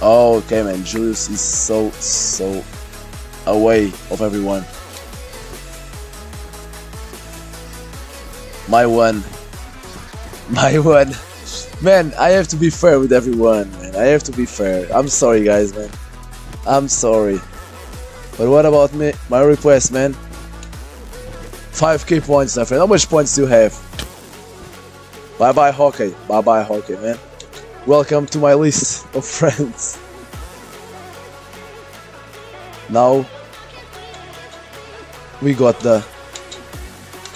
Oh, okay, man. Julius is so, so away of everyone. My one. My one. Man, I have to be fair with everyone, man. I have to be fair. I'm sorry, guys, man. I'm sorry. But what about me? My request, man. 5k points, my friend. How much points do you have? Bye bye, hockey. Bye bye, hockey, man. Welcome to my list of friends. Now we got the.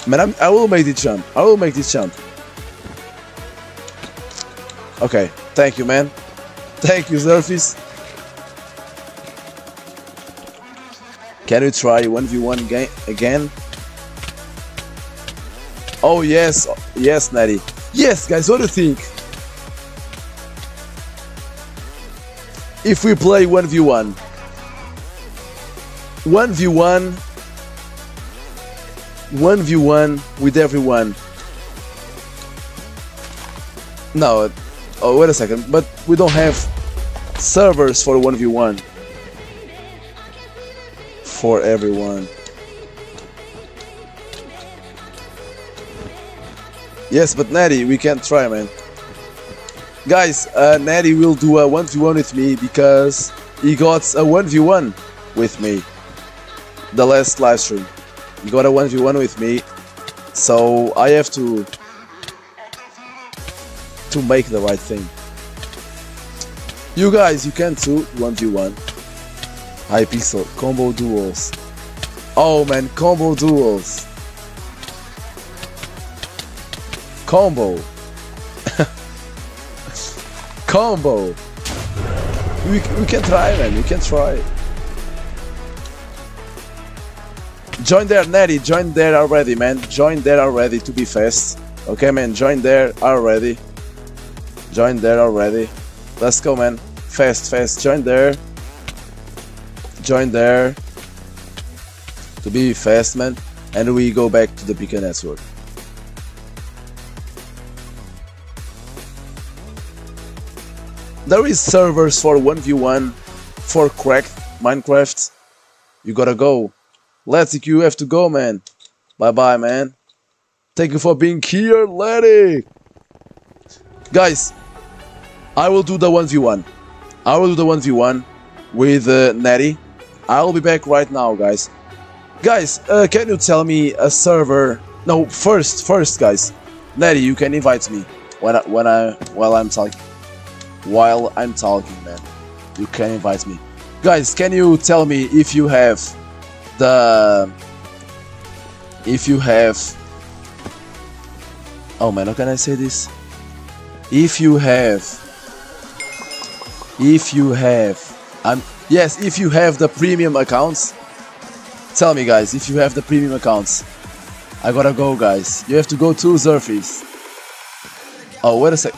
Man, I'm, I will make this jump. I will make this jump. Okay, thank you, man. Thank you, Zerfis. Can we try 1v1 game again? Oh, yes. Yes, Natty. Yes, guys, what do you think? If we play 1v1. 1v1. 1v1 with everyone. No, oh wait a second, but we don't have servers for 1v1 for everyone. Yes, but Natty, we can't try, man. Guys, uh, Natty will do a 1v1 with me because he got a 1v1 with me. The last live stream. He got a 1v1 with me, so I have to to make the right thing. You guys, you can too 1v1. Hypixel combo duels. Oh man, combo duels. Combo. Combo. We, we can try, man. We can try. Join there, Netty. Join there already, man. Join there already to be fast. Okay, man. Join there already. Join there already. Let's go, man. Fast, fast. Join there. Join there. To be fast, man. And we go back to the Pika network. There is servers for 1v1 for cracked Minecraft. You gotta go. Let's you have to go, man. Bye bye, man. Thank you for being here, Letty. Guys, I will do the 1v1. I will do the 1v1 with uh. I'll be back right now, guys. Guys, uh, can you tell me a server? No, first, first, guys. Natty, you can invite me when I, when I while I'm talking. While I'm talking, man, you can invite me. Guys, can you tell me if you have the if you have oh man how can i say this? If you have if you have i'm yes if you have the premium accounts tell me guys if you have the premium accounts. I gotta go guys. You have to go to Zerfis. oh wait a sec.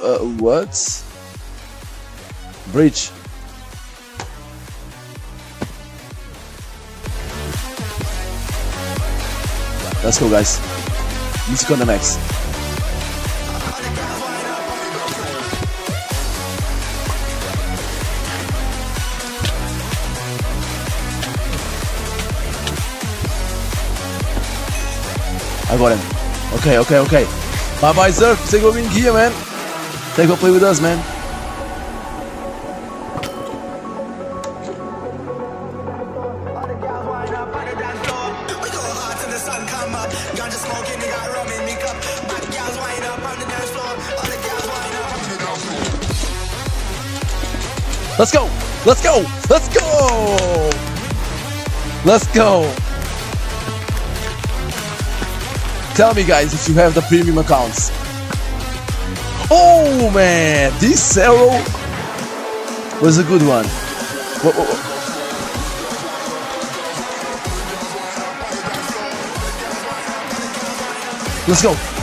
Uh, what bridge Let's go, guys. Music on the max. I got him. Okay, okay, okay. Bye bye, sir. Say go being here, man. Take go play with us, man. Let's go! Let's go! Let's go! Tell me, guys, if you have the premium accounts. Oh man, this arrow was a good one. Whoa, whoa, whoa. Let's go.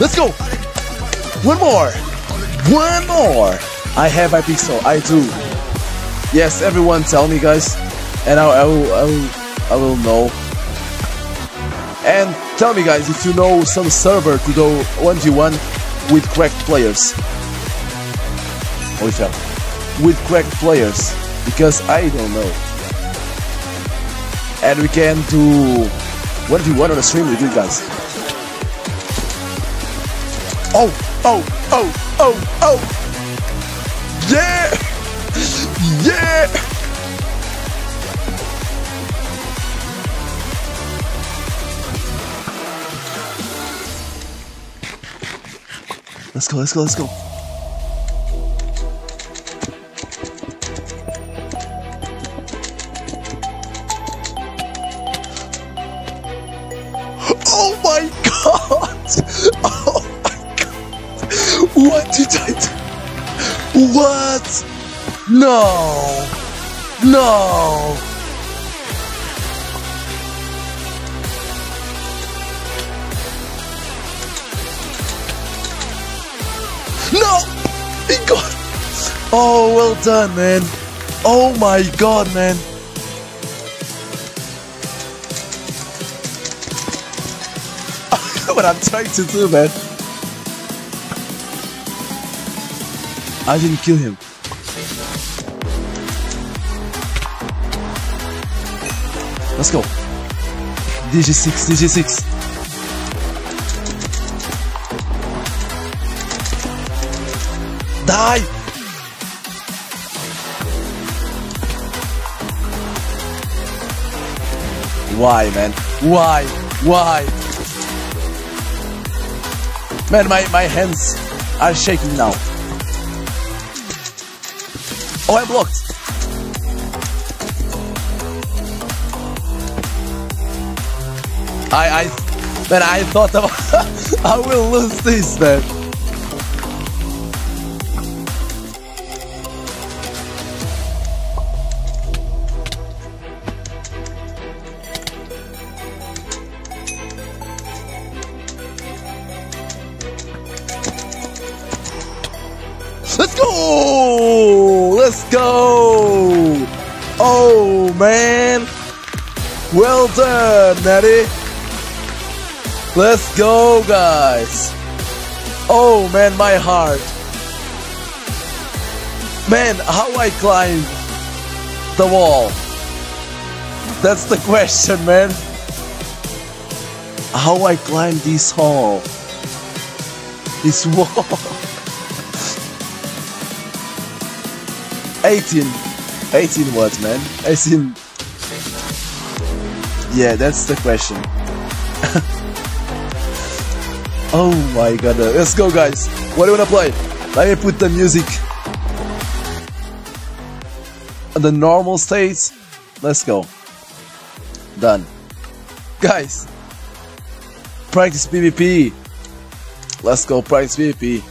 Let's go. One more. One more. I have my pixel. I do. Yes, everyone, tell me, guys, and I, I will, I will, I will know. And tell me, guys, if you know some server to go 1v1 with cracked players. Holy hell. With cracked players, because I don't know. And we can do 1v1 on a stream with you guys. Oh, oh, oh, oh, oh! Yeah! Yeah! Let's go, let's go, let's go. What? No! No! No! He got. Oh, well done, man. Oh my god, man. what I'm trying to do, man. I didn't kill him. Let's go. DgSix, DgSix. Die! Why, man? Why? Why? Man, my, my hands are shaking now. Oh, I'm blocked. I, I, man, I thought about, I will lose this, man. Natty! Let's go, guys! Oh man, my heart. Man, how I climb the wall? That's the question, man. How I climb this hall? This wall? 18. 18 what, man? 18. Yeah, that's the question. oh my god. Let's go, guys. What do you wanna play? Let me put the music on the normal state. Let's go. Done. Guys, practice PvP. Let's go practice PvP.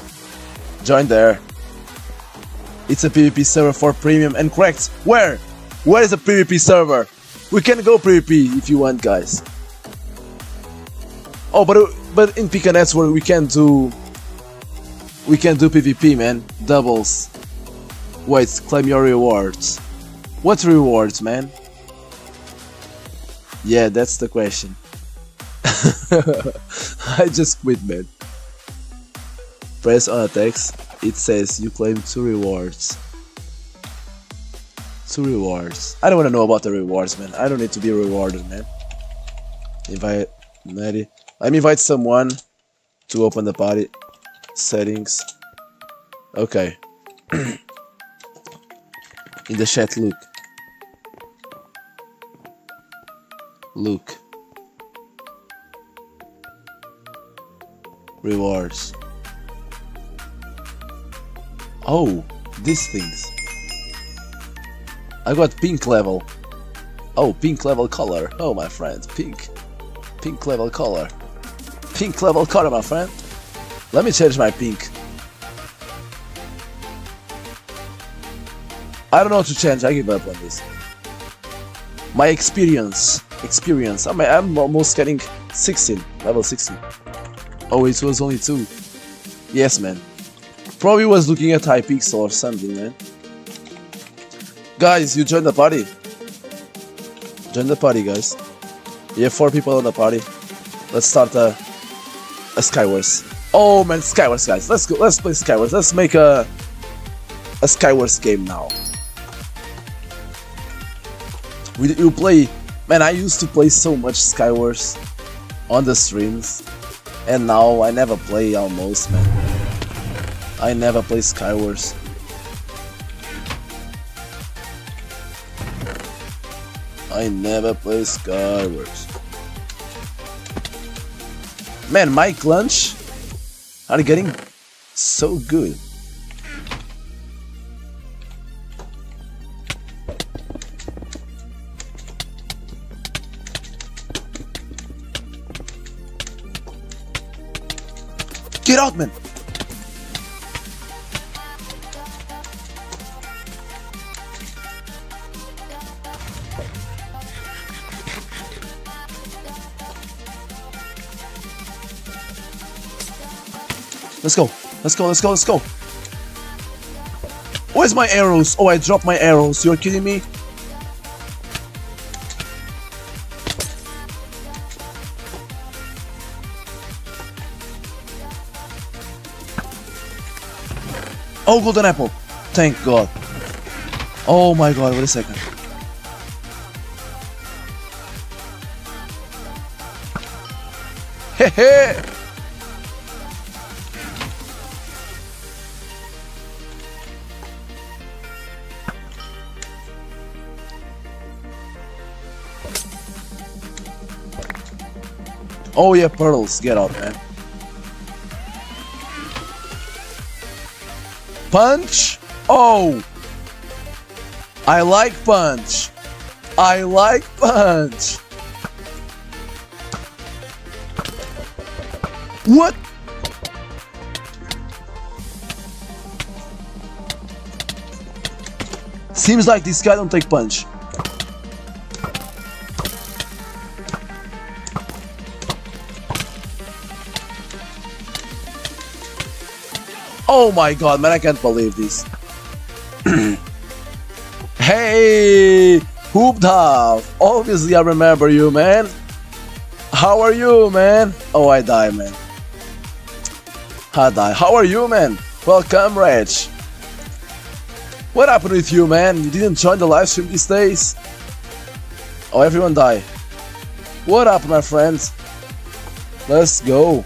Join there. It's a PvP server for premium and cracked. Where? Where is a PvP server? We can go PvP if you want, guys. Oh, but but in Pika Network we can do we can do PvP, man. Doubles. Wait, claim your rewards. What rewards, man? Yeah, that's the question. I just quit, man. Press on a text. It says you claim two rewards. Two rewards. I don't want to know about the rewards, man. I don't need to be rewarded, man. Invite Maddie. Let me invite someone to open the party. Settings. Okay. In the chat, look. Look. Rewards. Oh, these things. I got pink level. Oh, pink level color. Oh, my friend, pink. Pink level color. Pink level color, my friend. Let me change my pink. I don't know how to change. I give up on this. My experience. Experience. I'm, I'm almost getting 16. Level 16. Oh, it was only 2. Yes, man. Probably was looking at Hypixel or something, man. Guys, you join the party. Join the party, guys. You have 4 people on the party. Let's start a, a Skywars. Oh man, Skywars, guys. Let's go. Let's play Skywars. Let's make a a Skywars game now. We you play, man. I used to play so much Skywars on the streams, and now I never play almost, man. I never play Skywars. I never play Skywars. Man, my lunch are getting so good. Get out, man! Let's go. Let's go. Let's go. Let's go. Where's my arrows? Oh, I dropped my arrows. You're kidding me? Oh, golden apple. Thank God. Oh my God. Wait a second. Hehe. Oh yeah, pearls. Get out, man. Punch? Oh! I like punch. I like punch. What? Seems like this guy don't take punch. Oh my god, man, I can't believe this. hey, Hoopdov! Obviously, I remember you, man. How are you, man? Oh, I die, man. Hadai, how are you, man? Welcome, Reg. What happened with you, man? You didn't join the live stream these days? Oh, everyone die. What up, my friends? Let's go.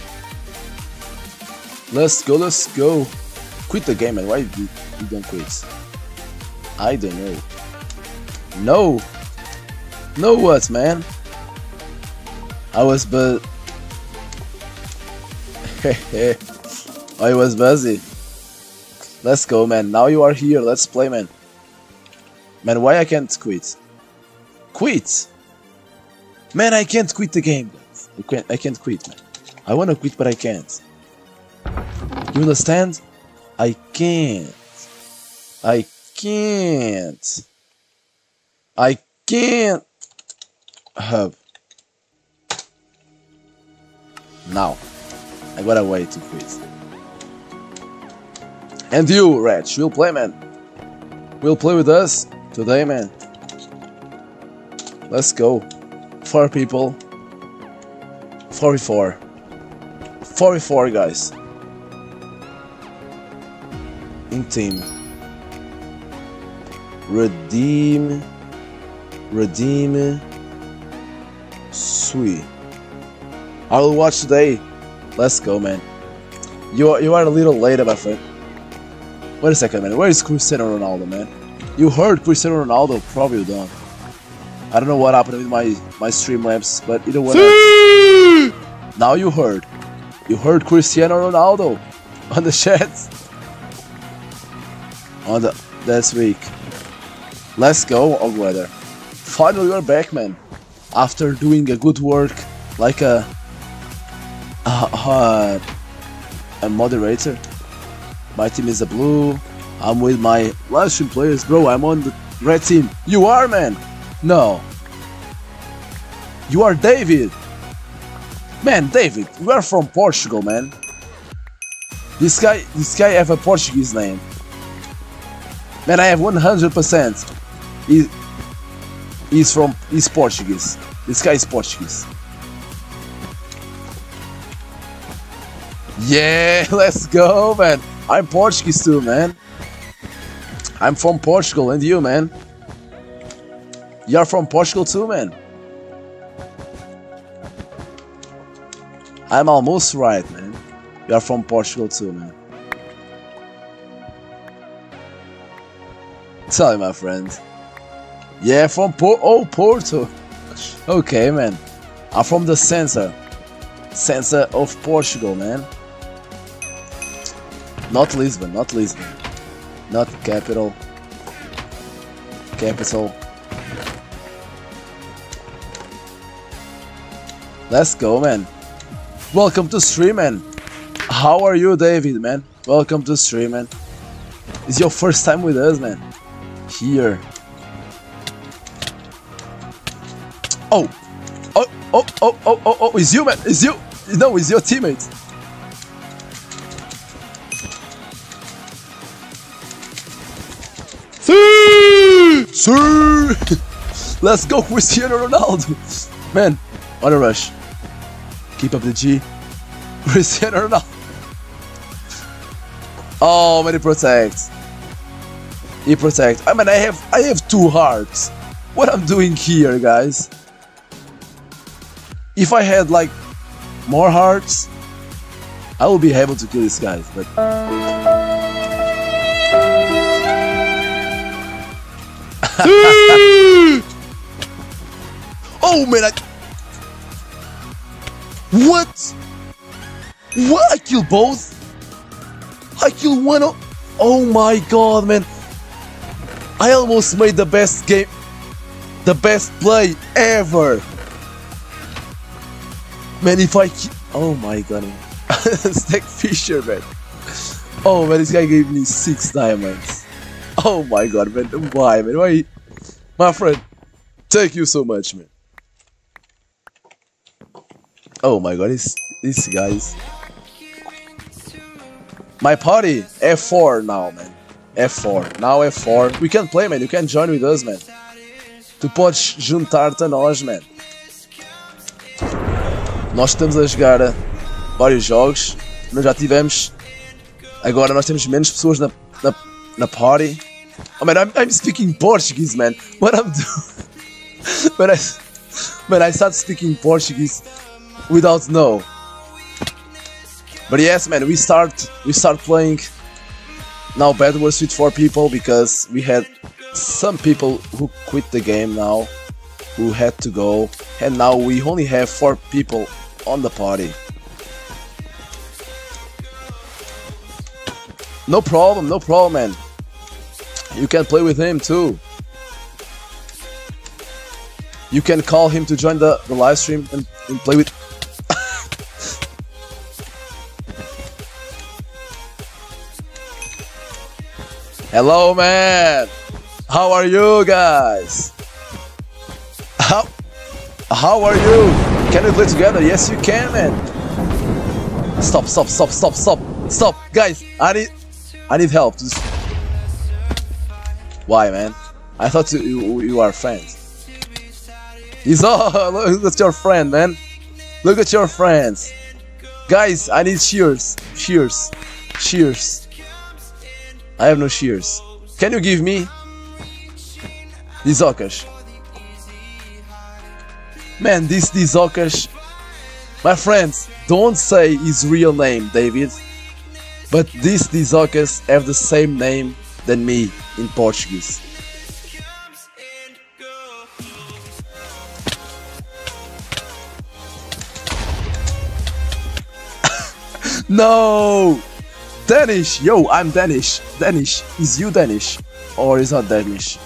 Let's go, let's go. Quit the game, man. Why you, you don't quit? I don't know. No. No what, man? I was but I was busy. Let's go, man. Now you are here. Let's play, man. Man, why I can't quit? Quit? Man, I can't quit the game. I can't. I can't quit, man. I wanna quit, but I can't. You understand? I can't. I can't. I can't. Hub. Now, I got a way to quit. And you, Reg, will play, man. Will play with us today, man. Let's go. Four people. 44. 44 guys. In team. Redeem. Redeem. Sweet. I will watch today. Let's go, man. You are, you are a little late, my friend. Wait a second, man. Where is Cristiano Ronaldo, man? You heard Cristiano Ronaldo? Probably you don't. I don't know what happened with my my Streamlabs, but either way. Now you heard. You heard Cristiano Ronaldo on the chat. On the this week. Let's go, all weather. Finally, you're back, man. After doing a good work, like a uh, uh, a moderator. My team is a blue. I'm with my stream players, bro. I'm on the red team. You are, man. No. You are David. Man, David, you are from Portugal, man. This guy, this guy have a Portuguese name. Man, I have 100%. He, he's from, he's Portuguese. This guy is Portuguese. Yeah, let's go, man. I'm Portuguese too, man. I'm from Portugal, and you, man? You're from Portugal too, man. I'm almost right, man. You're from Portugal too, man. Me, my friend. Yeah, from Por- oh Porto. Okay, man. I'm from the center, center of Portugal, man. Not Lisbon, not Lisbon. Not capital. Capital. Let's go, man. Welcome to stream, man. How are you, David, man? Welcome to stream, man. It's your first time with us, man. Here. Oh! Oh, oh, oh, oh, oh, oh, it's you, man. It's you. No, it's your teammate. Sir! Let's go, Cristiano Ronaldo! Man, on a rush. Keep up the G. Cristiano Ronaldo. Oh, many protects. He protects. I mean, I have I have two hearts. What I'm doing here, guys? If I had like more hearts, I will be able to kill these guys. But oh man, I... what? What? I kill both? I kill one. o- Oh my god, man! I almost made the best game, the best play ever. Man, if I, oh my god. Stack Fisher, man. Oh man, this guy gave me six diamonds. Oh my god, man. Why, man? Why? My friend, thank you so much, man. Oh my god, this these guys. My party F4 now, man. F4. Now F4. We can play, man. You can join with us, man. Tu podes juntar-te a nós, man. Nós estamos a jogar vários jogos. Nós já tivemos Agora nós temos menos pessoas na, na, na party. Oh man, I'm, I'm speaking Portuguese, man. What I'm doing? when I when I start speaking Portuguese without know. But yes, man, we start we start playing now Bed Wars with four people because we had some people who quit the game now, who had to go, and now we only have four people on the party. No problem, no problem, man. You can play with him too. You can call him to join the, the live stream and, and play with. Hello, man. How are you guys? How how are you? Can we play together? Yes, you can, man. Stop, stop, stop, stop, stop, stop, guys. I need I need help. Just... Why, man? I thought you you, you are friends. He's oh look at your friend, man. Look at your friends. Guys, I need cheers. Cheers. Shears. I have no shears. Can you give me Dizokas? Man, this Dizokas. My friends, don't say his real name, David. But these Dizokas have the same name than me in Portuguese. no! Danish! Yo, I'm Danish. Danish. Is you Danish? Or is not Danish?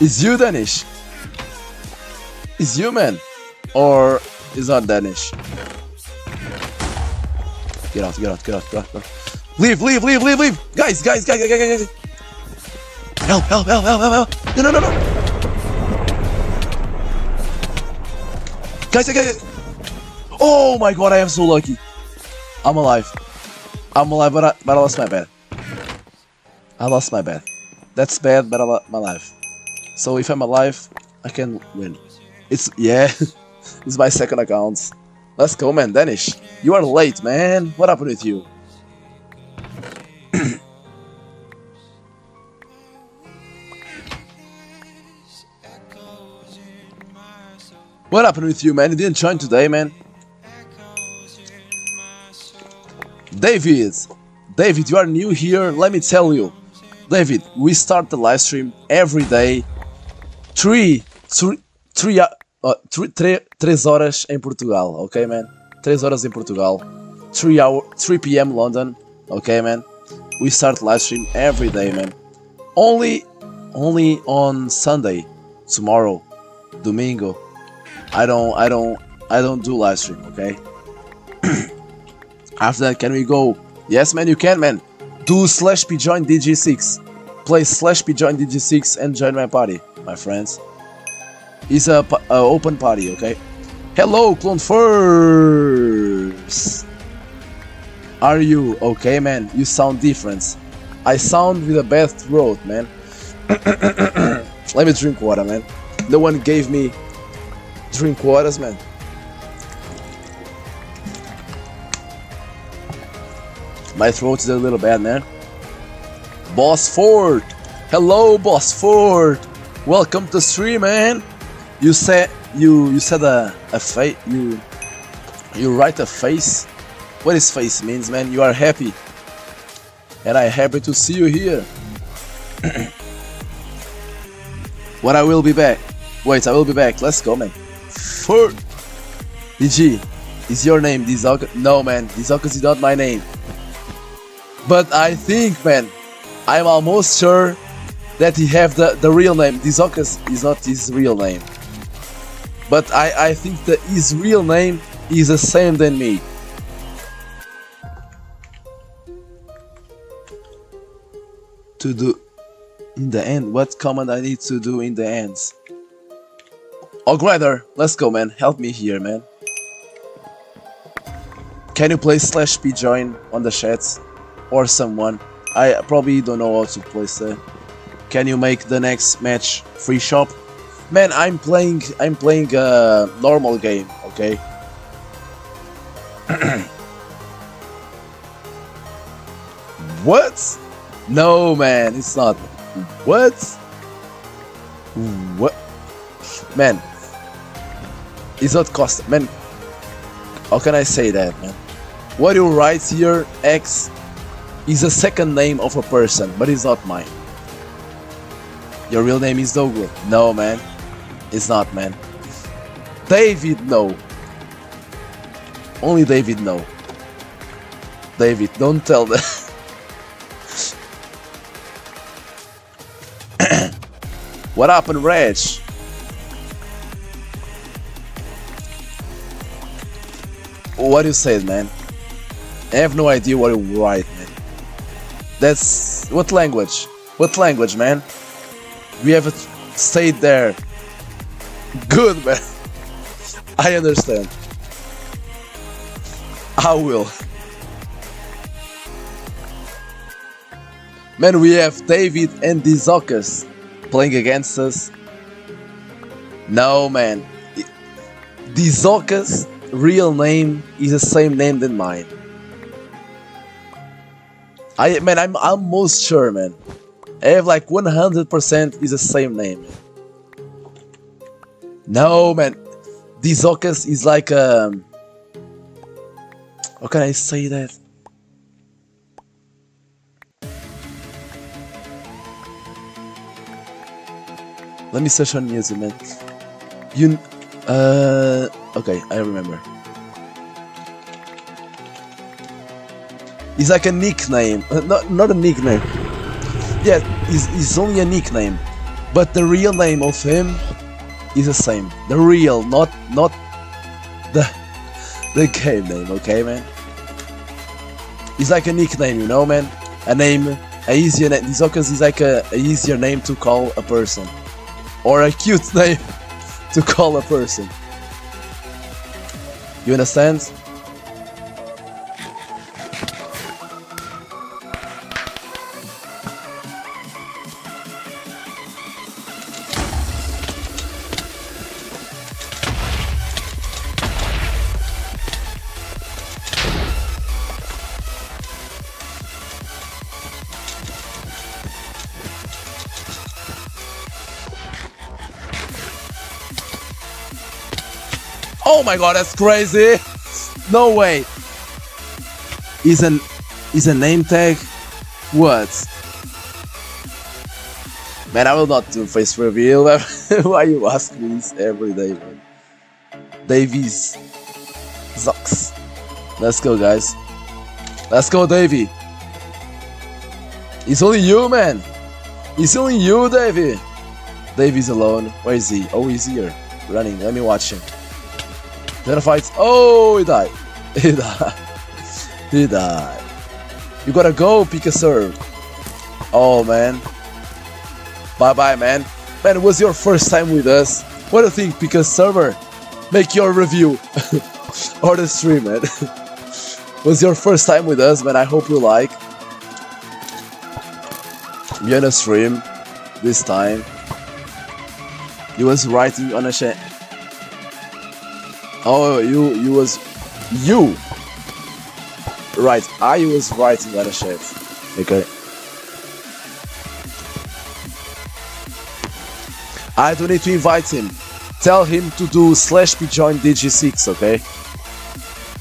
Is you Danish? Is you man? Or is not Danish? Get out, get out, get out, get out, get out. Leave, leave, leave, leave, leave! Guys, guys, guys, guys, guys, guys! Help, help, help, help, help, help! No, no, no, no! Guys, guys, guys! Oh my god, I am so lucky! I'm alive. I'm alive, but I, but I lost my bet. I lost my bet. That's bad, but I'm alive. So if I'm alive, I can win. It's yeah, it's my second account. Let's go, man. Danish, you are late, man. What happened with you? what happened with you, man? You didn't join today, man. David, David, you are new here. Let me tell you, David, we start the live stream every day, three, three, three, uh, three, three, três horas em Portugal, okay, man? Três horas em Portugal, 3 hour, 3 p.m. London, okay, man? We start live stream every day, man. Only, only on Sunday, tomorrow, domingo. I don't, I don't, I don't do live stream, okay? After that, can we go? Yes, man, you can, man. Do slash p join DgSix. Play slash p join DgSix and join my party, my friends. It's a, a open party, okay? Hello, Clone First. Are you okay, man? You sound different. I sound with a bad throat, man. Let me drink water, man. No one gave me drink waters, man. My throat is a little bad, man. Boss Ford! Hello, Boss Ford! Welcome to stream, man! You said you you said a a face you you write a face. What is face means, man? You are happy, and I'm happy to see you here. when I will be back. Wait, I will be back. Let's go, man. Ford. DG, is your name Dizokas? No, man. Dizokas is not my name. But I think, man, I'm almost sure that he have the, the real name. Dizokas is not his real name. But I, I think that his real name is the same than me. To do in the end, what command I need to do in the ends? Oh, Grider, let's go, man. Help me here, man. Can you play slash p join on the chats? Or someone. I probably don't know how to place that. Can you make the next match free shop? Man, I'm playing I'm playing a normal game, okay? What? No, man, it's not. What? What? Man, it's not cost. Man, how can I say that, man? What you write here, X, is a second name of a person, but it's not mine. Your real name is Douglas. No, man, it's not, man. David, no. Only David, no. David, don't tell them. what happened, Reg? What you said, man? I have no idea what you write. That's what language? What language, man? We have stayed there. Good, man. I understand. I will. Man, we have David and Dizokas playing against us. No, man. Dizokas' real name is the same name than mine. I man, I'm almost sure, man. I have like 100% is the same name. No, man. This Dizokas is like um. How can I say that? Let me search on music, man. You, uh, okay, I remember. It's like a nickname, uh, not not a nickname. Yeah, it's, it's only a nickname, but the real name of him is the same. The real, not not the the game name. Okay, man. It's like a nickname, you know, man. A name, a easier name. Dizokas is like a, a easier name to call a person or a cute name to call a person. You understand? My god, that's crazy! No way! Is an is a name tag? What? Man, I will not do face reveal. Why you ask me this every day, man? Davies. Zucks. Let's go, guys. Let's go, Davy. It's only you, man. It's only you, Davy. Davy's alone. Where is he? Oh, he's here. Running. Let me watch him. Then fights. Oh, he died. He died. He died. You gotta go, pick a serve. Oh, man. Bye bye, man. Man, it was your first time with us. What do you think, pick a server? Make your review. or the stream, man. was your first time with us, man. I hope you like. We on a stream this time. He was writing on a. Oh, you, you was, you. Right, I was writing on a chat. Okay. I don't need to invite him. Tell him to do slash p join dg6, okay?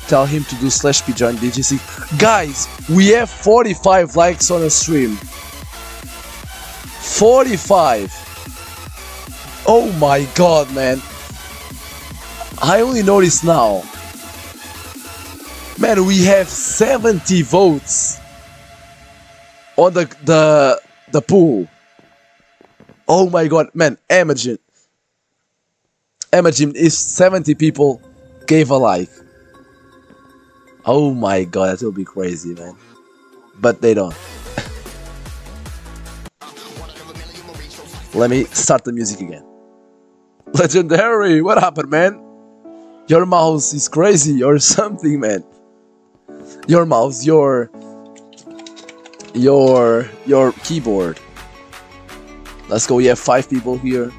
Tell him to do slash p join dg6. Guys, we have 45 likes on a stream. 45. Oh my god, man. I only noticed now. Man, we have 70 votes on the the the pool. Oh my god, man, imagine. Imagine if 70 people gave a like. Oh my god, that will be crazy, man. But they don't. Let me start the music again. Legendary, what happened, man? Your mouse is crazy or something, man. Your mouse, your your your keyboard. Let's go. We have five people here.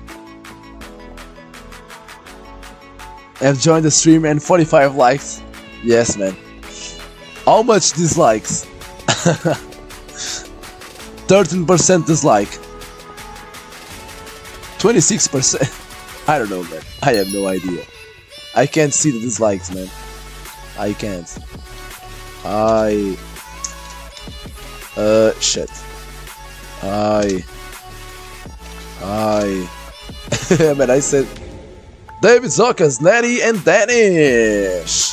Have joined the stream and 45 likes. Yes, man. How much dislikes? 13% dislike. 26%. I don't know, man. I have no idea. I can't see the dislikes, man. I can't. I. Uh, shit. I. I. man, I said. David Zokas, Natty, and Danish!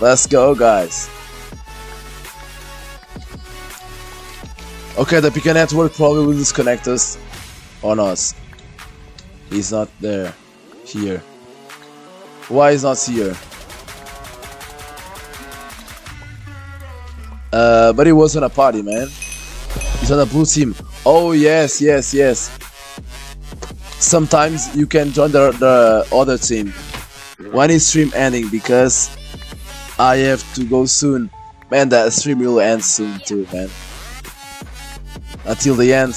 Let's go, guys. Okay, the Pika network probably will disconnect us on us. He's not there. Here. Why is not here? Uh, but he was on a party, man. He's on a blue team. Oh yes, yes, yes. Sometimes you can join the, the other team when is stream ending because I have to go soon. Man, that stream will end soon too, man. Until the end.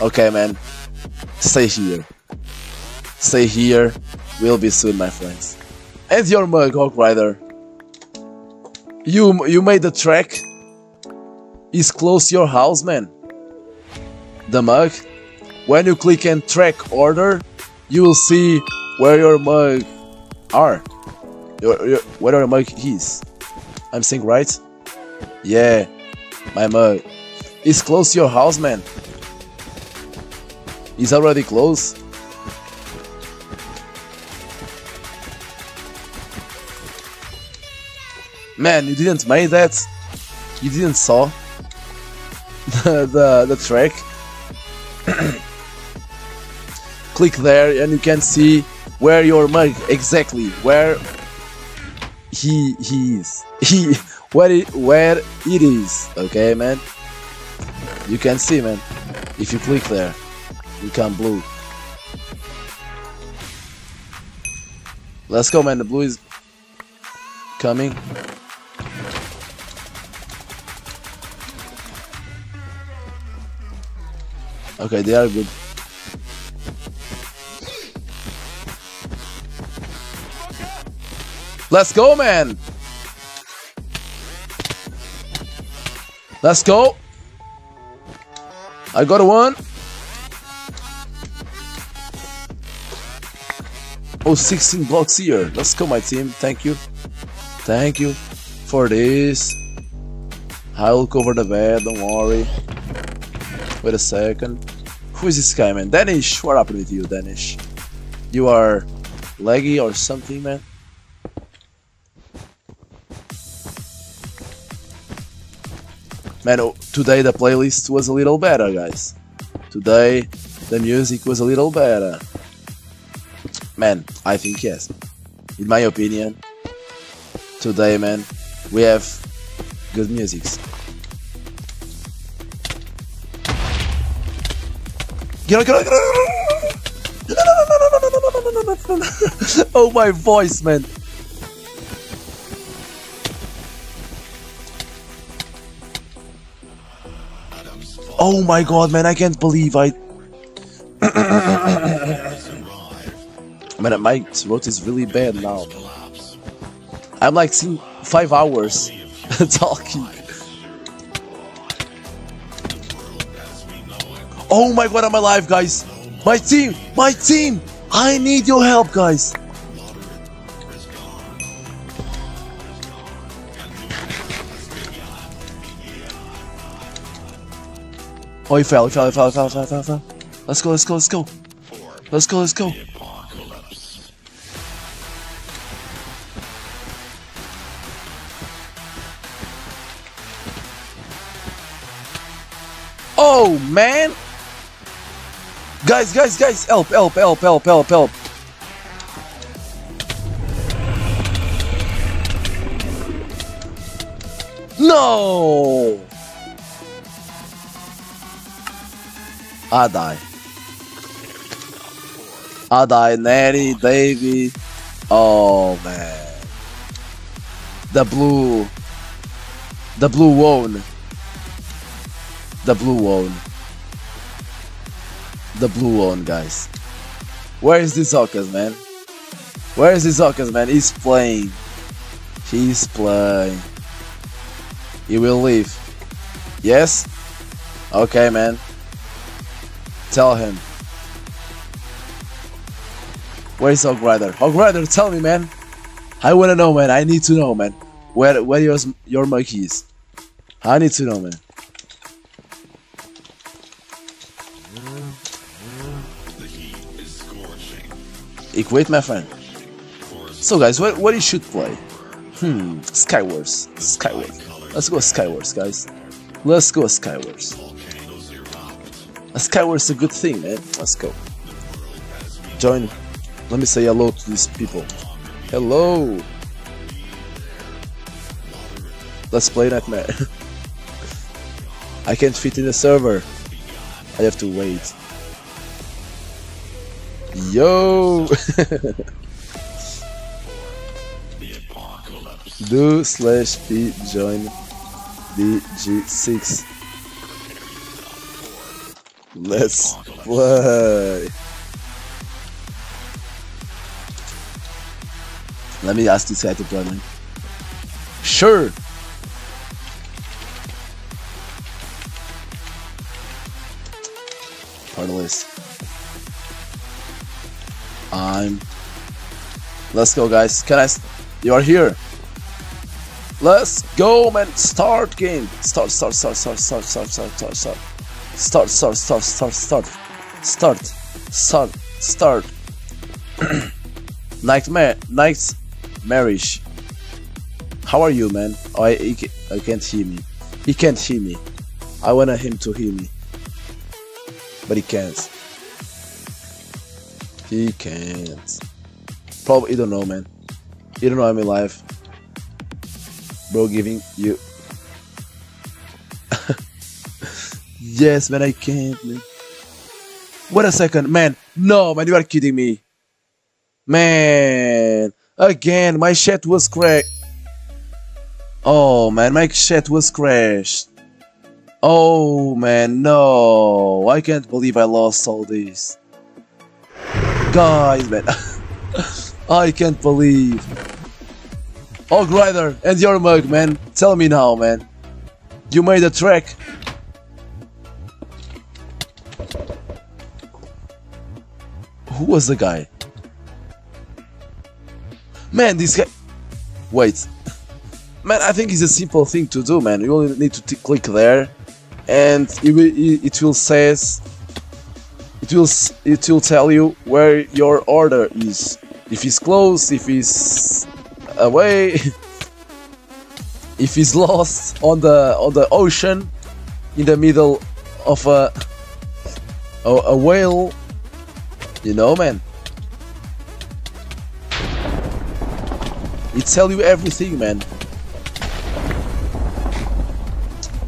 Okay, man. Stay here. Stay here. We'll be soon, my friends. And your mug, Hawk Rider. You you made the track. Is close your house, man. The mug. When you click on track order, you will see where your mug are. Your, your, where your mug is. I'm saying right? Yeah, my mug. Is close your house, man. It's already close. Man, you didn't make that. You didn't saw the the, the track. Click there and you can see where your mug exactly where he he is he where it where it is. Okay, man. You can see, man. If you click there, you can blue. Let's go, man. The blue is coming. Okay, they are good. Let's go, man. Let's go. I got one. Oh, 16 blocks here. Let's go, my team. Thank you. Thank you for this. I will cover the bed, don't worry. Wait a second. Who is this guy, man? Danish, what happened with you, Danish? You are laggy or something, man? Man, oh, today the playlist was a little better, guys. Today the music was a little better. Man, I think yes. In my opinion, today, man, we have good musics. Get on, get on, get on! oh, my voice, man. Oh my god, man, I can't believe I. man, my throat is really bad now. I'm like five hours talking. Oh my god, I'm alive, guys! My team! My team! I need your help, guys! Oh, he fell, he fell, he fell, he fell, he fell, he fell, he fell. Let's go, let's go, let's go. Let's go, let's go. Oh, man! Guys, guys, guys, help, help, help, help, help, help. No! I die. I die, Natty, Davy. Oh man. The blue. The blue won. The blue won. The blue one, guys. Where is this Okas, man? Where is this Okas, man? He's playing. He's playing. He will leave. Yes? Okay, man. Tell him. Where's Hog Rider? Hog Rider, tell me, man. I wanna know, man. I need to know, man. Where where your your monkey is? I need to know, man. Equate, my friend. So, guys, what what you should play? Hmm, Skywars. Skywars. Let's go Skywars, guys. Let's go Skywars. A Skywars is a good thing, man. Let's go. Join. Let me say hello to these people. Hello. Let's play Nightmare. I can't fit in the server. I have to wait. Yo! Do slash p join DgSix. Let's play. Let me ask this guy to play man. Sure. Part of list. I'm. Let's go, guys. Can I? You are here. Let's go, man. Start game. Start, start, start, start, start, start, start, start, start. Start, start, start, start, start. Start. Start. Start. Nightmare. Night. Marriage. How are you, man? I, I can't hear me. He can't hear me. I want him to hear me. But he can't. He can't. Probably, you don't know, man. You don't know I'm alive bro giving you. Yes man i can't man. Wait a second. Man no man you are kidding me. Man again my chat was cracked oh man my chat was crashed. Oh man no. I can't believe i lost all this guys man i can't believe Hog Rider and your mug, man. Tell me now, man. You made a track. Who was the guy? Man, this guy. Wait. Man, I think it's a simple thing to do, man. You only need to click there, and it will, it will says. It will it will tell you where your order is. If it's close, if it's away if he's lost on the on the ocean in the middle of a a, a whale you know man. It tell you everything man.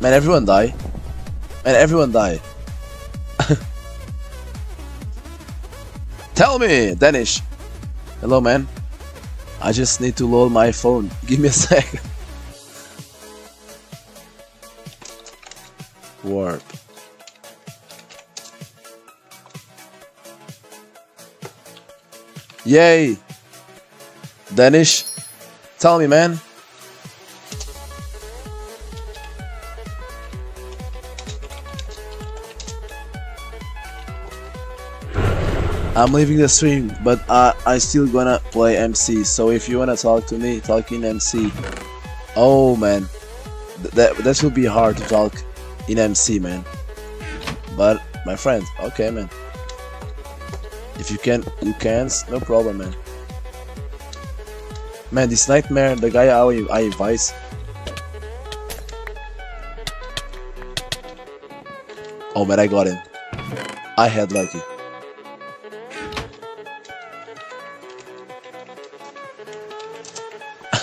Man everyone die. Man everyone die tell me danish hello man I just need to load my phone. Give me a sec. Warp. Yay! Danish, tell me, man. I'm leaving the stream, but I I still gonna play MC. So if you wanna talk to me, talk in MC. Oh man, Th- that that will be hard to talk in MC, man. But my friend, okay, man. If you can, you can. No problem, man. Man, this nightmare, the guy I I invite. Oh man, I got him. I had lucky.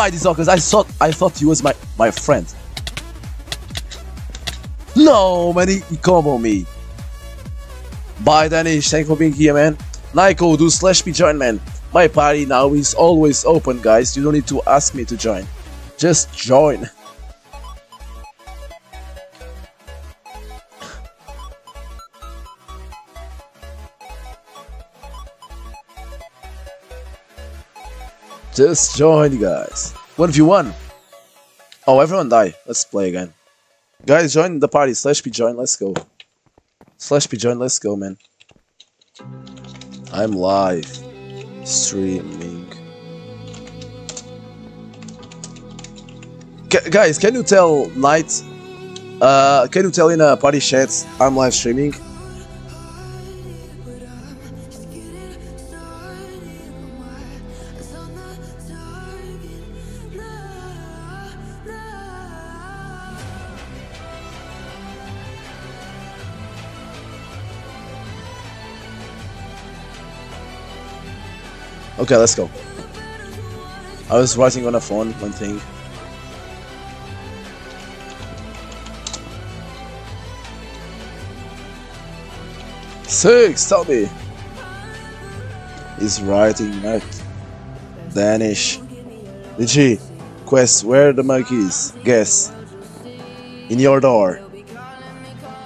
Why this Because I thought I thought he was my my friend. No, man, he, he combo me. Bye, Danish. Thank you for being here, man. Nico, do slash me join, man. My party now is always open, guys. You don't need to ask me to join. Just join. Just join, guys. 1v1. Oh, everyone die. Let's play again. Guys, join the party. Slash P join. Let's go. Slash P join. Let's go, man. I'm live. Streaming. Gu- guys, can you tell Knight? Uh, can you tell in a party chat I'm live streaming? Okay, let's go. I was writing on a phone, one thing. Six, tell me. He's writing Mac. Danish. DG. Quest, where the monkeys? Guess. In your door.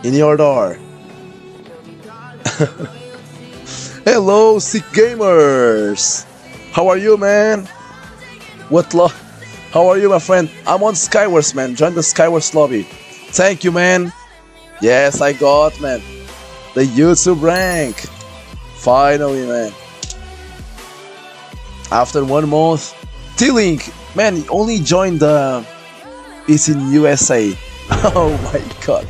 In your door. Hello, sick gamers. How are you, man? What lo? How are you, my friend? I'm on Skywars, man. Join the Skywars lobby. Thank you, man. Yes, I got, man. The YouTube rank. Finally, man. After one month, T-Link, man, only joined uh, the. It's in USA. Oh my god.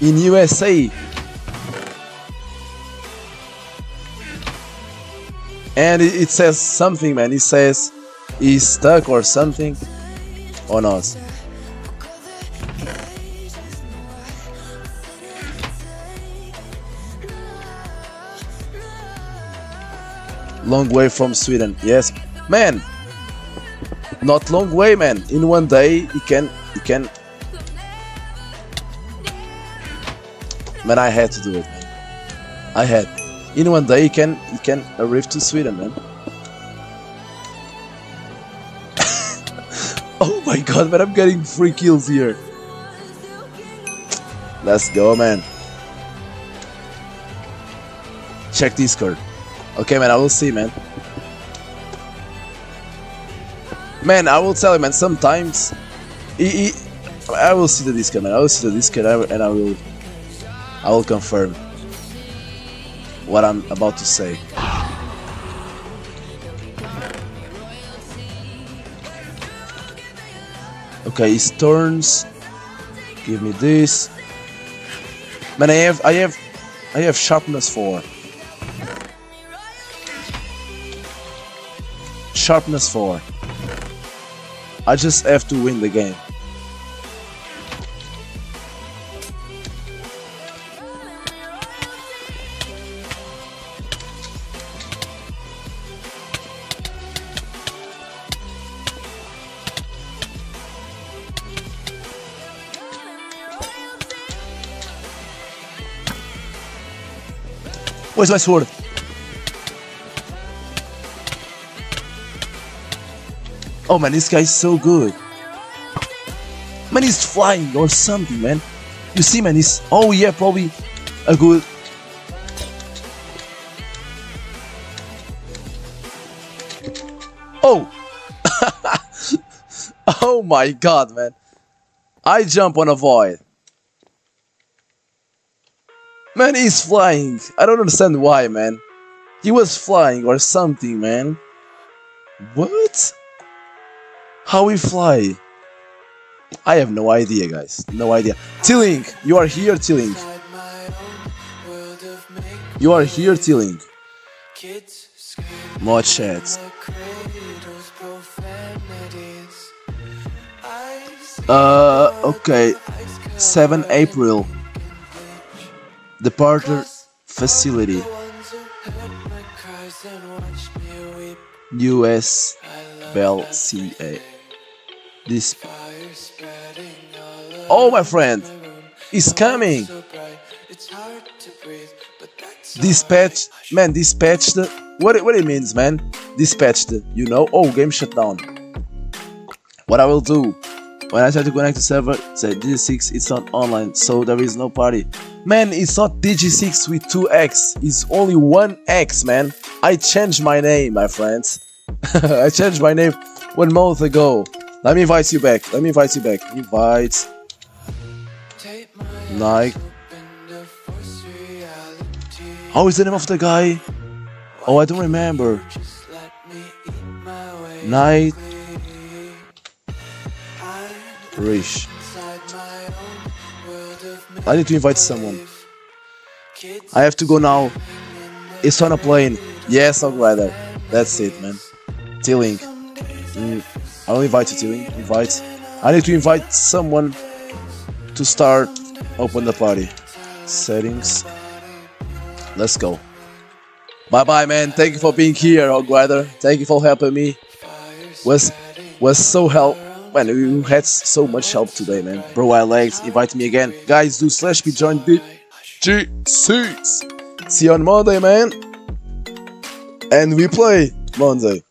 In USA. And it, says something, man. It says he's stuck or something. Or not. Long way from Sweden. Yes, man. Not long way, man. In one day, you can, you can. Man, I had to do it. Man. I had. In one day, you can, you can arrive to Sweden, man. oh my god, man! I'm getting three kills here. Let's go, man. Check Discord. Okay, man, I will see, man. Man, I will tell you, man, sometimes... I, I, I will see the Discord, man. I will see the Discord and I will... I will confirm what I'm about to say. Okay, his turns. Give me this. Man, I have, I have, I have sharpness four. Sharpness four. I just have to win the game. Where's my sword? Oh man, this guy's so good. Man, he's flying or something, man. You see, man, he's... Oh yeah, probably a good... Oh! oh my god, man. I jump on a void. Man, he's flying. I don't understand why, man. He was flying or something, man. What? How we fly? I have no idea, guys. No idea. T-Link, you are here, make You are here, scream More chats. Uh, okay. 7 April. Me facility. US Bell CA. This Oh, my friend, coming. it's that's Dispatched, man, dispatched. What what it means, man? Dispatched, you know? Oh, game shut down. What I will do when I try to connect to server, say Digi6, it's not online, so there is no party. Man, it's not DgSix with 2x, it's only 1x, man. I changed my name, my friends. I changed my name one month ago. Let me invite you back. Let me invite you back. Invite. Reality. How is the name of the guy? Oh, I don't remember. Night quickly. I need to invite someone. I have to go now. It's on a plane. Yes, I'll go there. That's it, man. T-Link. Mm, I will invite you, T-Link. Invite. I need to invite someone to start open the party. Settings. Let's go. Bye bye, man. Thank you for being here, Hogrider. Thank you for helping me. Was was so help. Man, you had so much help today, man. Bro, I liked. Invite me again, guys. Do slash be join the G6. See you on Monday, man. And we play Monday.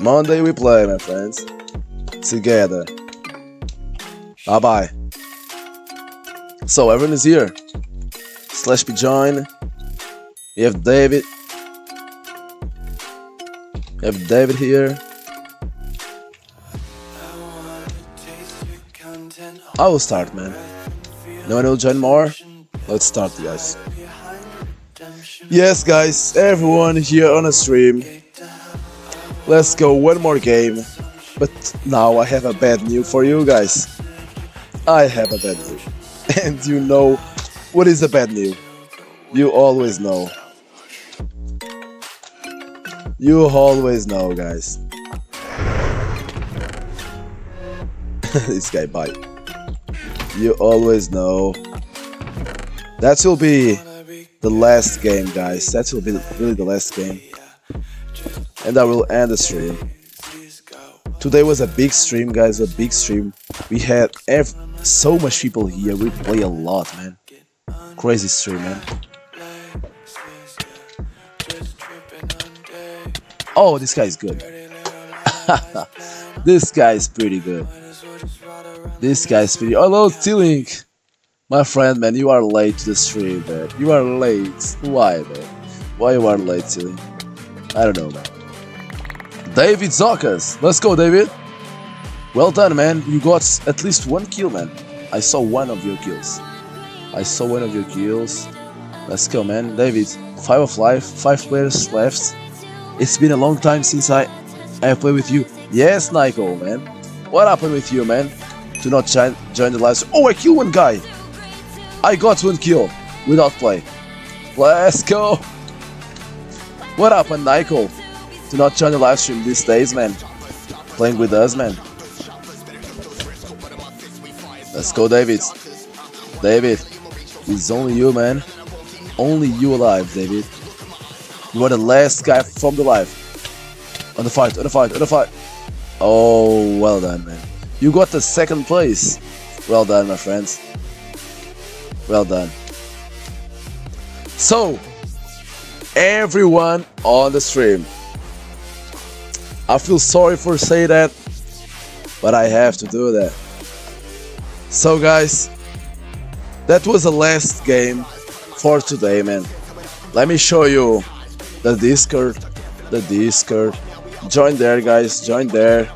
Monday we play, my friends. Together. Bye bye. So everyone is here. Slash be join. We have David. We have David here. I will start, man. No one will join more. Let's start, guys. Yes, guys, everyone here on a stream. Let's go one more game. But now I have a bad news for you guys. I have a bad news. And you know what is a bad news. You always know. You always know, guys. this guy bite. You always know. That will be the last game, guys. That will be really the last game. And I will end the stream. Today was a big stream, guys. A big stream. We had so much people here. We play a lot, man. Crazy stream, man. Oh, this guy is good. This guy is pretty good. This guy is pretty. Hello, T-Link. My friend, man, you are late to the stream, man. You are late. Why, man? Why you are late, T-Link? I don't know, man. David Zokas. Let's go, David. Well done, man. You got at least one kill, man. I saw one of your kills. I saw one of your kills. Let's go, man. David, five of life, five players left. It's been a long time since I I play with you. Yes, Nico, man. What happened with you, man? Do not join, the live. Oh, I killed one guy. I got one kill without play. Let's go. What happened, Nico? Do not join the live stream these days, man. Playing with us, man. Let's go, David. David, it's only you, man. Only you alive, David. You are the last guy from the live. On the fight, on the fight, on the fight. Oh, well done, man. You got the second place. Well done, my friends. Well done. So, everyone on the stream. I feel sorry for saying that, but I have to do that. So, guys, that was the last game for today, man. Let me show you the Discord. The Discord. Join there, guys. Join there.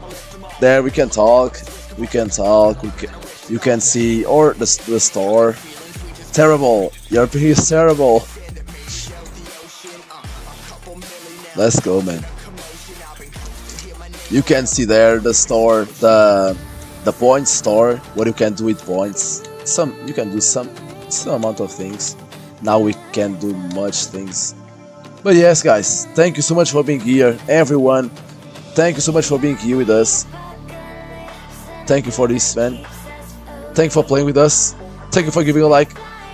There we can talk. We can talk. We can, you can see or the, the store. Terrible. Your ping is terrible. Let's go, man. You can see there the store, the the points store. What you can do with points. Some you can do some some amount of things. Now we can do much things. But yes, guys, thank you so much for being here, everyone. Thank you so much for being here with us. Thank you for this, man. Thank you for playing with us. Thank you for giving a like.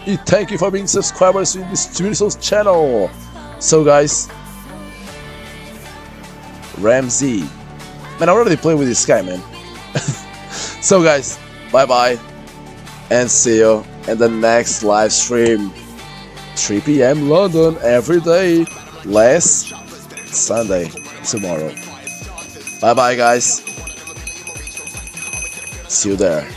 And thank you for being subscribers in this Twinisos channel. So, guys, Ramsey. Man, I already played with this guy, man. so, guys, bye bye, and see you in the next live stream. 3 p.m. London every day, less Sunday tomorrow. Bye bye, guys. See you there.